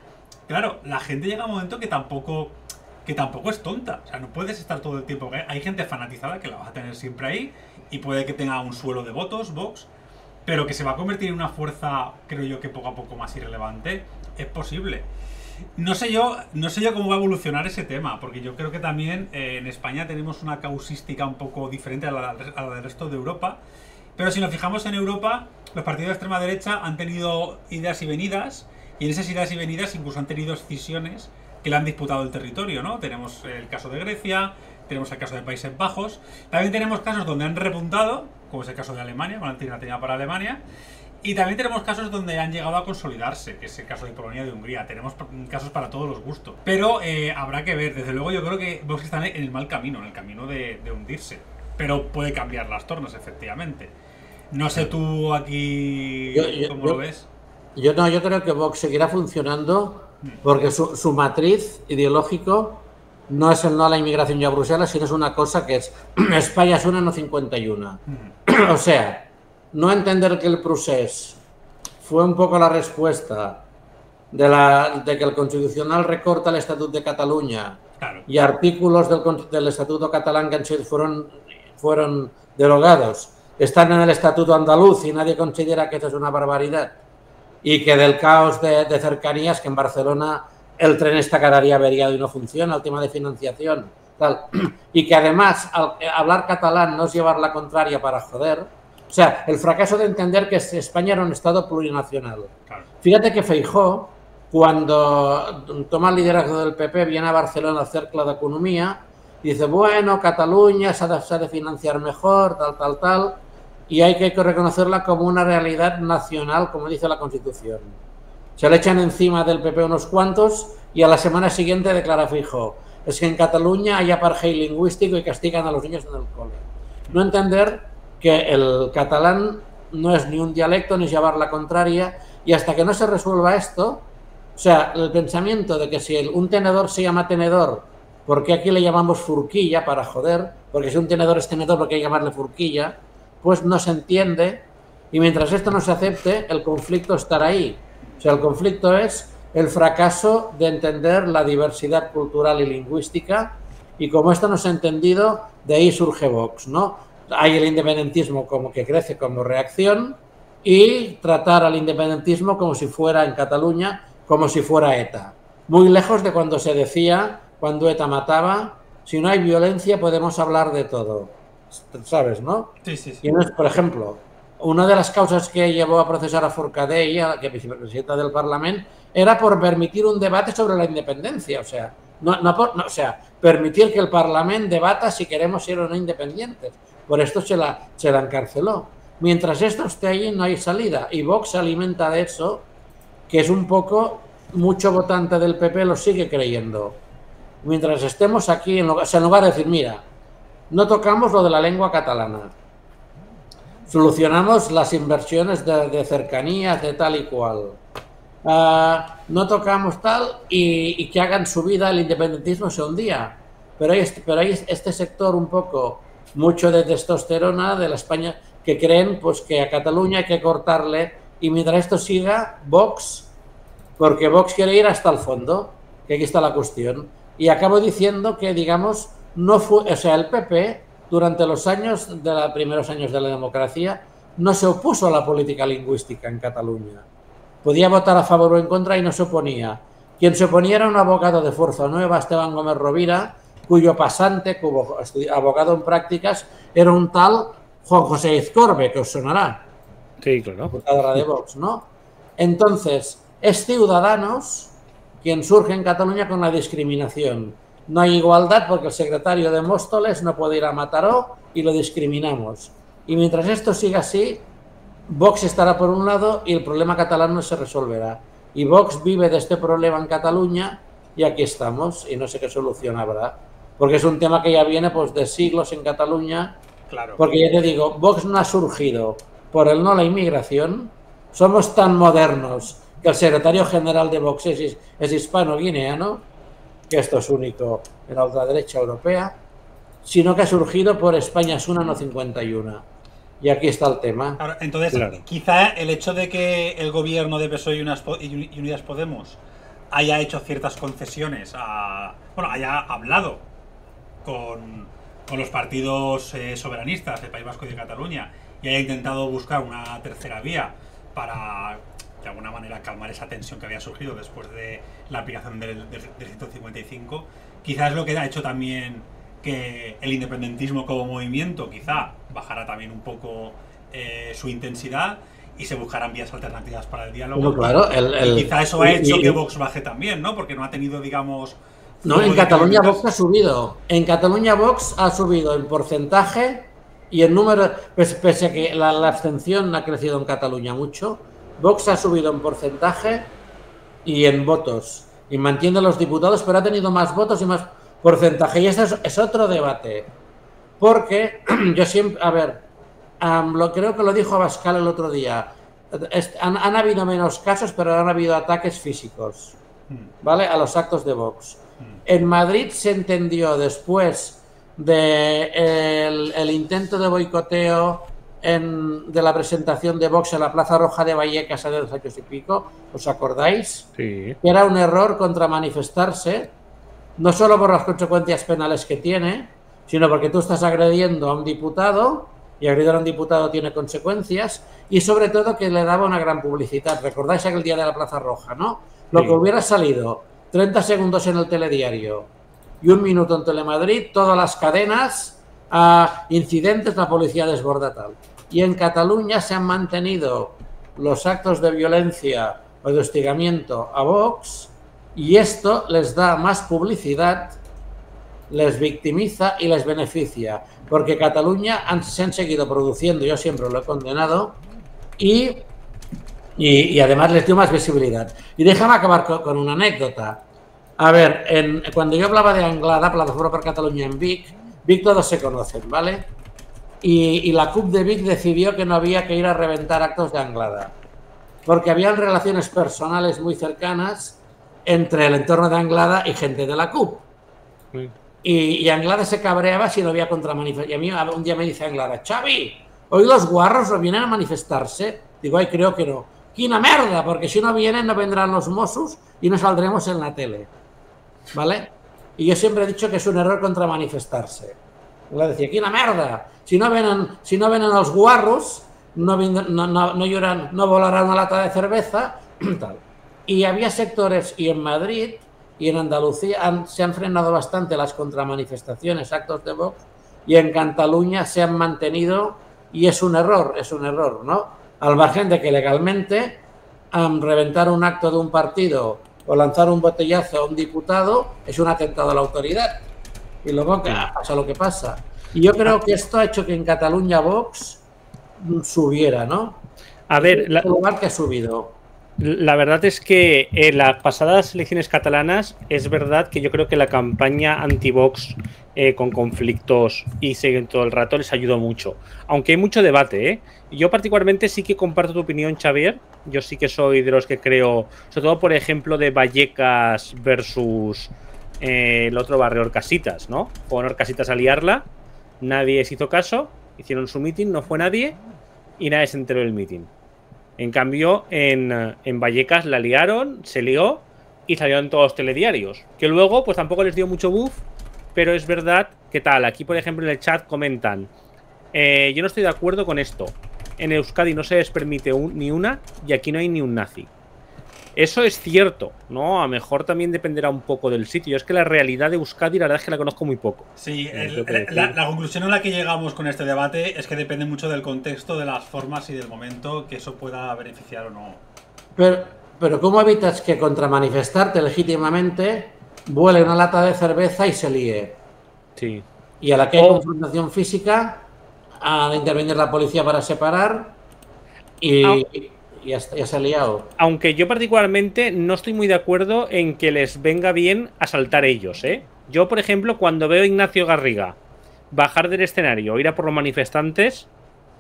Claro, la gente llega a un momento que tampoco que tampoco es tonta. O sea, no puedes estar todo el tiempo. Hay gente fanatizada que la vas a tener siempre ahí y puede que tenga un suelo de votos, Vox, pero que se va a convertir en una fuerza, creo yo, que poco a poco más irrelevante. Es posible. No sé yo, no sé yo cómo va a evolucionar ese tema, porque yo creo que también eh, en España tenemos una causística un poco diferente a a la del resto de Europa. Pero si nos fijamos en Europa, los partidos de extrema derecha han tenido ideas y venidas, y en esas ideas y venidas incluso han tenido escisiones que le han disputado el territorio, ¿no? Tenemos el caso de Grecia, tenemos el caso de Países Bajos, también tenemos casos donde han repuntado, como es el caso de Alemania, con la alternativa para Alemania, y también tenemos casos donde han llegado a consolidarse, que es el caso de Polonia y de Hungría. Tenemos casos para todos los gustos. Pero eh, habrá que ver, desde luego yo creo que Vox está en el mal camino, en el camino de, de hundirse. Pero puede cambiar las tornas, efectivamente. No sé tú aquí Yo- yo- cómo yo- lo ves. Yo no, yo creo que Vox seguirá funcionando porque su, su matriz ideológico no es el no a la inmigración y a Bruselas, sino es una cosa que es [clears throat] España es una, no 51. [clears throat] o sea, no entender que el procés fue un poco la respuesta de, la, de que el Constitucional recorta el Estatut de Cataluña Claro. y artículos del, del Estatuto catalán que han sido- fueron, fueron derogados están en el Estatuto andaluz y nadie considera que eso es una barbaridad y que del caos de, de cercanías que en Barcelona el tren está cada día averiado y no funciona, el tema de financiación, tal. [clears throat] y que además al- eh, hablar catalán no es llevar la contraria para joder, O sea, el fracaso de entender que España era un Estado plurinacional. Fíjate que Feijó, cuando toma el liderazgo del PP, viene a Barcelona al cercle d'Economia y dice, bueno, Cataluña se ha, de, se ha de financiar mejor, tal, tal, tal, y hay que reconocerla como una realidad nacional, como dice la Constitución. Se le echan encima del PP unos cuantos y a la semana siguiente declara fijo, es que en Cataluña hay apartheid lingüístico y castigan a los niños en el cole. No entender que el catalán no es ni un dialecto ni llevar la contraria y hasta que no se resuelva esto, o sea, el pensamiento de que si un tenedor se llama tenedor, porque aquí le llamamos furquilla para joder, porque si un tenedor es tenedor, porque hay que llamarle furquilla, pues no se entiende y mientras esto no se acepte, el conflicto estará ahí. O sea, el conflicto es el fracaso de entender la diversidad cultural y lingüística y como esto no se ha entendido, de ahí surge Vox, ¿no? Hay el independentismo como que crece como reacción y tratar al independentismo como si fuera en Cataluña, como si fuera ETA. Muy lejos de cuando se decía, cuando ETA mataba, si no hay violencia podemos hablar de todo. ¿Sabes, no? Sí, sí, sí. Y por ejemplo, una de las causas que llevó a procesar a Forcadell, a la que vicepresidenta del Parlamento, era por permitir un debate sobre la independencia. O sea, no, no, por, no, o sea, permitir que el Parlamento debata si queremos ser o no independientes. Por esto se la, se la encarceló. Mientras esto esté ahí, no hay salida. Y Vox se alimenta de eso, que es un poco, mucho votante del PP lo sigue creyendo. Mientras estemos aquí, en lugar, o sea, en lugar de decir, mira, no tocamos lo de la lengua catalana. Solucionamos las inversiones de, cercanías, de tal y cual. Uh, no tocamos tal y, que hagan su vida el independentismo sea un día. Pero hay, pero hay este sector un poco, mucho de testosterona de la España, que creen pues que a Cataluña hay que cortarle y mientras esto siga, Vox, porque Vox quiere ir hasta el fondo, que aquí está la cuestión. Y acabo diciendo que, digamos, no fue, o sea, el PP durante los años de los primeros años de la democracia no se opuso a la política lingüística en Cataluña. Podía votar a favor o en contra y no se oponía. Quien se oponía era un abogado de Fuerza Nueva, Esteban Gómez Rovira, cuyo pasante, abogado en prácticas, era un tal Juan José Izcorbe, que os sonará. Sí, claro. de Vox, ¿no? Entonces, es Ciudadanos quien surge en Cataluña con la discriminación no hay igualdad porque el secretario de Móstoles no puede ir a Mataró y lo discriminamos. Y mientras esto siga así, Vox estará por un lado y el problema catalán no se resolverá. Y Vox vive de este problema en Cataluña y aquí estamos y no sé qué solución habrá. Porque es un tema que ya viene pues de siglos en Cataluña. Claro. Porque ya te digo, Vox no ha surgido por el no a la inmigración. Somos tan modernos que el secretario general de Vox es, es hispano-guineano que esto es único en la ultraderecha europea, sino que ha surgido por España es una, no 51. Y aquí está el tema. Ahora, entonces, claro. quizá el hecho de que el gobierno de PSOE y Unidas Podemos haya hecho ciertas concesiones a. Bueno, haya hablado con, con los partidos eh, soberanistas del País Vasco y de Cataluña y haya intentado buscar una tercera vía para de alguna manera calmar esa tensión que había surgido después de la aplicación del, del, del 155, quizás lo que ha hecho también que el independentismo como movimiento quizá bajara también un poco eh, su intensidad y se buscaran vías alternativas para el diálogo. No, claro, el, el, y quizá eso ha hecho y, que Vox baje también, ¿no? Porque no ha tenido, digamos... No, en Cataluña Vox ha subido. En Cataluña Vox ha subido en porcentaje y en número, pese, pese a que la, la abstención ha crecido en Cataluña mucho, Vox ha subido en porcentaje y en votos y mantiene los diputados, pero ha tenido más votos y más porcentaje. Y este es, es otro debate. Porque [clears throat] yo siempre, a ver, um, lo, creo que lo dijo Abascal el otro día. Es, han, han, habido menos casos, pero han habido ataques físicos, ¿vale? A los actos de Vox. En Madrid se entendió después de el, el intento de boicoteo en, de la presentación de Vox en la Plaza Roja de Vallecas hace dos años y pico, ¿os acordáis? Sí. Que era un error contra manifestarse, no solo por las consecuencias penales que tiene, sino porque tú estás agrediendo a un diputado y agredir a un diputado tiene consecuencias y sobre todo que le daba una gran publicidad. ¿Recordáis aquel día de la Plaza Roja, no? Lo sí. que hubiera salido 30 segundos en el telediario y un minuto en Telemadrid, todas las cadenas a incidentes, la policía desborda tal. Y en Cataluña se han mantenido los actos de violencia o de hostigamiento a Vox y esto les da más publicidad, les victimiza y les beneficia, porque Cataluña han, se han seguido produciendo, yo siempre lo he condenado, y, y, y además les dio más visibilidad. Y déjame acabar con, con una anécdota. A ver, en, cuando yo hablaba de Anglada, Plataforma por Cataluña en Vic, Vic todos se conocen, ¿vale? Y, y, la CUP de Vic decidió que no había que ir a reventar actos de Anglada, porque habían relaciones personales muy cercanas entre el entorno de Anglada y gente de la CUP. Sí. Y, y, Anglada se cabreaba si no había contramanifestación. Y a mí un día me dice Anglada, Xavi, hoy los guarros no vienen a manifestarse. Digo, ay, creo que no. ¡Quina merda! Porque si no vienen, no vendrán los Mossos y no saldremos en la tele. ¿Vale? Y yo siempre he dicho que es un error contra manifestarse. Le decía, quina merda! Si no venen, si no venen els guarros, no, no, no, no, lloran, no volará una lata de cerveza, [clears throat] tal. Y había sectores, y en Madrid y en Andalucía han, se han frenado bastante las contramanifestaciones, actos de Vox, y en Cataluña se han mantenido, y es un error, es un error, ¿no? Al margen de que legalmente um, reventar un acto de un partido o lanzar un botellazo a un diputado es un atentado a la autoridad. Y luego pasa lo que pasa. Y yo creo que esto ha hecho que en Cataluña Vox subiera, ¿no? A ver, la, el lugar que ha subido. La verdad es que en las pasadas elecciones catalanas es verdad que yo creo que la campaña anti-Vox eh, con conflictos y siguen todo el rato les ayudó mucho. Aunque hay mucho debate, ¿eh? Yo particularmente sí que comparto tu opinión, Xavier. Yo sí que soy de los que creo, sobre todo por ejemplo de Vallecas versus eh, el otro barrio Orcasitas, ¿no? Fueron Orcasitas a liarla, nadie se hizo caso, hicieron su meeting, no fue nadie y nadie se enteró del meeting. En cambio, en, en, Vallecas la liaron, se lió y salieron todos los telediarios. Que luego, pues tampoco les dio mucho buff, pero es verdad que tal. Aquí, por ejemplo, en el chat comentan: eh, Yo no estoy de acuerdo con esto. En Euskadi no se les permite un, ni una y aquí no hay ni un nazi. Eso es cierto, ¿no? A lo mejor también dependerá un poco del sitio. Es que la realidad de Euskadi, la verdad es que la conozco muy poco. Sí, el, la, la, conclusión a la que llegamos con este debate es que depende mucho del contexto, de las formas y del momento que eso pueda beneficiar o no. Pero, pero ¿cómo evitas que contra manifestarte legítimamente vuele una lata de cerveza y se líe? Sí. Y a la que hay oh. confrontación física, a intervenir la policía para separar y... Oh ya, ya se ha liado. Aunque yo particularmente no estoy muy de acuerdo en que les venga bien asaltar ellos, ¿eh? Yo, por ejemplo, cuando veo a Ignacio Garriga bajar del escenario, ir a por los manifestantes,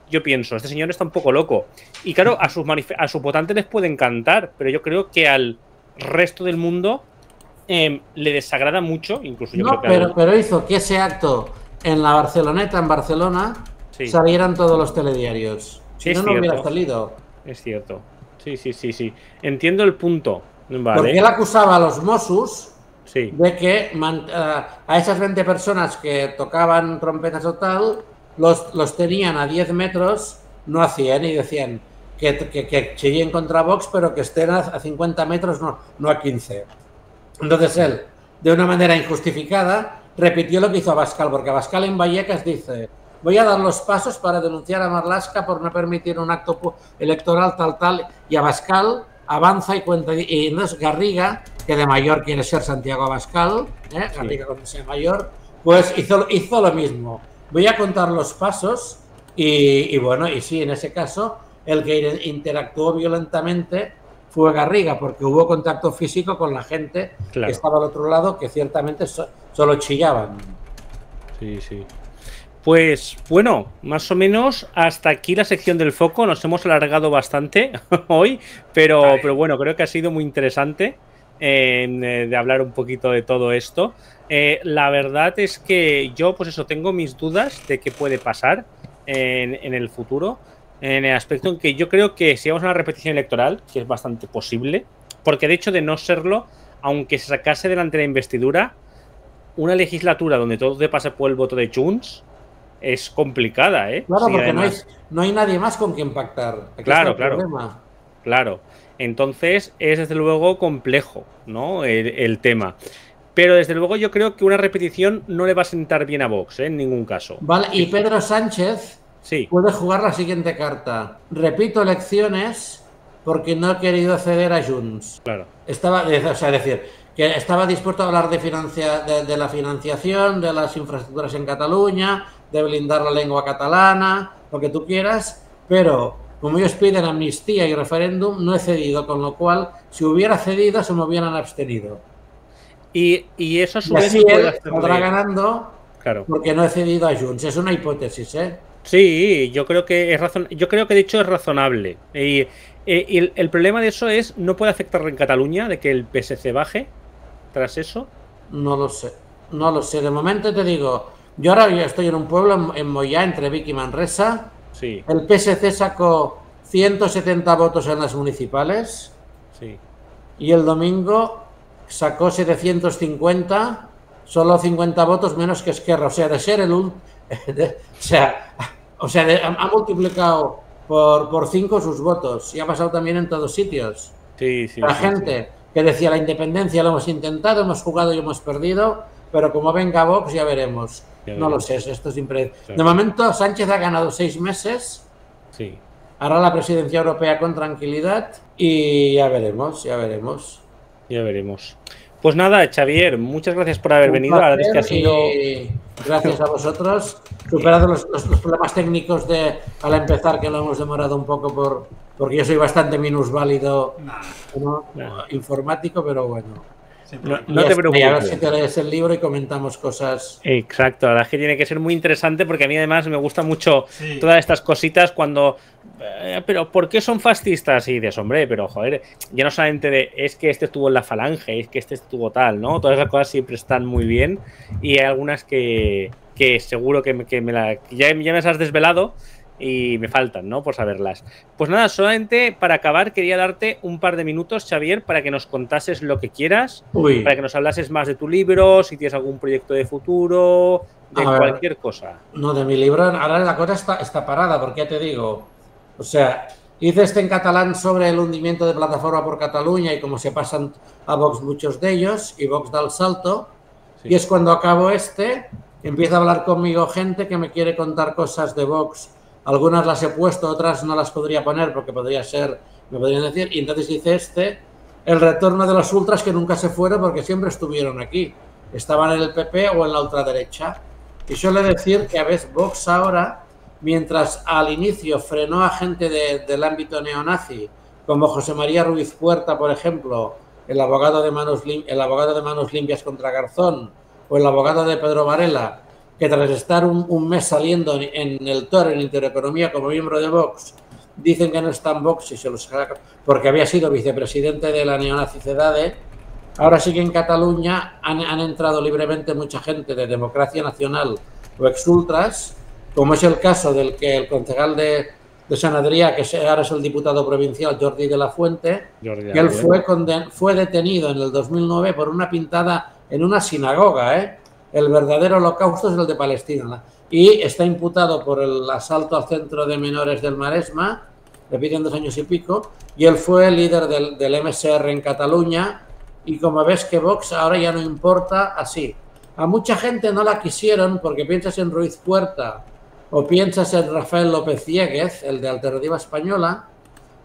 yo pienso, este señor está un poco loco. Y claro, a sus, a sus votantes les puede encantar, pero yo creo que al resto del mundo eh, le desagrada mucho, incluso yo no, creo que pero, pero hizo que ese acto en la Barceloneta, en Barcelona, sí. salieran todos los telediarios. Si es no, no hubiera salido. Es cierto. Sí, sí, sí, sí. Entiendo el punto. Vale. Porque él acusaba a los Mossos sí. de que man, uh, a esas 20 personas que tocaban trompetas o tal, los, los tenían a 10 metros, no a 100, y decían que, que, que chillen contra Vox, pero que estén a 50 metros, no, no a 15. Entonces él, de una manera injustificada, repitió lo que hizo Abascal, porque Abascal en Vallecas dice voy a dar los pasos para denunciar a Marlaska por no permitir un acto electoral tal, tal, y Abascal avanza y cuenta, y entonces Garriga, que de mayor quiere ser Santiago Abascal, ¿eh? Garriga sí. cuando sea mayor, pues hizo, hizo lo mismo. Voy a contar los pasos y, y bueno, y sí, en ese caso, el que interactuó violentamente fue Garriga, porque hubo contacto físico con la gente claro. que estaba al otro lado, que ciertamente so, solo chillaban. Sí, sí. Pues bueno, más o menos hasta aquí la sección del foco. Nos hemos alargado bastante [laughs] hoy, pero, vale. pero bueno, creo que ha sido muy interesante eh, de hablar un poquito de todo esto. Eh, la verdad es que yo, pues eso, tengo mis dudas de qué puede pasar en, en, el futuro. En el aspecto en que yo creo que si vamos a una repetición electoral, que es bastante posible, porque de hecho de no serlo, aunque se sacase delante de la investidura, una legislatura donde todo te pasa por el voto de Junts, es complicada, ¿eh? Claro, sí, porque no, hay, no, hay, nadie más con quien pactar. Aquí claro, claro. Problema. Claro. Entonces es desde luego complejo, ¿no? El, el, tema. Pero desde luego yo creo que una repetición no le va a sentar bien a Vox, ¿eh? en ningún caso. Vale, y Pedro Sánchez Sí. puede jugar la siguiente carta. Repito elecciones porque no he querido ceder a Junts. Claro. Estaba, o sea, decir, que estaba dispuesto a hablar de, financia, de, de, la financiación, de las infraestructuras en Cataluña, de blindar la lengua catalana, lo que tú quieras, pero como ellos piden amnistía y referéndum, no he cedido, con lo cual, si hubiera cedido, se me hubieran abstenido. Y, y eso vez así él podrá ganando Claro. porque no he cedido a Junts. Es una hipótesis, ¿eh? Sí, yo creo que es razon... yo creo que de hecho es razonable. Y, eh, y el, el problema de eso es no puede afectar en Cataluña de que el PSC baje tras eso. No lo sé. No lo sé. De momento te digo, yo ahora ya estoy en un pueblo, en, en Moyá, entre Vic y Manresa. Sí, El PSC sacó 170 votos en las municipales sí. y el domingo sacó 750, solo 50 votos menos que Esquerra. O sea, de ser el [laughs] de- o sea, o sea de- ha, ha multiplicado por, por cinco sus votos y ha pasado también en todos sitios. Sí, sí. la sí, gente que decía la independencia lo hemos intentado, hemos jugado y hemos perdido, pero como venga Vox ya veremos. Ya no lo sé, esto es impre... Claro. De momento Sánchez ha ganado seis meses, sí. Hará la presidencia europea con tranquilidad y ya veremos, ya veremos. Ya veremos. Pues nada, Xavier, muchas gracias por haber Un venido. La verdad es que ha placer sido. y gracias a vosotros. Superado los, los- los problemas técnicos de al empezar, que lo hemos demorado un poco por porque yo soy bastante minusválido Nah, ¿no? Nah. informático, pero bueno. No, no te está, y a ver preocupes. si te lees el libro y comentamos cosas. Exacto, la verdad es que tiene que ser muy interesante porque a mí además me gusta mucho Sí. todas estas cositas cuando... eh, pero ¿por qué son fascistas? Y dices, hombre, pero joder, ya no solamente de es que este estuvo en la falange, es que este estuvo tal, ¿no? Todas esas cosas siempre están muy bien y hay algunas que, que seguro que, me, que me la, ya, ya me las has desvelado y me faltan, ¿no? Por saberlas. Pues nada, solamente para acabar quería darte un par de minutos, Xavier, para que nos contases lo que quieras Uy, para que nos hablases más de tu libro, si tienes algún proyecto de futuro, de A ver. cualquier cosa. no, de mi libro, ahora la cosa está, está parada, porque ya te digo, o sea, hice este en catalán sobre el hundimiento de Plataforma por Cataluña y cómo se pasan a Vox muchos de ellos, y Vox da el salto, Sí. y es cuando acabo este, empieza a hablar conmigo gente que me quiere contar cosas de Vox, algunas las he puesto, otras no las podría poner porque podría ser, me podrían decir, y entonces hice este, el retorno de los ultras que nunca se fueron porque siempre estuvieron aquí, estaban en el PP o en la ultraderecha. Y suele decir que a veces Vox ahora, mientras al inicio frenó a gente de- del ámbito neonazi, como José María Ruiz Puerta, por ejemplo, el abogado de manos, el abogado de manos limpias contra Garzón, o el abogado de Pedro Varela, que tras estar un, un mes saliendo en, en el TOR, en Intereconomía, como miembro de Vox, dicen que no está en Vox y se los saca porque había sido vicepresidente de la neonazi CEDADE, Ahora sí que en Cataluña han, han entrado libremente mucha gente de Democracia Nacional o exultras, como es el caso del que el concejal de, de San Adrià, que ahora es el diputado provincial Jordi de la Fuente, Jordi que él fue, conden- fue detenido en el 2009 por una pintada en una sinagoga. ¿eh? El verdadero holocausto es el de Palestina. Y está imputado por el asalto al centro de menores del Maresma, le piden dos años y pico, y él fue el líder del, del MSR en Cataluña. Y como ves que Vox ahora ya no importa, así. A mucha gente no la quisieron porque piensas en Ruiz Puerta o piensas en Rafael López Dieguez, el de Alternativa Española,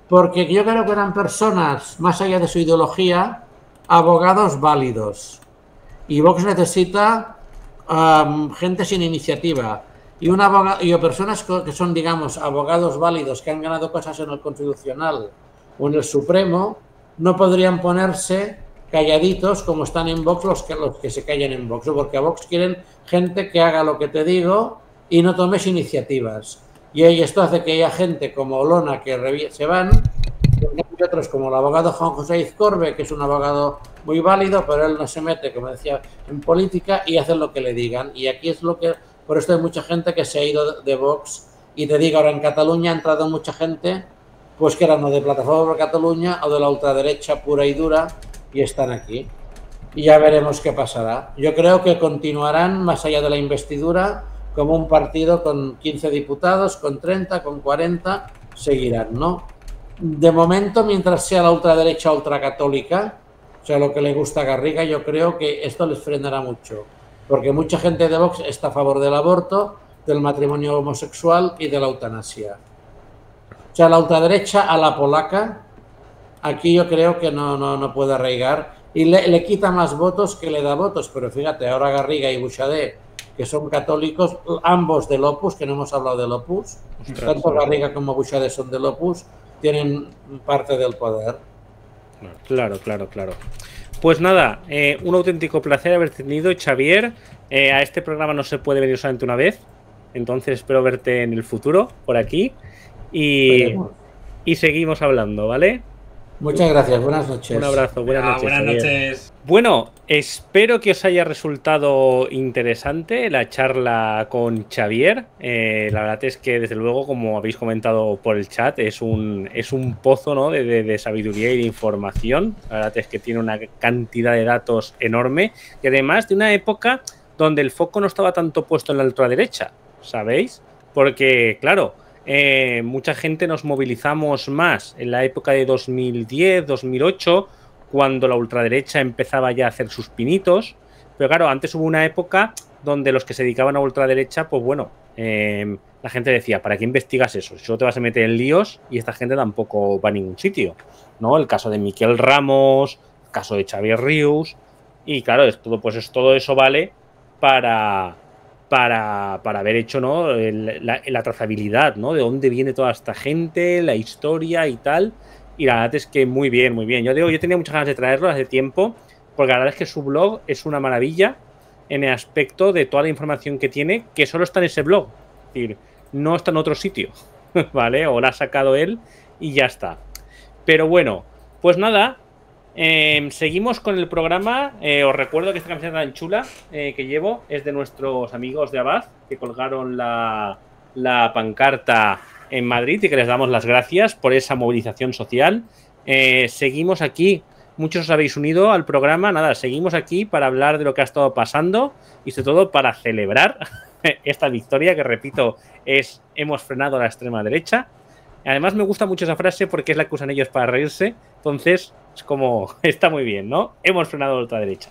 porque yo creo que eran personas, más allá de su ideología, abogados válidos. Y Vox necesita am, gente sin iniciativa. Y, una aboga- y personas que son, digamos, abogados válidos que han ganado cosas en el Constitucional o en el Supremo, no podrían ponerse calladitos como están en Vox los que, los que se callan en Vox. Porque a Vox quieren gente que haga lo que te digo y no tomes iniciativas. Y esto hace que haya gente como Olona que se van, y otros como el abogado Juan José Izcorbe, que es un abogado muy válido, pero él no se mete, como decía, en política y hace lo que le digan. Y aquí es lo que, por esto hay mucha gente que se ha ido de Vox. Y te digo, ahora en Cataluña ha entrado mucha gente, pues que eran o de Plataforma por Cataluña o de la ultraderecha pura y dura, y están aquí. Y ya veremos qué pasará. Yo creo que continuarán más allá de la investidura como un partido con 15 diputados, con 30, con 40, seguirán, ¿no? De momento, mientras sea la ultraderecha ultracatólica, o sea, lo que le gusta a Garriga, yo creo que esto les frenará mucho. Porque mucha gente de Vox está a favor del aborto, del matrimonio homosexual y de la eutanasia. O sea, la ultraderecha a la polaca, aquí yo creo que no, no, no puede arraigar y le, le, quita más votos que le da votos. Pero fíjate, ahora Garriga y Bouchardet, que son católicos, ambos del Opus, que no hemos hablado del Opus, tanto Garriga como Bouchardet son del Opus, tienen parte del poder. Claro, claro, claro. Pues nada, eh, un auténtico placer haber tenido, Xavier. Eh, a este programa no se puede venir solamente una vez, entonces espero verte en el futuro por aquí y, y seguimos hablando, ¿vale? Muchas gracias, buenas noches. Un abrazo, buenas Ah, noches. buenas noches. Bueno, espero que os haya resultado interesante la charla con Xavier. Eh, la verdad es que, desde luego, como habéis comentado por el chat, es un, es un pozo ¿no? de, de- sabiduría y de información. La verdad es que tiene una cantidad de datos enorme y además de una época donde el foco no estaba tanto puesto en la ultraderecha, ¿sabéis? Porque, claro, eh, mucha gente nos movilizamos más en la época de 2010, 2008, cuando la ultraderecha empezaba ya a hacer sus pinitos. Pero claro, antes hubo una época donde los que se dedicaban a ultraderecha, pues bueno, eh, la gente decía, ¿para qué investigas eso? Solo te vas a meter en líos y esta gente tampoco va a ningún sitio. ¿No? El caso de Miquel Ramos, el caso de Xavier Rius. Y claro, es todo, pues es, todo eso vale para, para, para haber hecho ¿no? La, la trazabilidad, ¿no? De dónde viene toda esta gente, la historia y tal. Y la verdad es que muy bien, muy bien. Yo digo, yo tenía muchas ganas de traerlo hace tiempo, porque la verdad es que su blog es una maravilla en el aspecto de toda la información que tiene, que solo está en ese blog. Es decir, no está en otro sitio, [laughs] ¿vale? O la ha sacado él y ya está. Pero bueno, pues nada, eh, seguimos con el programa. Eh, os recuerdo que esta camiseta tan chula eh, que llevo es de nuestros amigos de Abad, que colgaron la, la pancarta en Madrid y que les damos las gracias por esa movilización social. Eh, seguimos aquí. Muchos os habéis unido al programa. Nada, seguimos aquí para hablar de lo que ha estado pasando y sobre todo para celebrar [laughs] esta victoria que, repito, es hemos frenado a la extrema derecha. Además me gusta mucho esa frase porque es la que usan ellos para reírse. Entonces, es como, [laughs] está muy bien, ¿no? Hemos frenado a la ultraderecha.